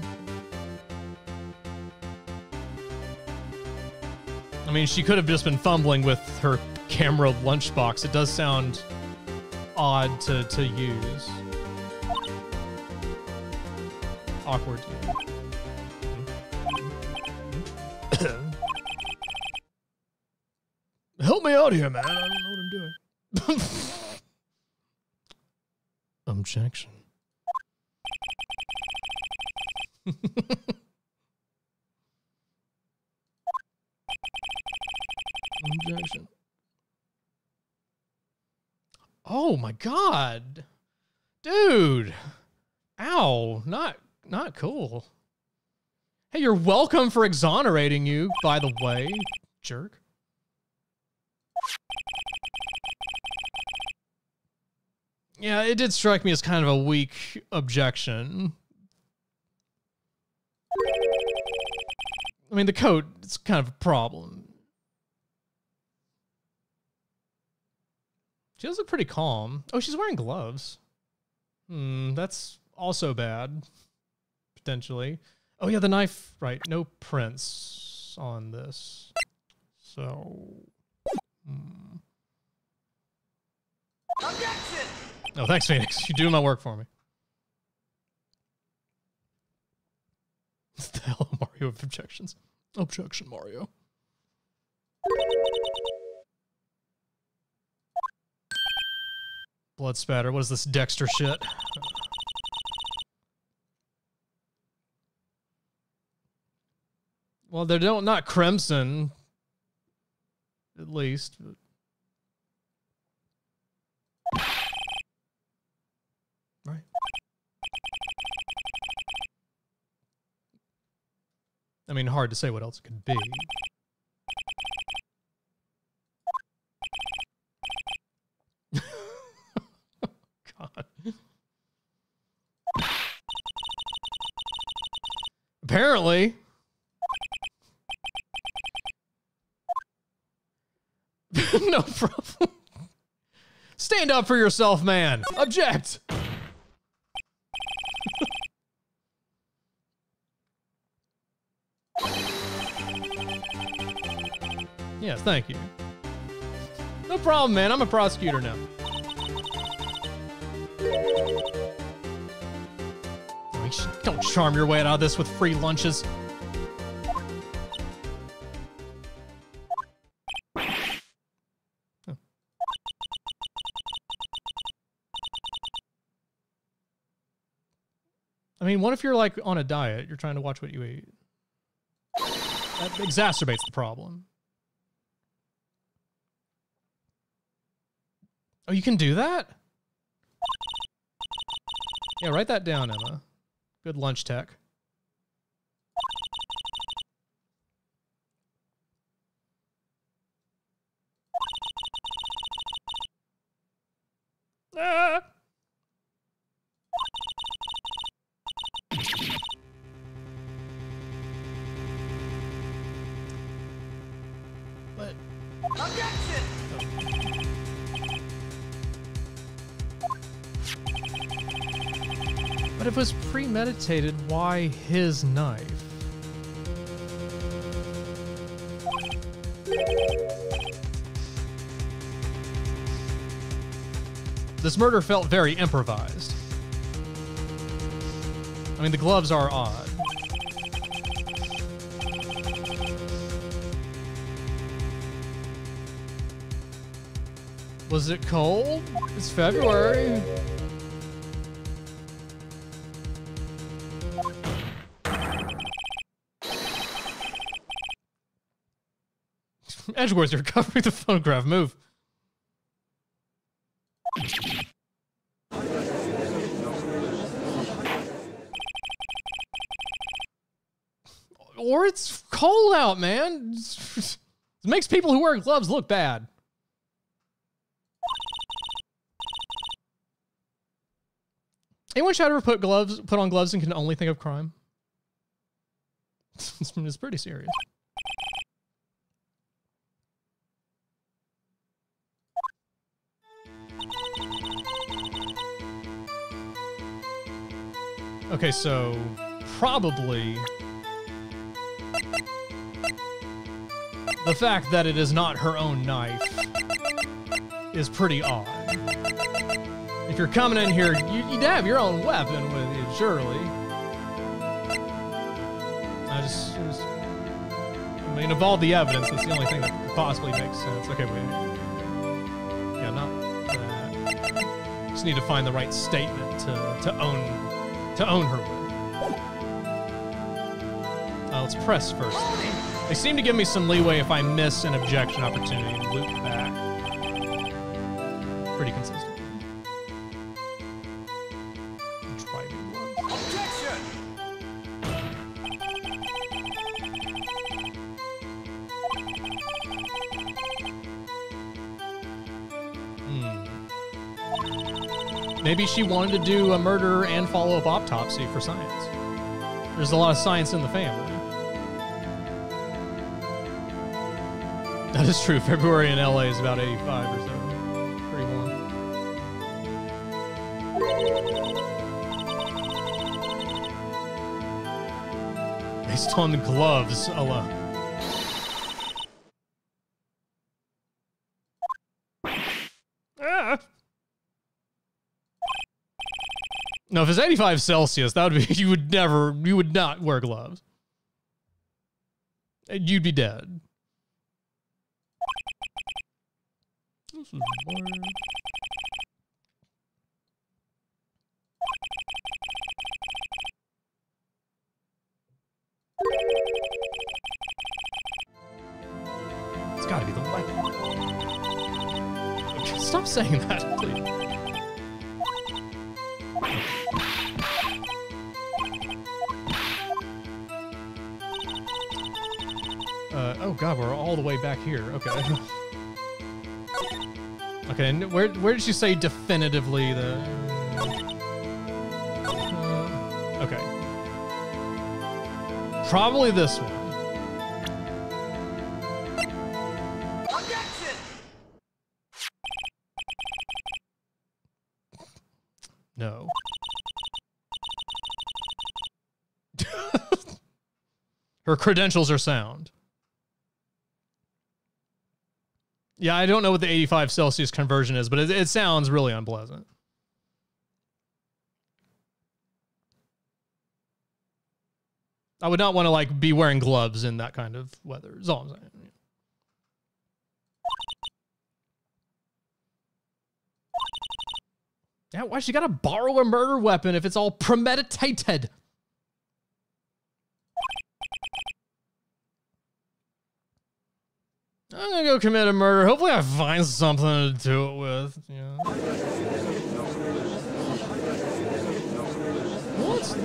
I mean, she could have just been fumbling with her camera lunchbox. It does sound odd to, to use. Awkward. Help me out here, man. I don't know what I'm doing. Objection. Objection. Oh my god. Dude. Ow. Not not cool. Hey, you're welcome for exonerating you, by the way, jerk. Yeah, it did strike me as kind of a weak objection. I mean, the coat, it's kind of a problem. She does look pretty calm. Oh, she's wearing gloves. Hmm, that's also bad, potentially. Oh, yeah, the knife, right. No prints on this. So. Hmm. Oh, thanks, Phoenix. You do my work for me. [LAUGHS] What the hell, Mario of objections. Objection, Mario. Blood spatter. What is this Dexter shit? Well, they don't not crimson, at least. Right. I mean, hard to say what else it could be. [LAUGHS] God. Apparently. [LAUGHS] no problem. Stand up for yourself, man. Object. [LAUGHS] yes, thank you. No problem, man. I'm a prosecutor now. Don't charm your way out of this with free lunches. Mean, what if you're like on a diet? You're trying to watch what you eat. That exacerbates the problem. Oh, you can do that? Yeah, write that down, Ema. Good lunch tech. Ah! But if it was premeditated, why his knife? This murder felt very improvised. I mean, the gloves are odd. Was it cold? It's February. Edgeworth, you're covering the photograph. Move. Or it's cold out, man. It makes people who wear gloves look bad. Anyone should ever put gloves, put on gloves, and can only think of crime? [LAUGHS] it's pretty serious. Okay, so probably the fact that it is not her own knife is pretty odd. If you're coming in here, you, would have your own weapon with you, surely. I just, just, I mean, of all the evidence, that's the only thing that possibly makes sense. Okay, wait. Yeah, not that. Just need to find the right statement to, to own to own her with. Uh, let's press first. They seem to give me some leeway if I miss an objection opportunity to loop back. Pretty consistent. Maybe she wanted to do a murder and follow up autopsy for science. There's a lot of science in the family. That is true. February in LA is about 85 or so. Pretty warm. Based on the gloves alone. No, if it's 85 Celsius, that would be [LAUGHS] you would never you would not wear gloves. And you'd be dead. This is It's gotta be the weapon. Stop saying that, please. Oh god, we're all the way back here. Okay. okay, and where where did you say definitively the? Uh, okay. probably this one. No. [LAUGHS] Her credentials are sound. Yeah, I don't know what the 85 Celsius conversion is, but it, it sounds really unpleasant. I would not want to like be wearing gloves in that kind of weather. Is all I'm saying. Yeah, why she got to borrow a murder weapon if it's all premeditated? I'm gonna go commit a murder. Hopefully, I find something to do it with. What?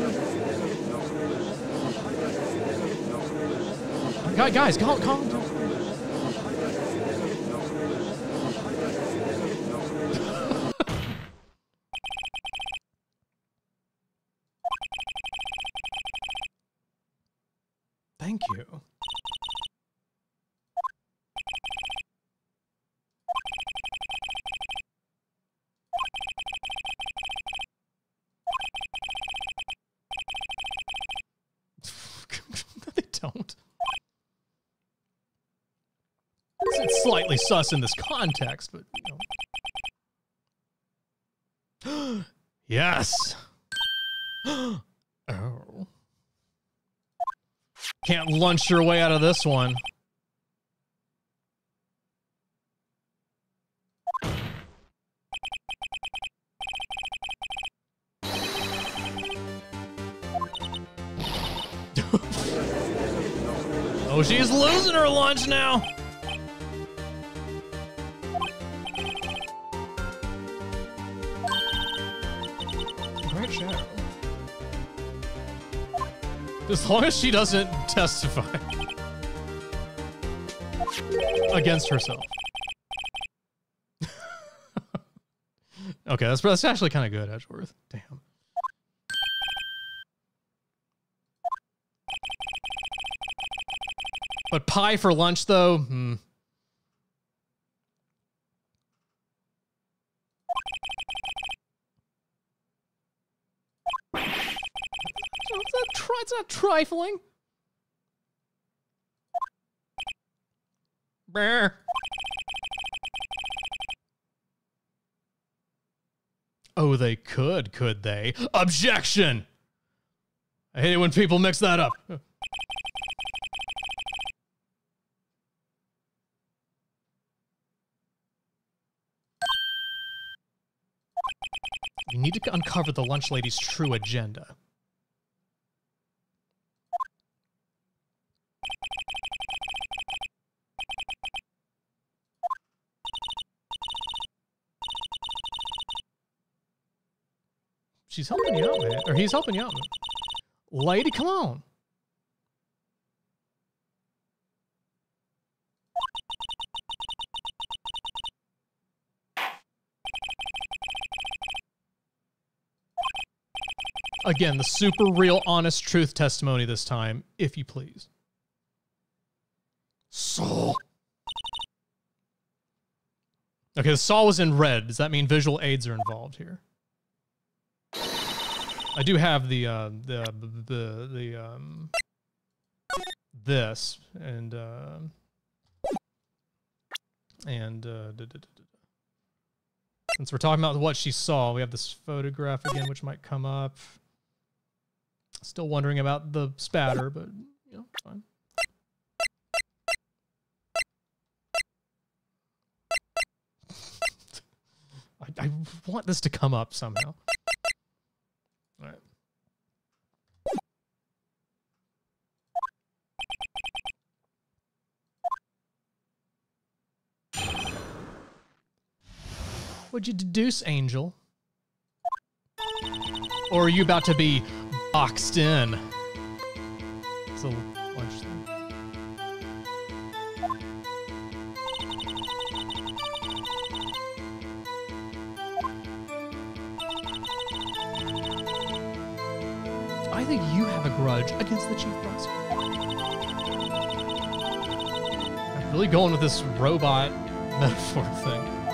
Guys, calm, calm. down. Thank you. they don't. It's- It's slightly sus in this context, but you know. [GASPS] yes. [GASPS] oh. Can't lunch your way out of this one. [LAUGHS] oh, she's losing her lunch now. As long as she doesn't testify against herself. [LAUGHS] okay, that's, that's actually kind of good, Edgeworth. Damn. But pie for lunch, though? Hmm. It's not, tri- trifling. Brr. Oh, they could, could they? Objection! I hate it when people mix that up. You need to uncover the lunch lady's true agenda. She's helping you out, man. Or he's helping you out. Man. Lady, come on. Again, the super real, honest truth testimony this time, if you please. Saul. Okay, the saw was in red. Does that mean visual aids are involved here? I do have the uh, the the the um this and uh, and uh, duh, duh, duh. since we're talking about what she saw, we have this photograph again, which might come up. Still wondering about the spatter, but you know, fine. [LAUGHS] I, I want this to come up somehow. What'd you deduce, Angel? Or are you about to be boxed in? It's a. I think you have a grudge against the chief prosecutor. I'm really going with this robot metaphor thing.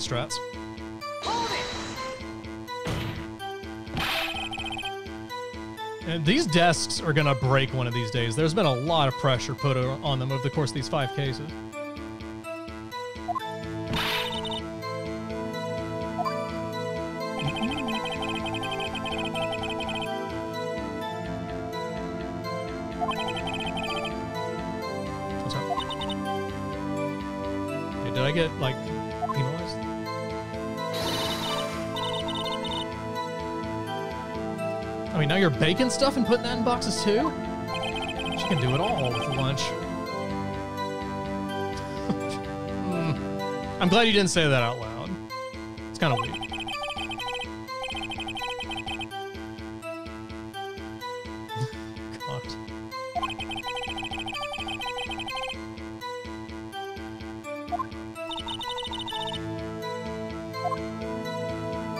Strats. And these desks are gonna break one of these days. There's been a lot of pressure put on them over the course of these five cases. Baking stuff and putting that in boxes too? She can do it all with lunch. Hmm. I'm glad you didn't say that out loud. It's kind of weird.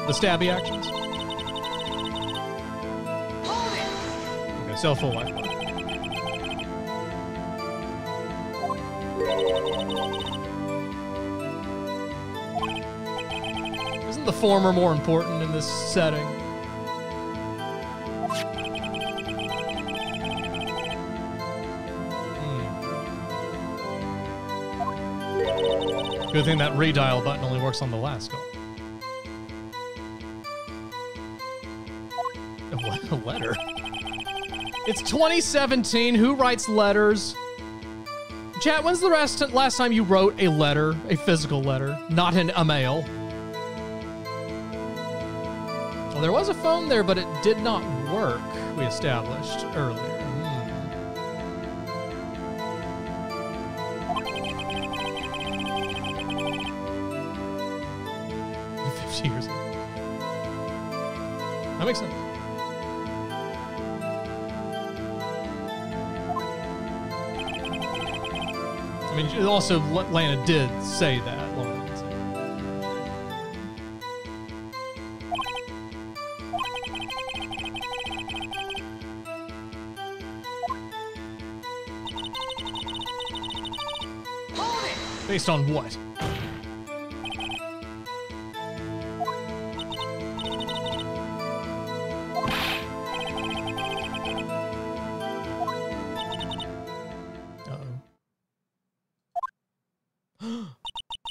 The stabby actions. Life. bar. Isn't the former more important in this setting? Hmm. Good thing that redial button only works on the last call. [LAUGHS] A letter? It's 2017. Who writes letters? Chat, when's the last, last time you wrote a letter, a physical letter, not an a mail? Well, there was a phone there, but it did not work, we established earlier. Also, Lana did say that. Based on what?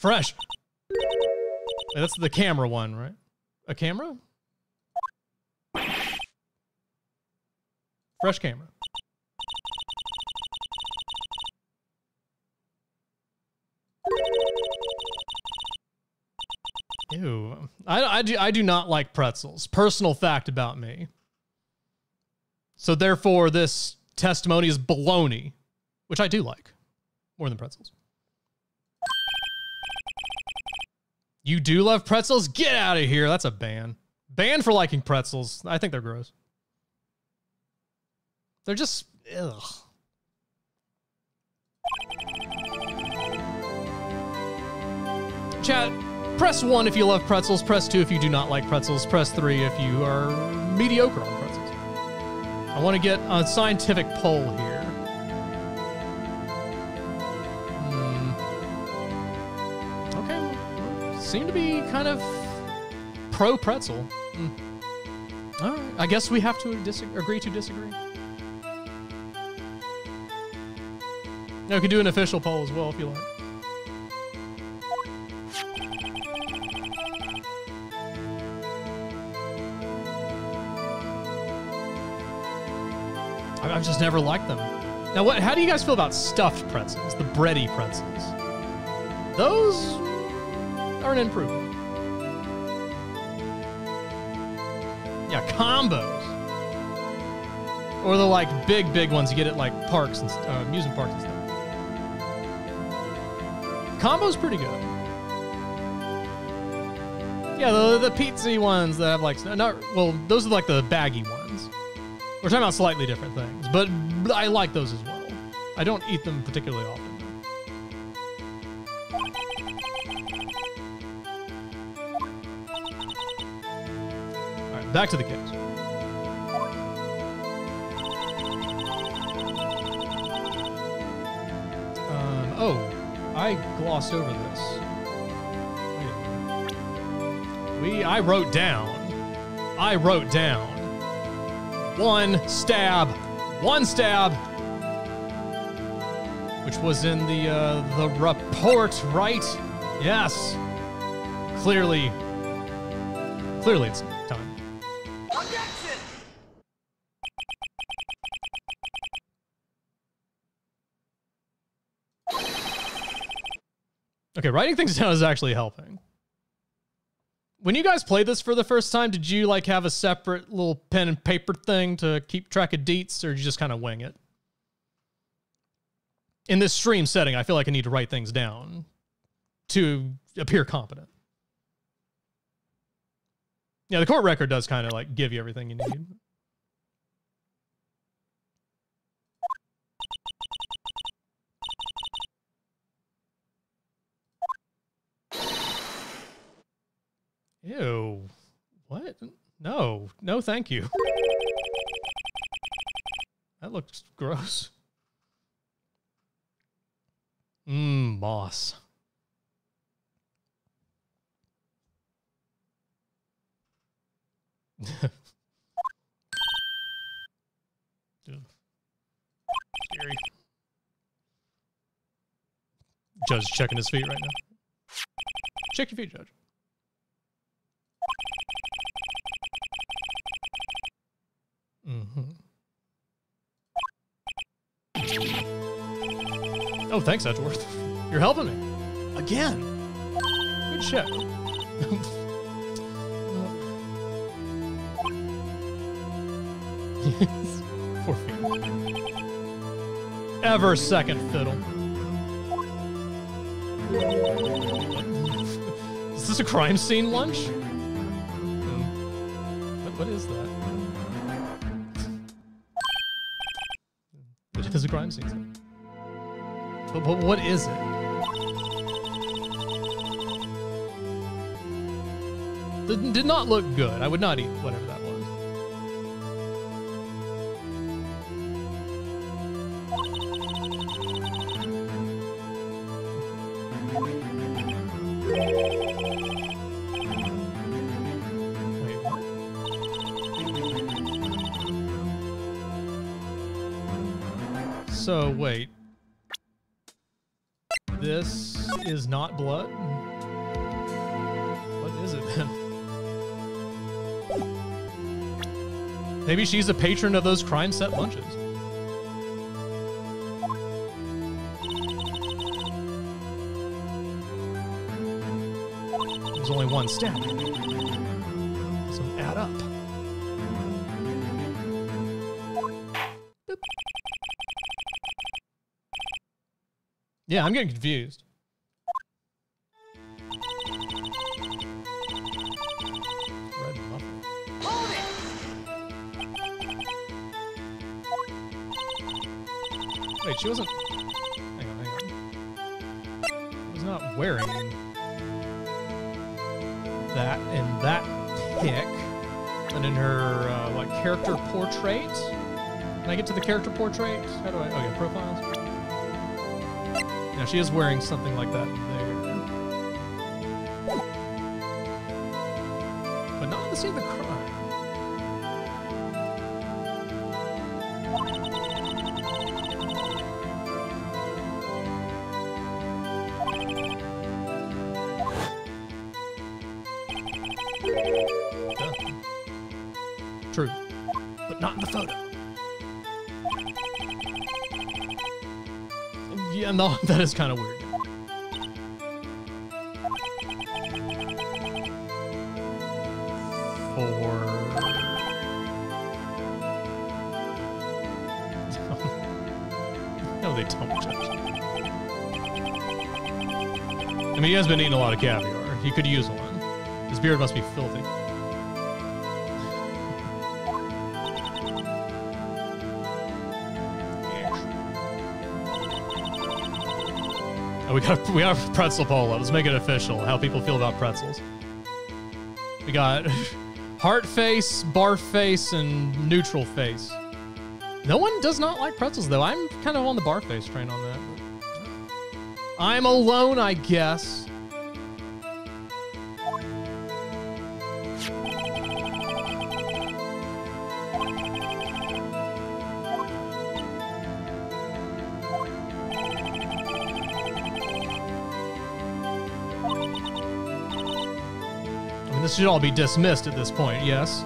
Fresh. That's the camera one, right? A camera? Fresh camera. Ew. I, I, do, I do not like pretzels. Personal fact about me. So therefore, this testimony is baloney, which I do like more than pretzels. You do love pretzels? Get out of here. That's a ban. Ban for liking pretzels. I think they're gross. They're just ugh. Chat, press 1 if you love pretzels, press 2 if you do not like pretzels, press 3 if you are mediocre on pretzels. I want to get a scientific poll here. Seem to be kind of pro pretzel. Hmm. All right, I guess we have to dis- agree to disagree. No, we can do an official poll as well if you like. I- I've just never liked them. Now, what? How do you guys feel about stuffed pretzels, the bready pretzels? Those an improvement. Yeah, combos. Or the like big, big ones you get at like parks and uh, amusement parks and stuff. Combo's pretty good. Yeah, the the pizza ones that have like not well, those are like the baggy ones. We're talking about slightly different things, but I like those as well. I don't eat them particularly often. Back to the case. Um, oh, I glossed over this. We, I wrote down. I wrote down. One stab. One stab. Which was in the uh, the report, right? Yes. Clearly. Clearly, it's Okay, writing things [LAUGHS] down is actually helping. When you guys played this for the first time, did you like have a separate little pen and paper thing to keep track of deets, or did you just kind of wing it? In this stream setting, I feel like I need to write things down to appear competent. Yeah, the court record does kind of like give you everything you need. Ew. What? No. No, thank you. That looks gross. Mmm, moss. Scary. [LAUGHS] Judge checking his feet right now. Check your feet, Judge. Mm-hmm. Oh, thanks, Edgeworth. You're helping me. Again. Good check. [LAUGHS] Yes. Poor feet. Ever second fiddle. Is this a crime scene lunch? Hmm. What is that? Crime scene. But, but what is it? Did, did not look good. I would not eat whatever that Maybe she's a patron of those crime set lunches. There's only one step. Doesn't add up. Boop. Yeah, I'm getting confused. She wasn't. Hang on, hang on. Was not wearing that in that pic, and in her uh, what character portrait? Can I get to the character portrait? How do I? Oh yeah, profiles. Now she is wearing something like that there, but not on the the though, [LAUGHS] that is kind of weird. Four. [LAUGHS] no, they don't, [LAUGHS] I mean, he has been eating a lot of caviar. He could use one. His beard must be filthy. We got we got pretzel poll. Let's make it official. How people feel about pretzels. We got [LAUGHS] heart face, barf face, and neutral face. No one does not like pretzels though. I'm kind of on the barf face train on that. I'm alone, I guess. Should all be dismissed at this point, yes?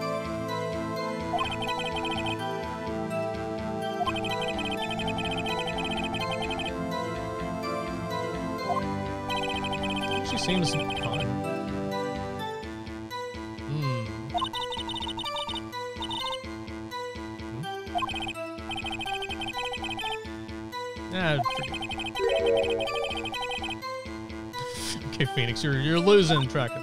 She seems fine. Hmm. Ah, [LAUGHS] okay, Phoenix, you're you're losing track of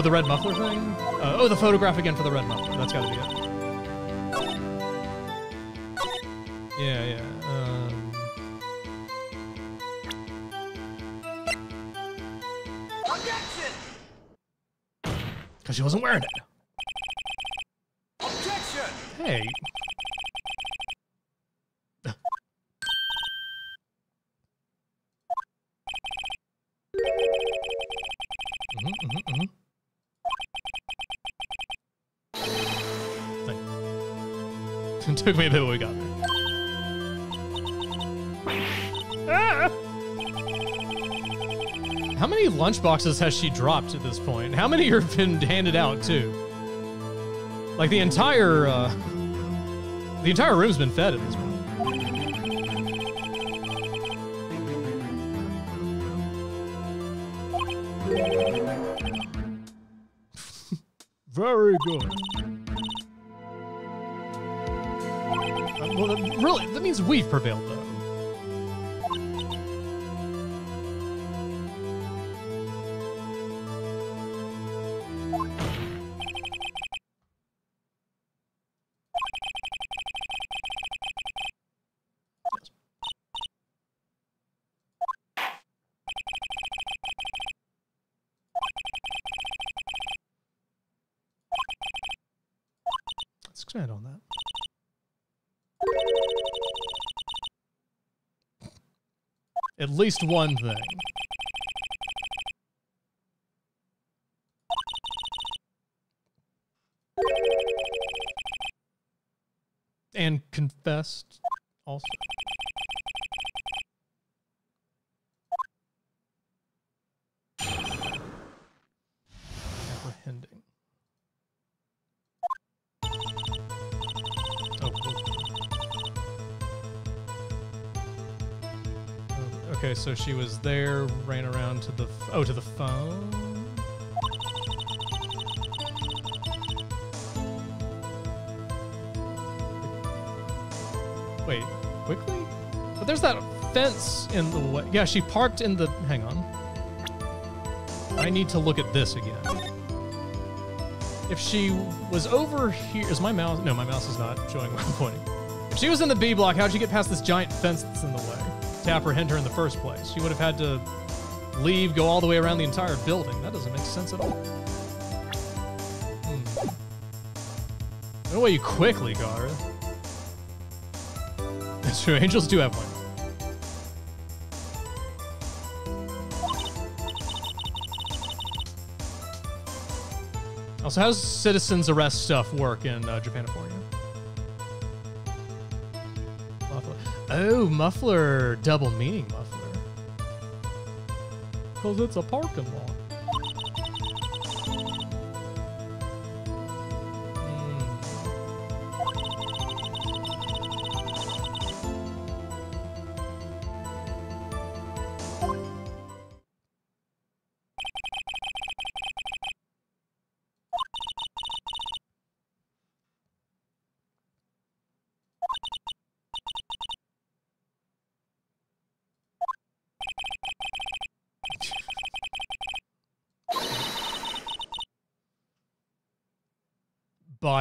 Oh, the red muffler thing? Uh, oh, the photograph again for the red muffler. That's gotta be it. Yeah, yeah. Um, Objection! because she wasn't wearing it. Took me a bit, we got there. How many lunchboxes has she dropped at this point? How many have been handed out too? Like the entire uh the entire room's been fed at this point. We've prevailed, though. Least one thing. So she was there, ran around to the oh to the phone. Wait, quickly? But there's that fence in the way. Yeah, she parked in the. Hang on. I need to look at this again. If she was over here, is my mouse? No, my mouse is not showing I'm [LAUGHS] pointing. If she was in the B block, how'd she get past this giant fence that's in the way to apprehend her in the first place? She would have had to leave, go all the way around the entire building. That doesn't make sense at all. Hmm. No way you quickly her. That's true. Angels do have one. Also, how's citizens arrest stuff work in uh, Japanifornia? Oh, muffler. Double meaning muffler. Because it's a parking lot.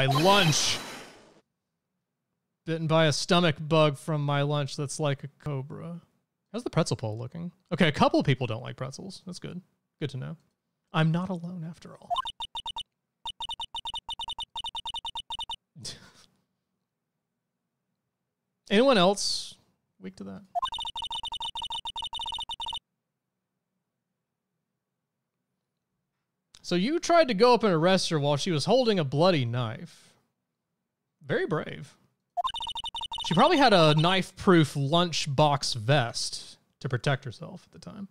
Lunch. Bitten by a stomach bug from my lunch that's like a cobra. How's the pretzel pole looking? Okay, a couple people don't like pretzels. That's good. Good to know. I'm not alone after all. [LAUGHS] Anyone else weak to that? So you tried to go up and arrest her while she was holding a bloody knife. Very brave. She probably had a knife proof lunchbox vest to protect herself at the time.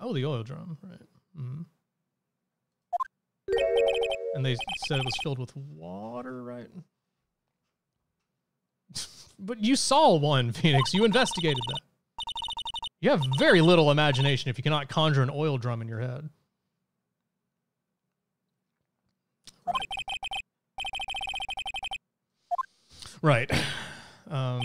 Oh, the oil drum, right. Mm-hmm. And they said it was filled with water, right? [LAUGHS] but you saw one, Phoenix. You investigated that. You have very little imagination if you cannot conjure an oil drum in your head. Right. Um,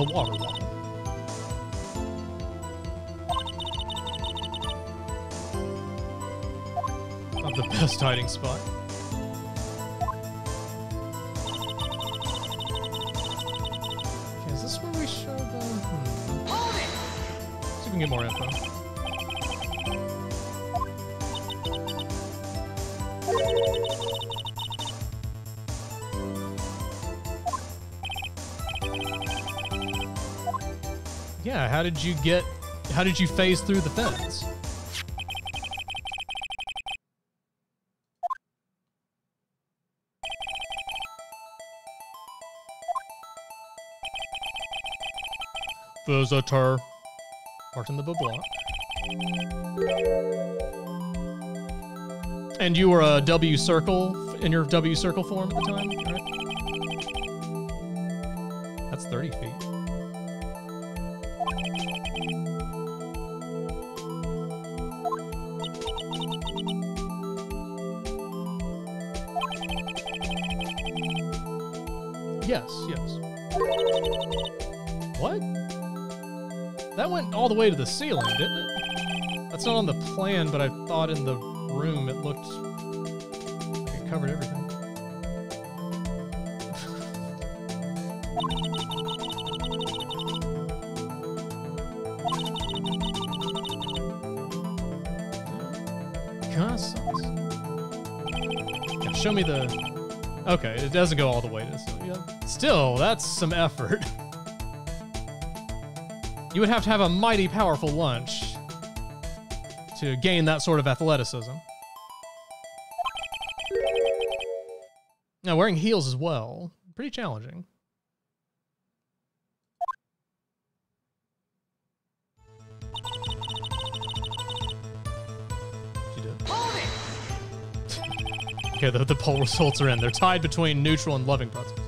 The water wall. Not the best hiding spot. Okay, is this where we showed them? Hmm. See if we can get more info. Yeah, how did you get how did you phase through the fence? Visitor. Martin the Beblanc. And you were a W circle in your W circle form at the time, right? That's 30 feet. Yes, yes. What? That went all the way to the ceiling, didn't it? That's not on the plan, but I thought in the room it looked like it covered everything. Show me the. Okay, it doesn't go all the way to. Still, that's some effort. You would have to have a mighty powerful lunch to gain that sort of athleticism. Now, wearing heels as well, pretty challenging. She did. [LAUGHS] Okay, the, the poll results are in. They're tied between neutral and loving pretzels.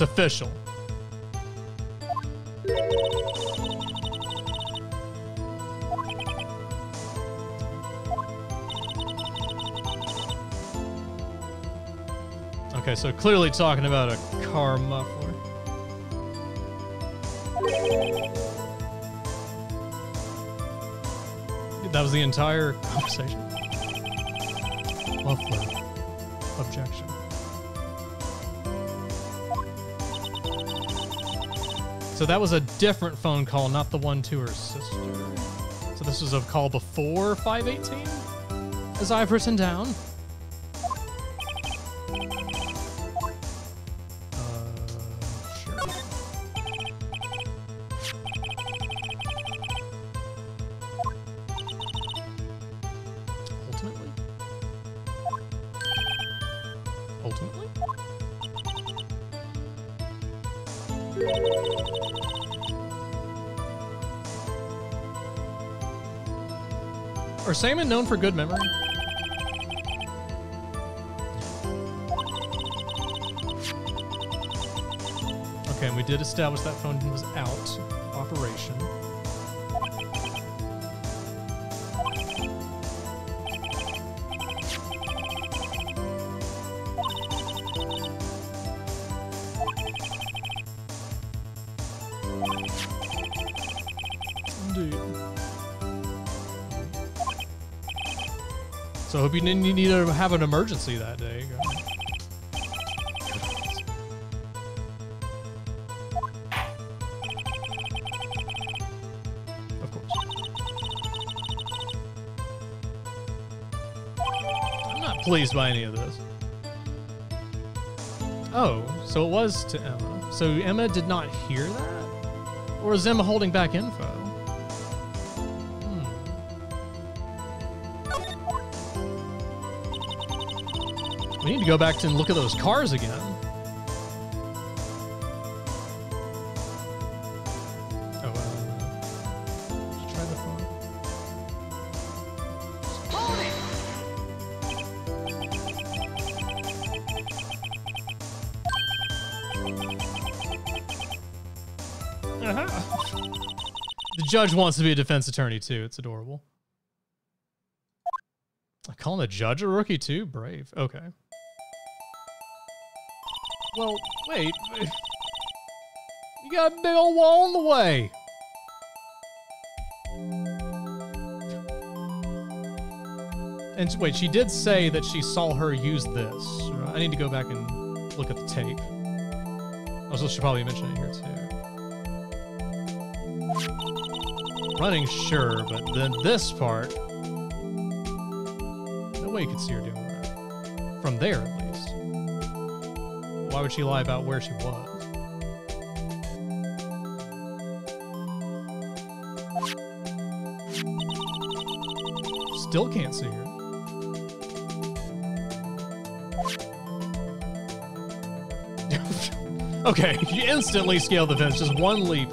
It's official. Okay, so clearly talking about a car muffler. That was the entire conversation. Muffler. Objection. So that was a different phone call, not the one to her sister. So this was a call before 518? As I've written down. Salmon known for good memory? Okay, we did establish that phone was out operation. Hope you didn't need to have an emergency that day. Of course. I'm not pleased by any of this. Oh, so it was to Ema. So Ema did not hear that? Or is Ema holding back info? Go back and look at those cars again. Oh, uh, it! The judge wants to be a defense attorney too. It's adorable. I call him a judge a rookie too. Brave. Okay. Well, wait. You got a big old wall in the way. And wait, she did say that she saw her use this. I need to go back and look at the tape. Also, she probably mentioned it here too. Running, sure, but then this part. No way you could see her doing that. From there, at least. Why would she lie about where she was? Still can't see her. [LAUGHS] okay, you instantly scale the fence, just one leap.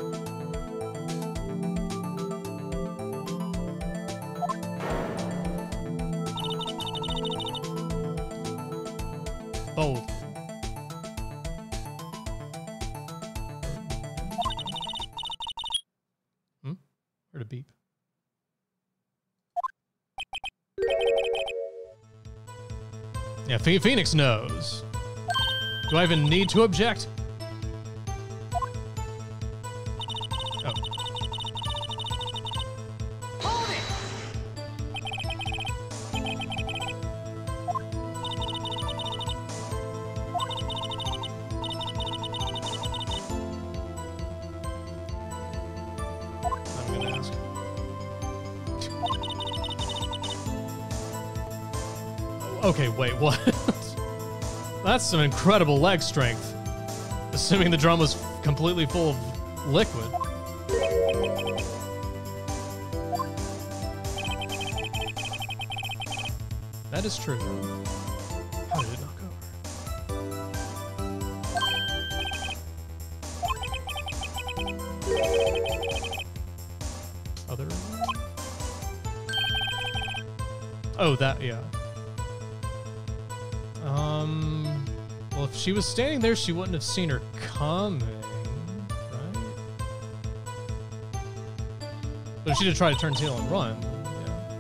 Phoenix knows. Do I even need to object? Oh. Okay, wait, what? [LAUGHS] That's some incredible leg strength. Assuming the drum was completely full of liquid. That is true. How did it knock over? Other. Oh, that, yeah. She was standing there, she wouldn't have seen her coming, right? But if she did try to turn tail and run, yeah.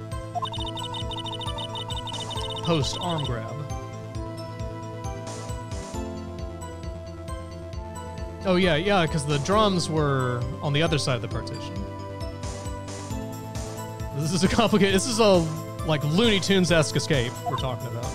Post arm grab. Oh yeah, yeah, because the drums were on the other side of the partition. This is a complicated. This is a like Looney Tunes esque escape we're talking about.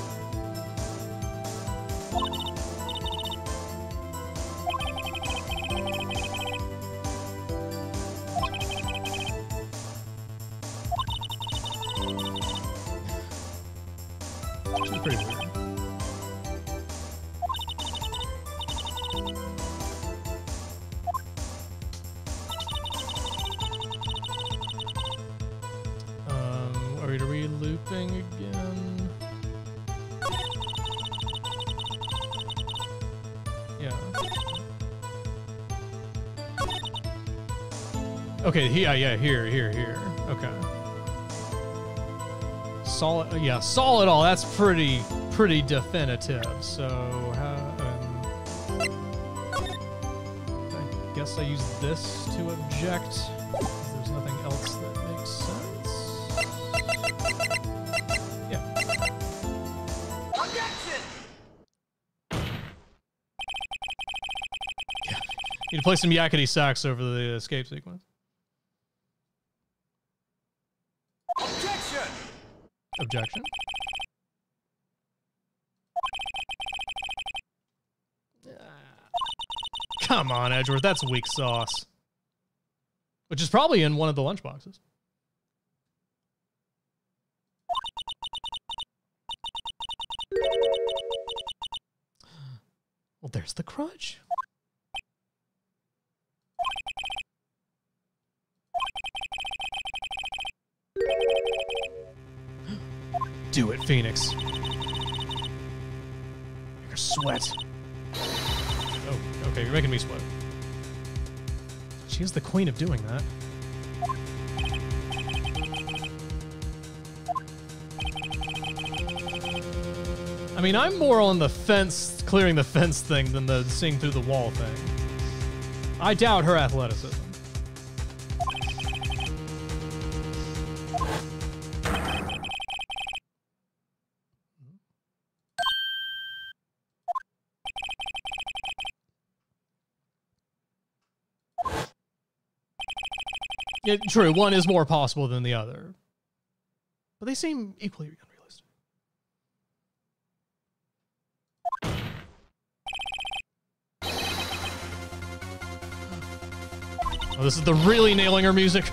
Okay, yeah, yeah, here, here, here. Okay. Solid, uh, yeah, solid all. That's pretty, pretty definitive. So, how, um, okay. guess I use this to object. There's nothing else that makes sense. Yeah. Objection! Need to play some yakety sax over the escape sequence. Objection! Objection. Come on, Edgeworth. That's weak sauce. Which is probably in one of the lunchboxes. [GASPS] Well, there's the crutch. Do it, Phoenix. Make her sweat. Oh, okay, you're making me sweat. She's the queen of doing that. I mean, I'm more on the fence, clearing the fence thing than the seeing through the wall thing. I doubt her athleticism. Yeah, true. One is more possible than the other, but they seem equally unrealistic. Oh, this is the really nailing her music.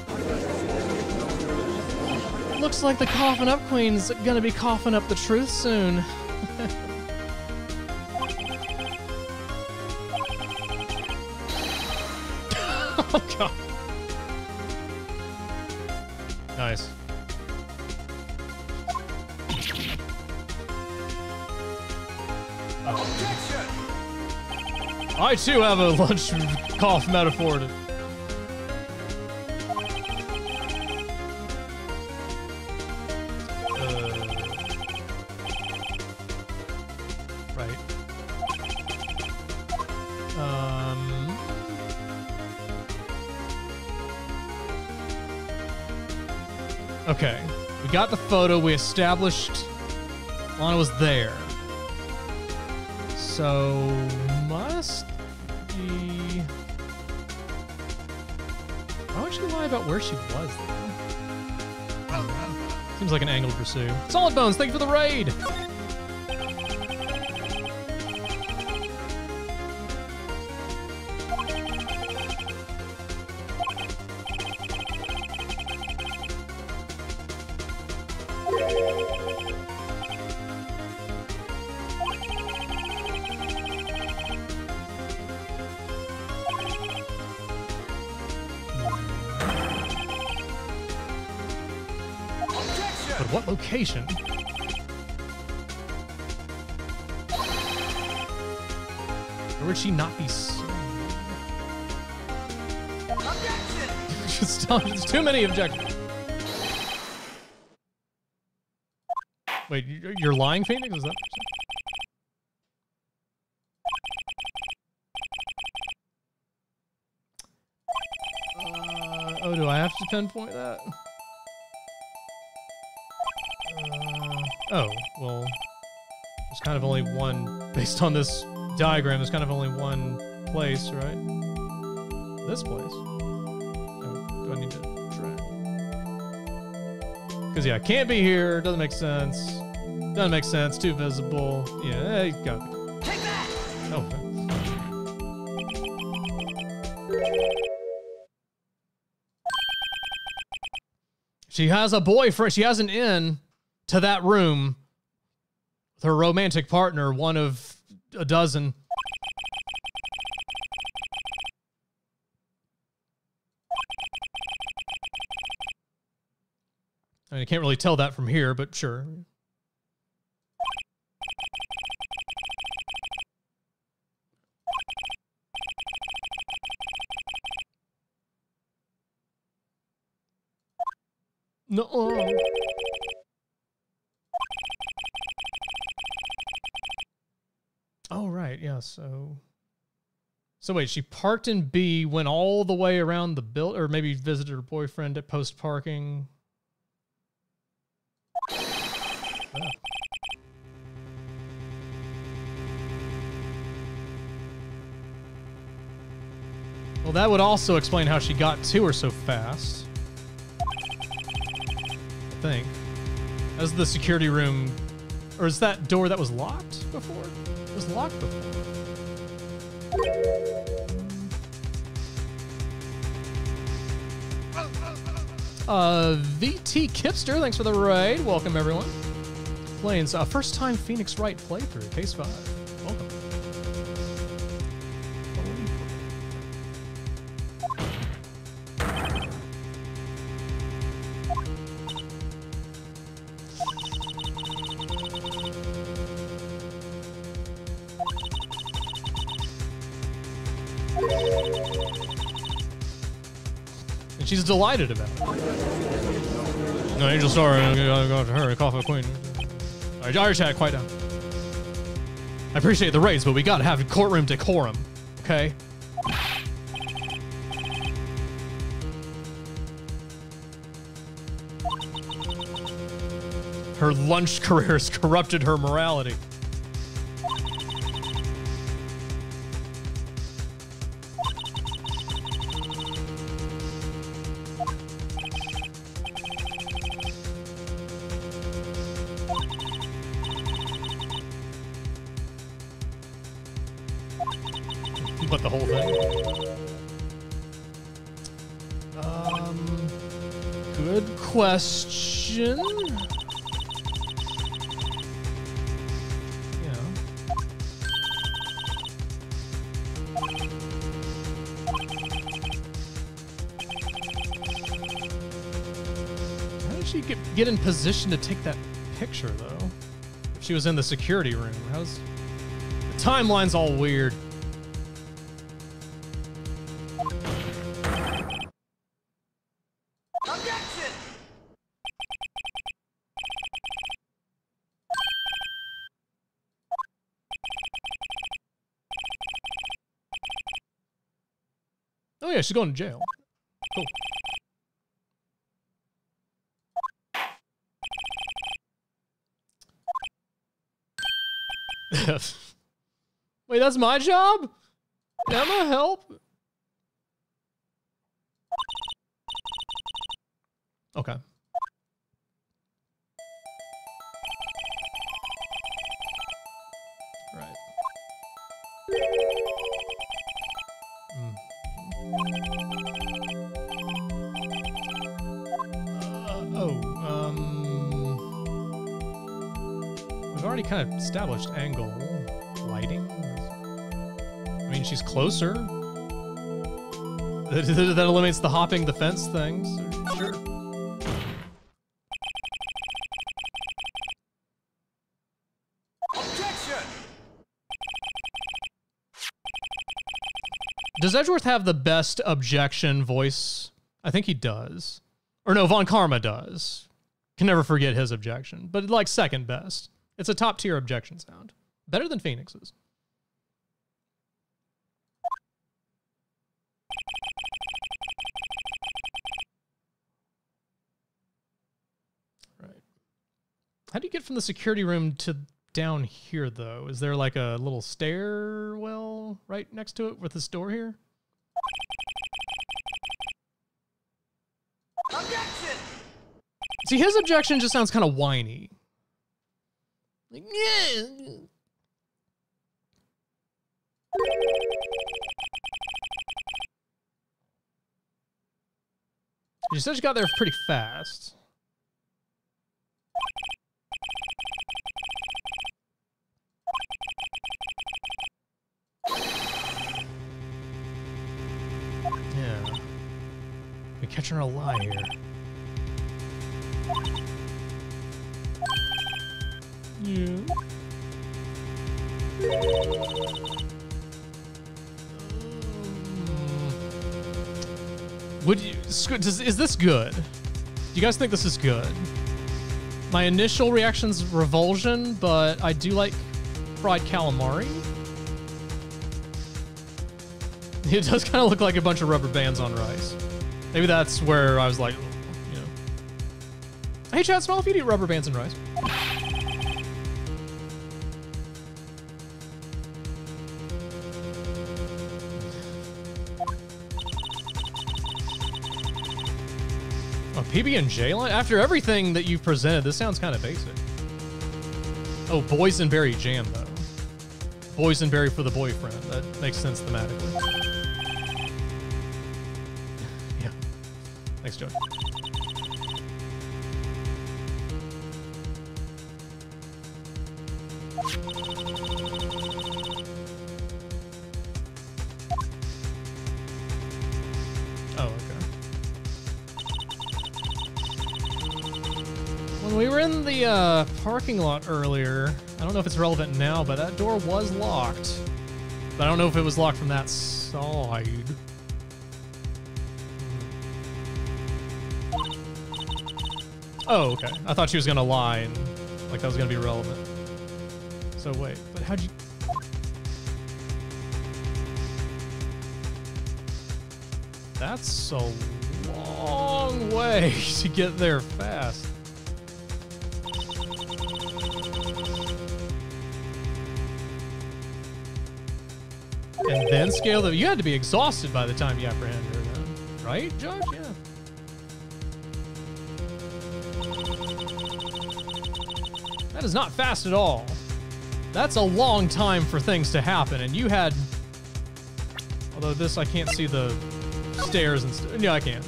Looks like the coffin up queen's gonna be coughing up the truth soon. [LAUGHS] I too have a lunch cough metaphor. To... Uh, right. Um. Okay. We got the photo. We established Lana was there. So where she was? Though? Seems like an angle to pursue. Solid Bones, thank you for the raid. Many objections. Wait, you- you're lying, Phoenix? Is that? Uh, oh, do I have to pinpoint that? Uh, oh, well, there's kind of only one, based on this diagram, there's kind of only one place, right? This place. Oh, do I need to? Because, yeah, can't be here. Doesn't make sense. Doesn't make sense. Too visible. Yeah, eh, got me. Take that! Oh. She has a boyfriend. She has an in to that room with her romantic partner, one of a dozen. Can't really tell that from here, but sure. No. Oh right, yeah. So So wait, she parked in B, went all the way around the bill, or maybe visited her boyfriend at post parking. That would also explain how she got to her so fast. I think. As the security room, or is that door that was locked before? It was locked before. Uh, VT Kipster, thanks for the raid. Welcome, everyone. Planes, uh, first time Phoenix Wright playthrough, case five. Delighted about. No, Angel Starr, I got to her, Coffee Queen. All right, Irish hat, quiet down. I appreciate the raise, but we gotta have courtroom decorum, okay? Her lunch [LAUGHS] career has corrupted her morality. Question. Yeah. How did she get get in position to take that picture though? If she was in the security room, how's the timeline's all weird. Yeah, she's going to jail. Cool. [LAUGHS] Wait, that's my job? Ema, help? Established angle, lighting. I mean, she's closer. That, eliminates the hopping the fence things. Sure. Objection! Does Edgeworth have the best objection voice? I think he does. Or no, Von Karma does. Can never forget his objection, but like second best. It's a top tier objection sound. Better than Phoenix's. Right. How do you get from the security room to down here, though? Is there like a little stairwell right next to it with this door here? Objection! See, his objection just sounds kind of whiny. Like, yeah. She said she got there pretty fast. Yeah. We're catching a lie here. Would you? Does, is this good? Do you guys think this is good? My initial reaction's revulsion, but I do like fried calamari. [LAUGHS] It does kind of look like a bunch of rubber bands on rice. Maybe that's where I was like, oh, you know. Hey, Chad Small, if you'd eat rubber bands and rice. Oh, PB and J line. After everything that you've presented, this sounds kind of basic. Oh, boysenberry jam though. Boysenberry for the boyfriend. That makes sense thematically. [SIGHS] yeah. Thanks, Joe. Parking lot earlier, I don't know if it's relevant now, but that door was locked. But I don't know if it was locked from that side. Oh, okay. I thought she was gonna lie and like that was gonna be relevant. So wait, but how'd you? That's a long way [LAUGHS] to get there fast. Scale the. You had to be exhausted by the time you apprehended her, right, Josh? Yeah. That is not fast at all. That's a long time for things to happen, and you had. Although this, I can't see the stairs and. St- yeah, I can.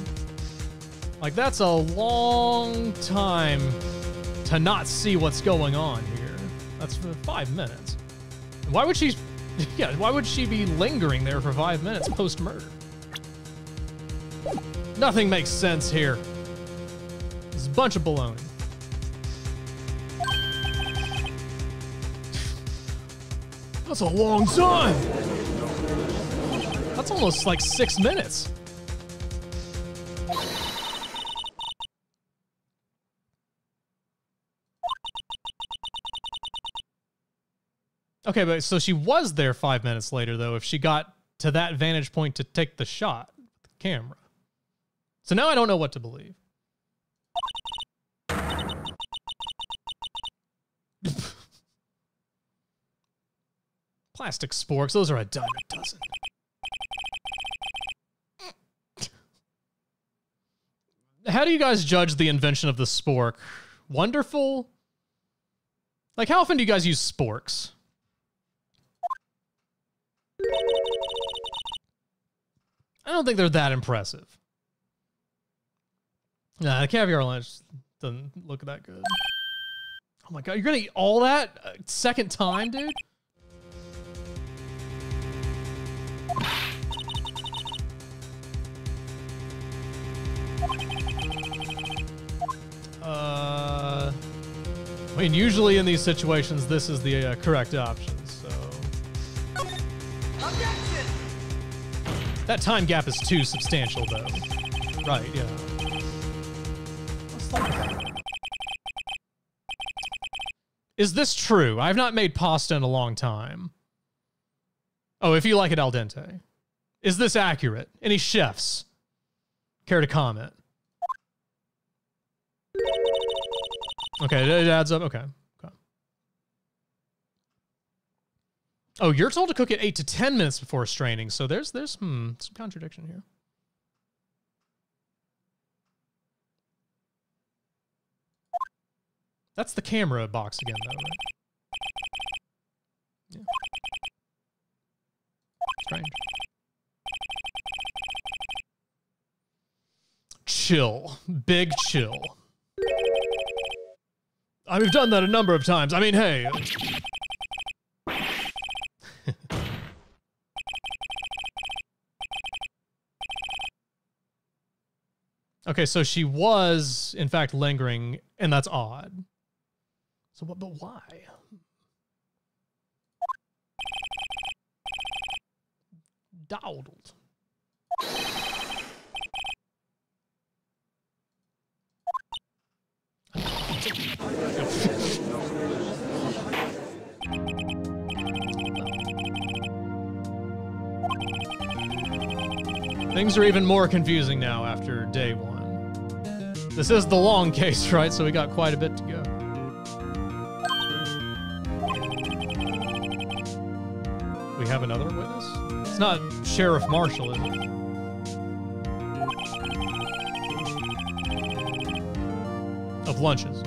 Like that's a long time to not see what's going on here. That's five minutes. Why would she? Yeah, why would she be lingering there for five minutes post murder? Nothing makes sense here. It's a bunch of baloney. That's a long time. That's almost like six minutes. Okay, but so she was there five minutes later, though, if she got to that vantage point to take the shot with the camera. So now I don't know what to believe. [LAUGHS] Plastic sporks, those are a dime a dozen. How do you guys judge the invention of the spork? Wonderful? Like, how often do you guys use sporks? I don't think they're that impressive. Nah, the caviar lunch doesn't look that good. Oh my god, you're gonna eat all that uh, second time, dude? Uh, I mean, usually in these situations, this is the uh, correct option. That time gap is too substantial, though. Right? Yeah. Is this true? I've not made pasta in a long time. Oh, if you like it al dente. Is this accurate? Any chefs care to comment? Okay, it adds up. Okay. Oh, you're told to cook it eight to ten minutes before straining. So there's there's hmm some contradiction here. That's the camera box again, though, right? Yeah. Strange. Chill. Big chill. I mean, we've done that a number of times. I mean, hey. Okay, so she was, in fact, lingering, and that's odd. So, what? But why? Dawdled. Things are even more confusing now after day one. This is the long [LAUGHS] case, right? So we got quite a bit to go. We have another witness? It's not Sheriff Marshall, is it? Of lunches.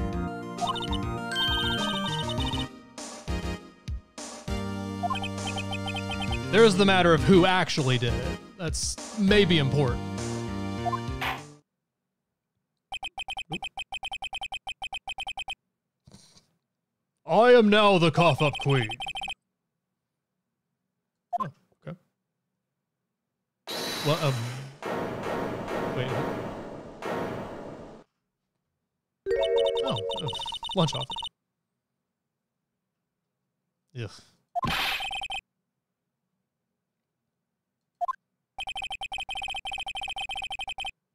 There's the matter of who actually did it. That's maybe important. I am now the cough up queen. Oh, okay. Well, um, wait. Oh, lunch offer. Ugh.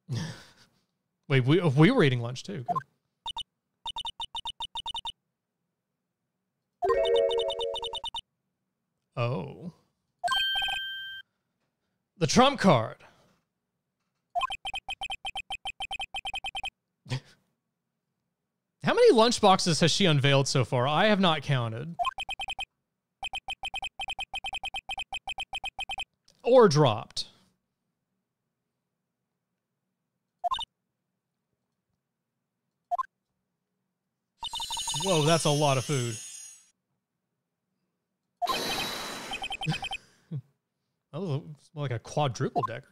[LAUGHS] Wait, we we were eating lunch too. Good. Oh. The trump card. [LAUGHS] How many lunch boxes has she unveiled so far? I have not counted. Or dropped. Whoa, that's a lot of food. [LAUGHS] that was more like a quadruple decker.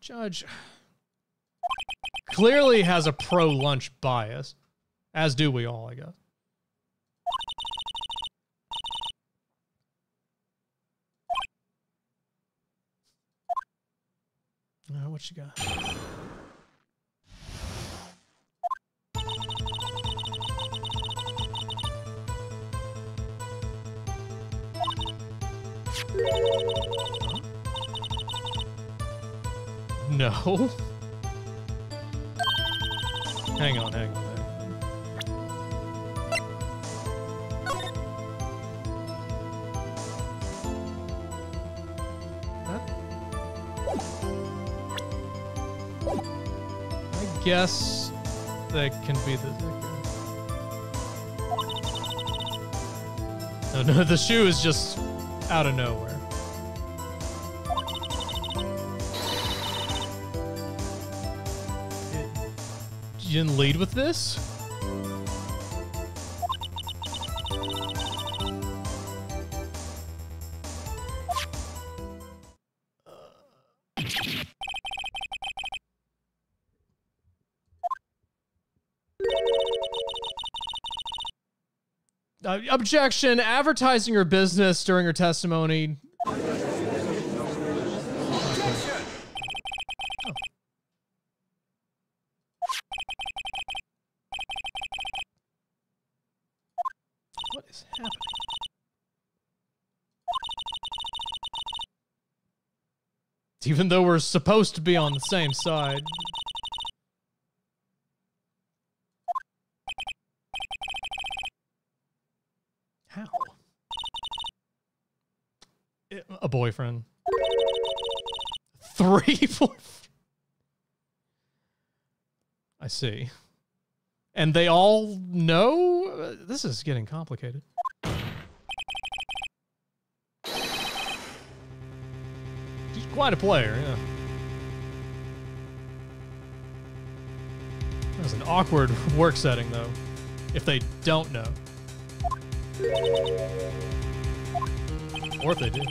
Judge clearly has a pro lunch bias, as do we all, I guess. Uh, what you got? No. Hang on, hang on. guess that can be the. No, no, the shoe is just out of nowhere. You didn't lead with this? Uh, objection! Advertising your business during your testimony. Objection! What is happening? Even though supposed to be on the same side. How? A boyfriend. Three, [LAUGHS] four. I see. And they all know? This is getting complicated. Quite a player, yeah. That's an awkward [LAUGHS] work setting, though, if they don't know. Or if they do.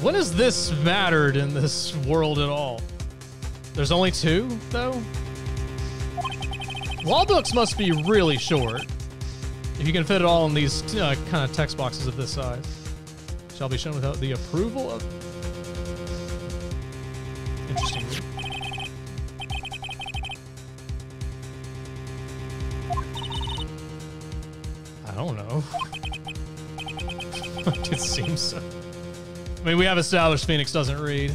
When has this mattered in this world at all? There's only two, though? Law books must be really short. If you can fit it all in these uh, kind of text boxes of this size. Shall be shown without the approval of. Interesting. I don't know. [LAUGHS] it seems so. I mean, we have established Phoenix doesn't read.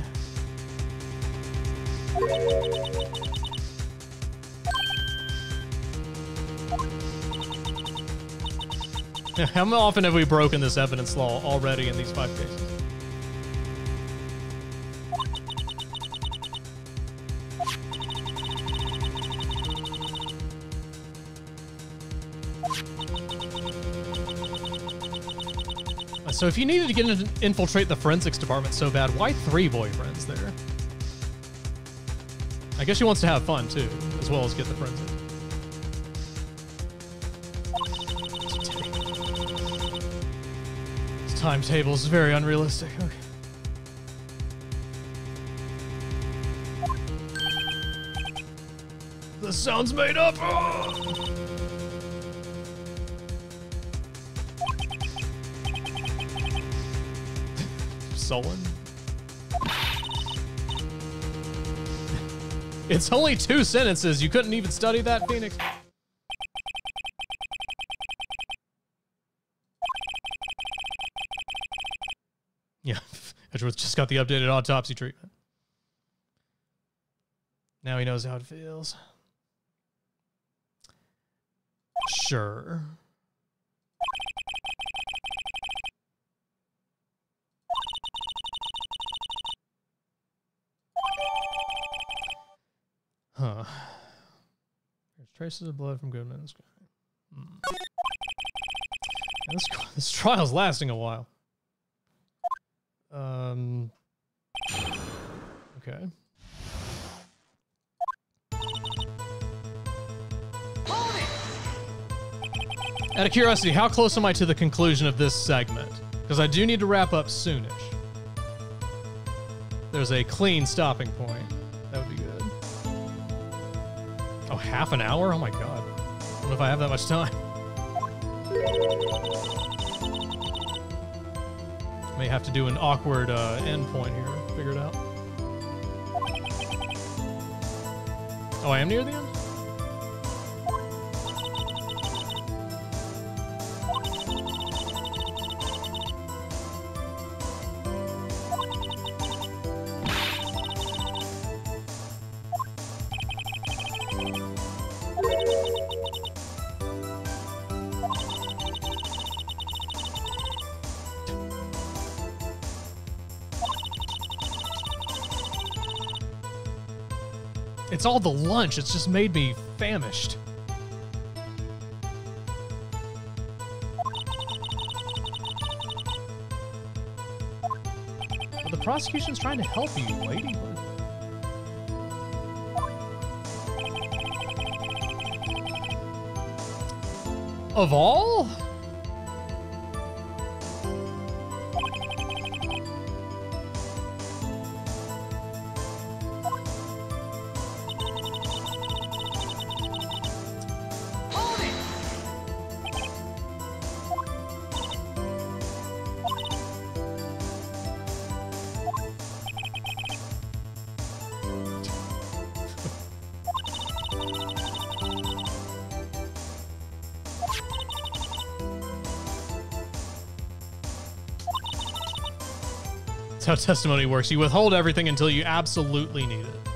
[LAUGHS] How often have we broken this evidence law already in these five cases? Uh, so if you needed to get in, infiltrate the forensics department so bad, why three boyfriends there? I guess she wants to have fun too, as well as get the forensics. Timetable is very unrealistic. Okay. This sounds made up. Oh! Sullen. It's only two sentences. You couldn't even study that, Phoenix. Got the updated autopsy treatment. Now he knows how it feels. Sure. Huh. There's traces of blood from Goodman's. Hmm. This, [LAUGHS] this trial's lasting a while. Um. Okay. Out of curiosity, how close am I to the conclusion of this segment? Because I do need to wrap up soonish. There's a clean stopping point. That would be good. Oh, half an hour? Oh my god. I don't know if I have that much time. May have to do an awkward uh, endpoint here. Figure it out. Oh, I am near the end? It's all the lunch. It's just made me famished. But the prosecution's trying to help you, lady. Of all? Testimony works. You withhold everything until you absolutely need it.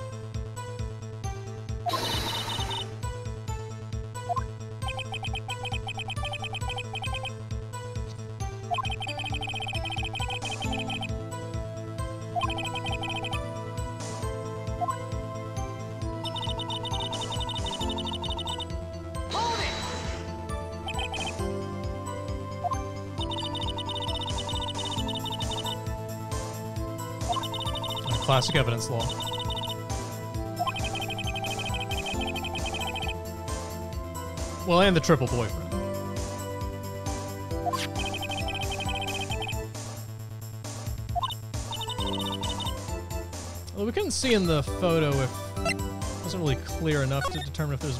Classic evidence law. Well, and the triple boyfriend. Well, we couldn't see in the photo if it wasn't really clear enough to determine if there's.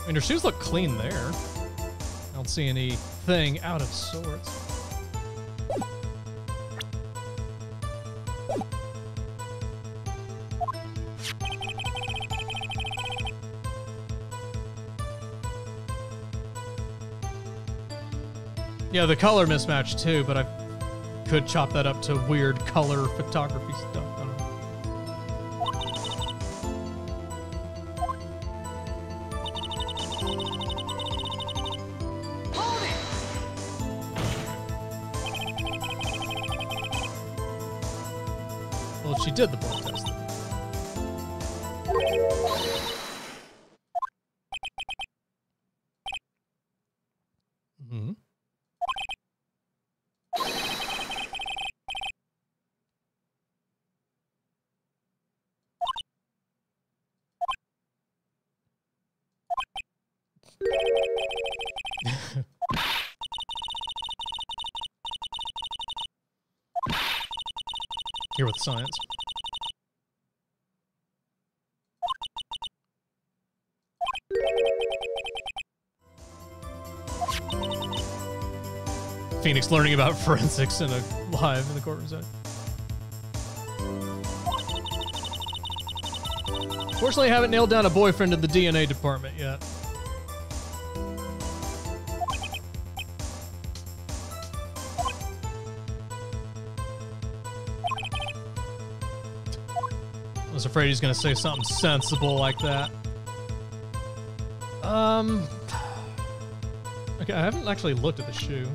I mean, her shoes look clean there. I don't see anything out of sorts. Yeah, the color mismatch too, but I could chop that up to weird color photography stuff. Phoenix learning about [LAUGHS] forensics in a live in the courtroom setting. Fortunately, I haven't nailed down a boyfriend in the DNA department yet. I was afraid he's gonna say something sensible like that. Um. [SIGHS] Okay, I haven't actually looked at the shoe.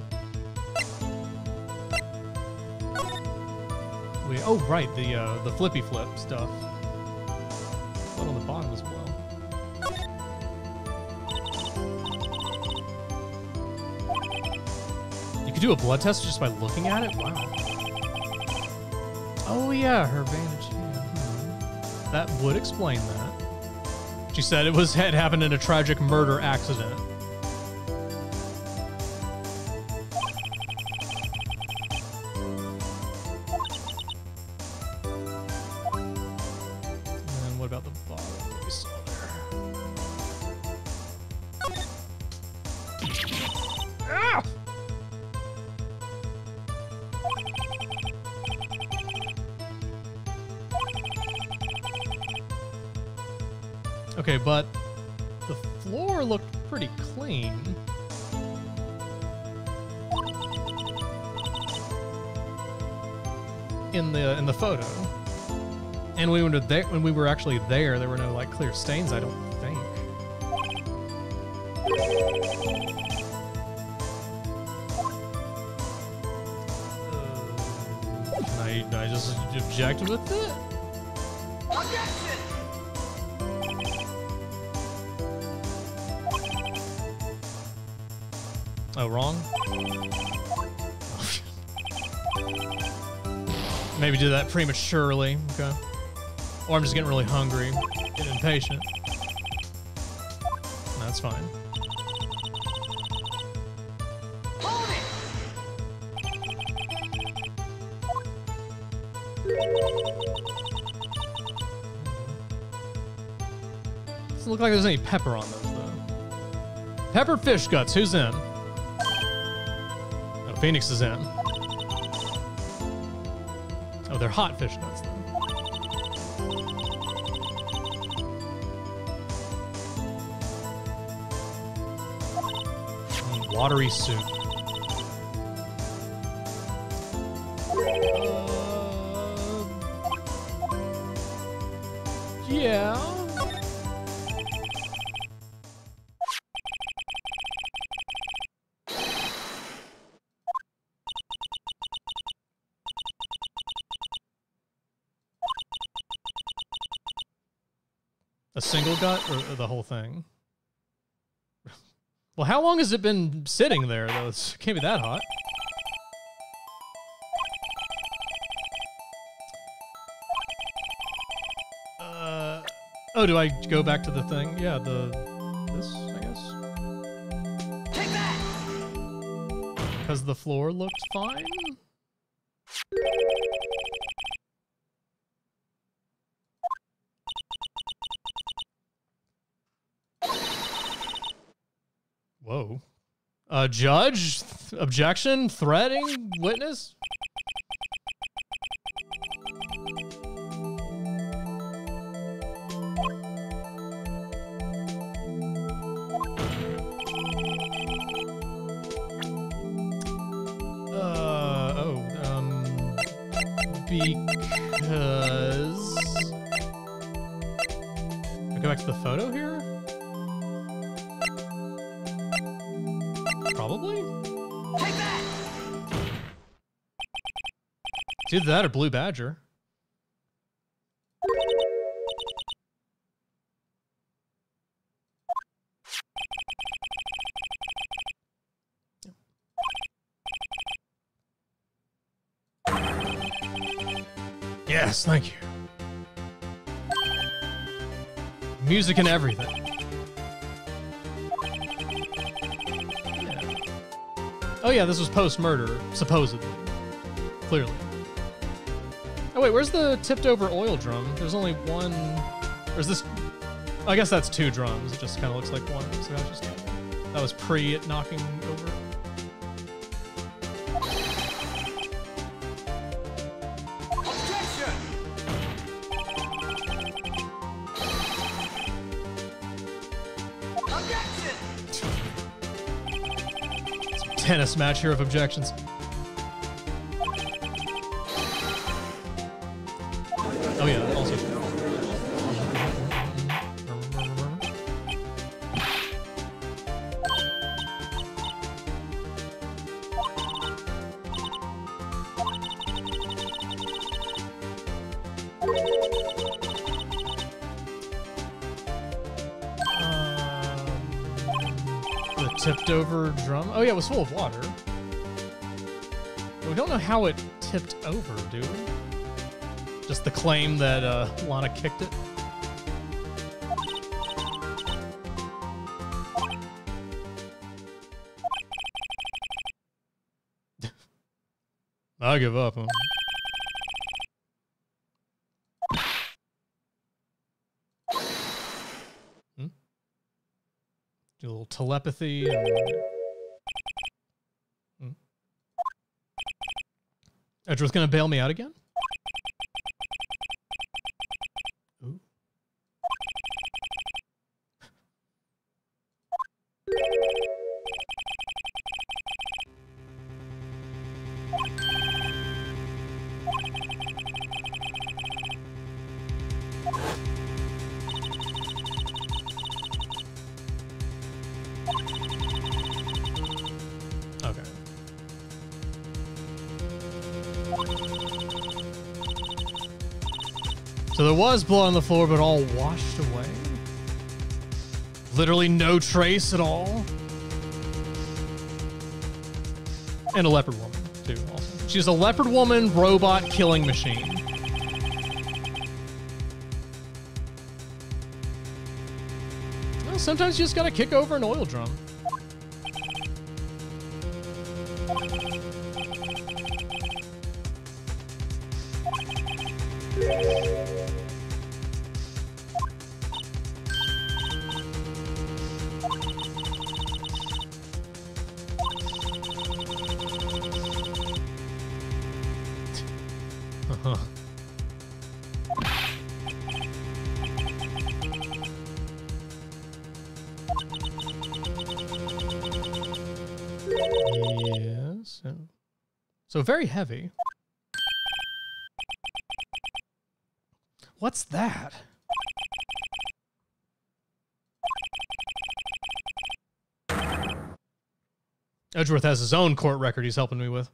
Oh right, the uh, the flippy flip stuff. What on the bottom as well. You could do a blood test just by looking at it. Wow. Oh yeah, her bandage. Yeah. hmm. That would explain that. She said it was had happened in a tragic murder accident. There when we were actually there, there were no like clear stains, I don't think. Uh, can I, can I just object with it? Oh, wrong? [LAUGHS] Maybe do that prematurely. Okay. Or I'm just getting really hungry, getting impatient. That's fine. Doesn't look like there's any pepper on those, though. Pepper fish guts, who's in? Oh, Phoenix is in. Oh, they're hot fish guts, Watery soup. Uh, yeah. A single gut or, or the whole thing? How long has it been sitting there, though? It can't be that hot. Uh, oh, do I go back to the thing? Yeah, the this, I guess, Take that! because the floor looked fine. Whoa. Uh, judge? Objection? Threatening? Witness? that a blue badger? Yes, thank you. Music and everything. Yeah. Oh yeah, this was post-murder, supposedly. Clearly. Oh wait, where's the tipped over oil drum? There's only one. Or is this? I guess that's two drums. It just kind of looks like one. So that was just that was pre it knocking over. Objection! Objection! Tennis match here of objections. Was full of water. We don't know how it tipped over, do we? Just the claim that uh, Lana kicked it. [LAUGHS] I give up. Huh? Hmm? Do a little telepathy and Edgeworth gonna bail me out again? Was blood on the floor, but all washed away? Literally no trace at all? And a leopard woman, too, also. She's a leopard woman robot killing machine. Sometimes you just gotta kick over an oil drum. So very heavy. What's that? Edgeworth has his own court record he's helping me with.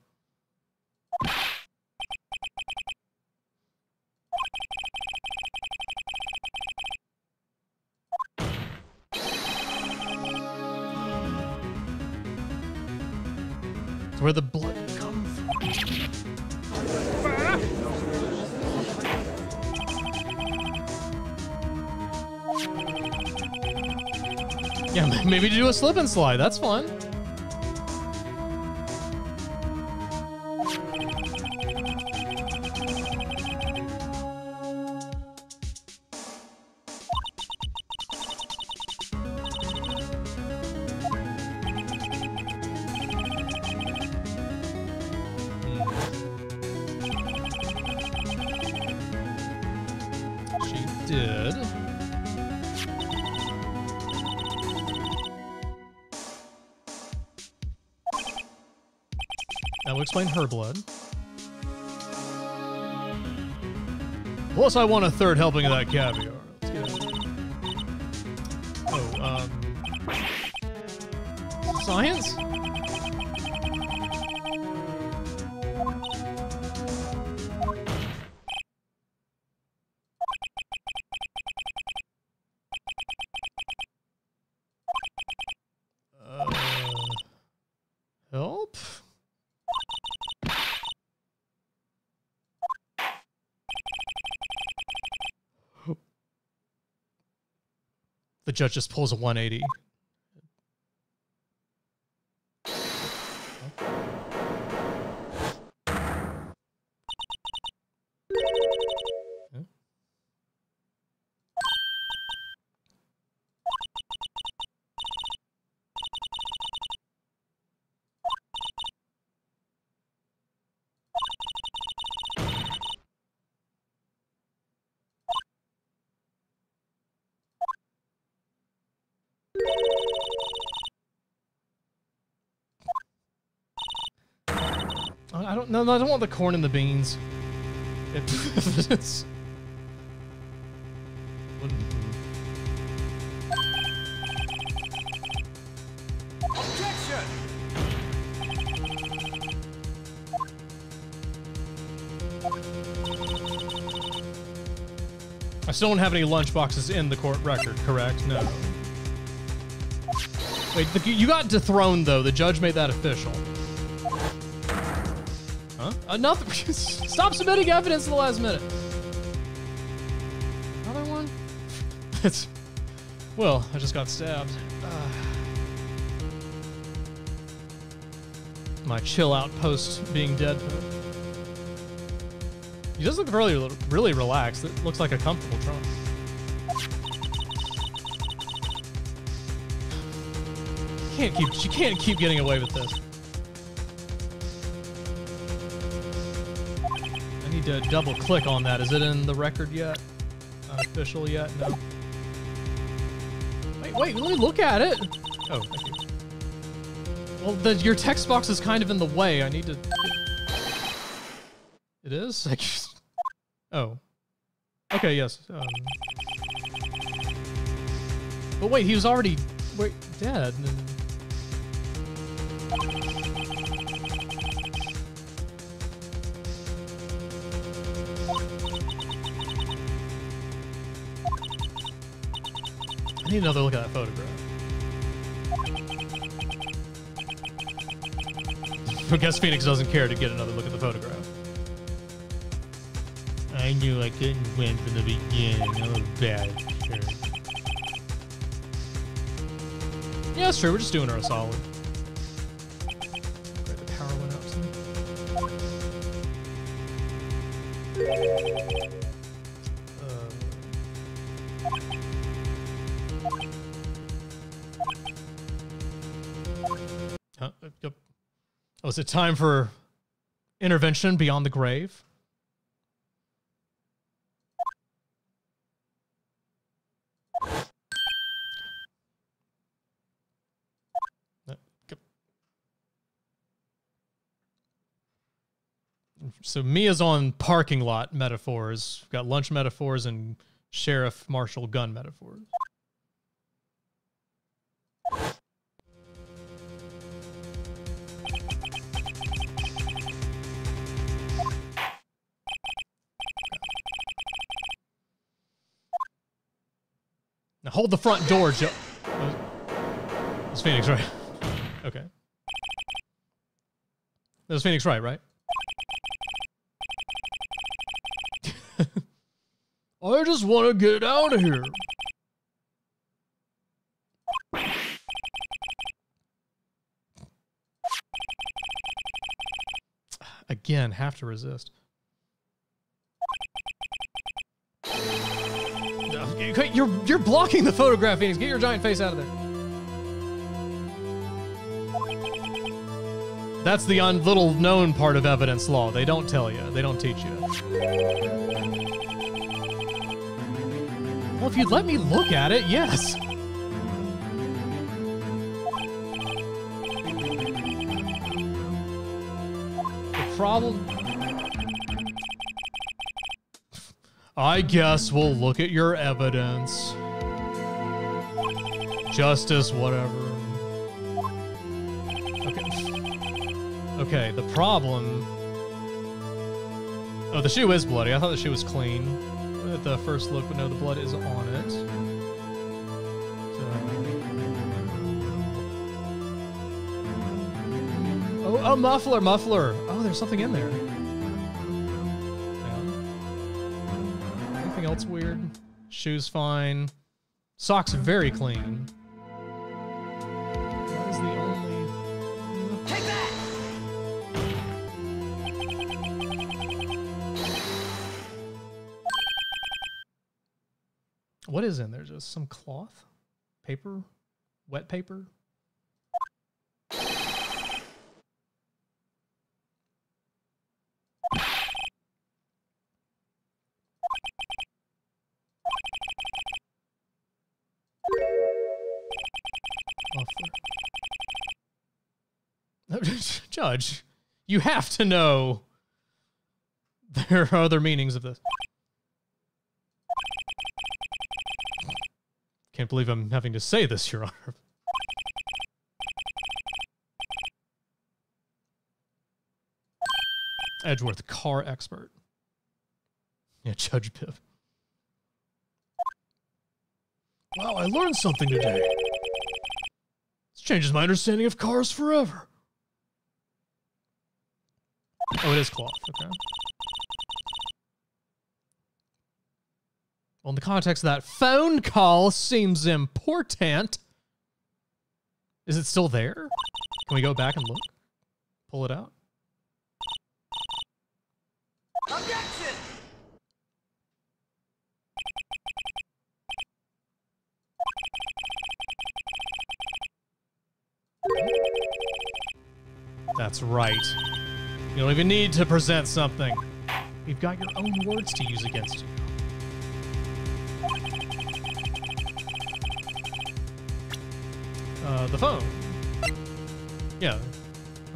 Slip and slide. That's fun. Her blood. Plus, I want a third helping of that caviar. Let's get it. Oh, um. Science? Judge just pulls a 180. Want the corn and the beans. It- [LAUGHS] it's- Objection! I still don't have any lunch boxes in the court record, correct? No. Wait, the, you got dethroned though. The judge made that official. Uh. [LAUGHS] Stop submitting evidence in the last minute. Another one? It's. Well, I just got stabbed. Uh, [SIGHS] my chill out post being dead. He does look really, really relaxed. It looks like a comfortable trunk. Can't keep. She can't keep getting away with this. Need to double click on that. Is it in the record yet? Not official yet? No. Wait, wait. Let me look at it. Oh, thank you. Well, the, your text box is kind of in the way. I need to. It is. Like, oh. Okay. Yes. Um, but wait, he was already wait dead. I need another look at that photograph. I guess Phoenix doesn't care to get another look at the photograph. I knew I couldn't win from the beginning. I was bad. Yeah, that's true. We're just doing her a solid. Is it time for intervention beyond the grave? So Mia's on parking lot metaphors. We've got lunch metaphors and sheriff marshal gun metaphors. Now hold the front door, Joe. It's Phoenix, right? Okay. That was Phoenix, right? Right? [LAUGHS] I just want to get out of here. Again, have to resist. Okay, You're you're blocking the photograph, Phoenix. Get your giant face out of there. That's the un- little known part of evidence law. They don't tell you. They don't teach you. Well, if you'd let me look at it, yes. The problem. I guess we'll look at your evidence. Justice, whatever. Okay. Okay, the problem. Oh, the shoe is bloody. I thought the shoe was clean at the first look, but no, the blood is on it. So- Oh, oh, muffler, muffler. Oh, there's something in there. Hang on. Anything else weird? Shoes fine. Socks very clean. That is the only. Take that! What is in there? Just some cloth? Paper? Wet paper? Judge, you have to know there are other meanings of this. Can't believe I'm having to say this, Your Honor. Edgeworth, car expert. Yeah, Judge Biv. Wow, I learned something today. This changes my understanding of cars forever. Oh, it is cloth. Okay. Well, in the context of that phone call seems important. Is it still there? Can we go back and look? Pull it out? Objection! That's right. You don't even need to present something. You've got your own words to use against you. Uh, the phone. Yeah.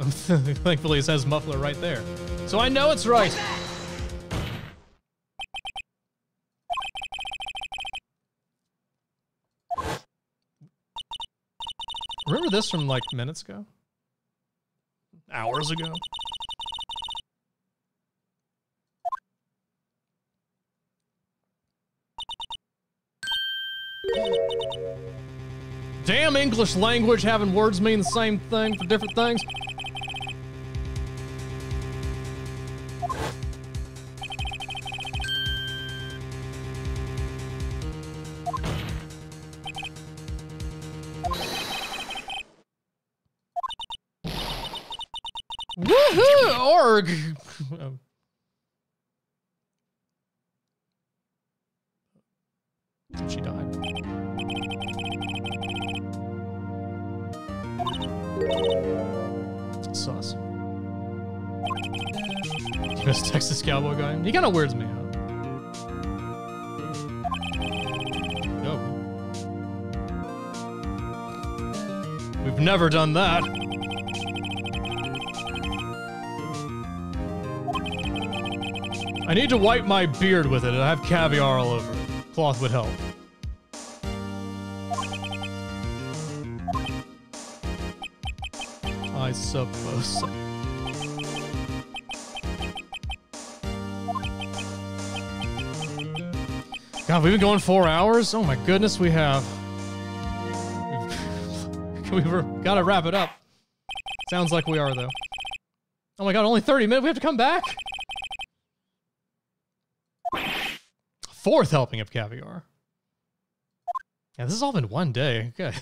[LAUGHS] Thankfully, it says muffler right there. So I know it's right. Remember this from like minutes ago? Hours ago? Damn English language having words mean the same thing for different things. Woohoo! Org! [LAUGHS] He kind of weirds me out. No. We've never done that. I need to wipe my beard with it. I have caviar all over. Cloth would help. I suppose. so. God, we've been going four hours. Oh my goodness, we have. We've, got to wrap it up. Sounds like we are though. Oh my god, only 30 minutes. We have to come back. Fourth helping of caviar. Yeah, this has all been one day. Okay.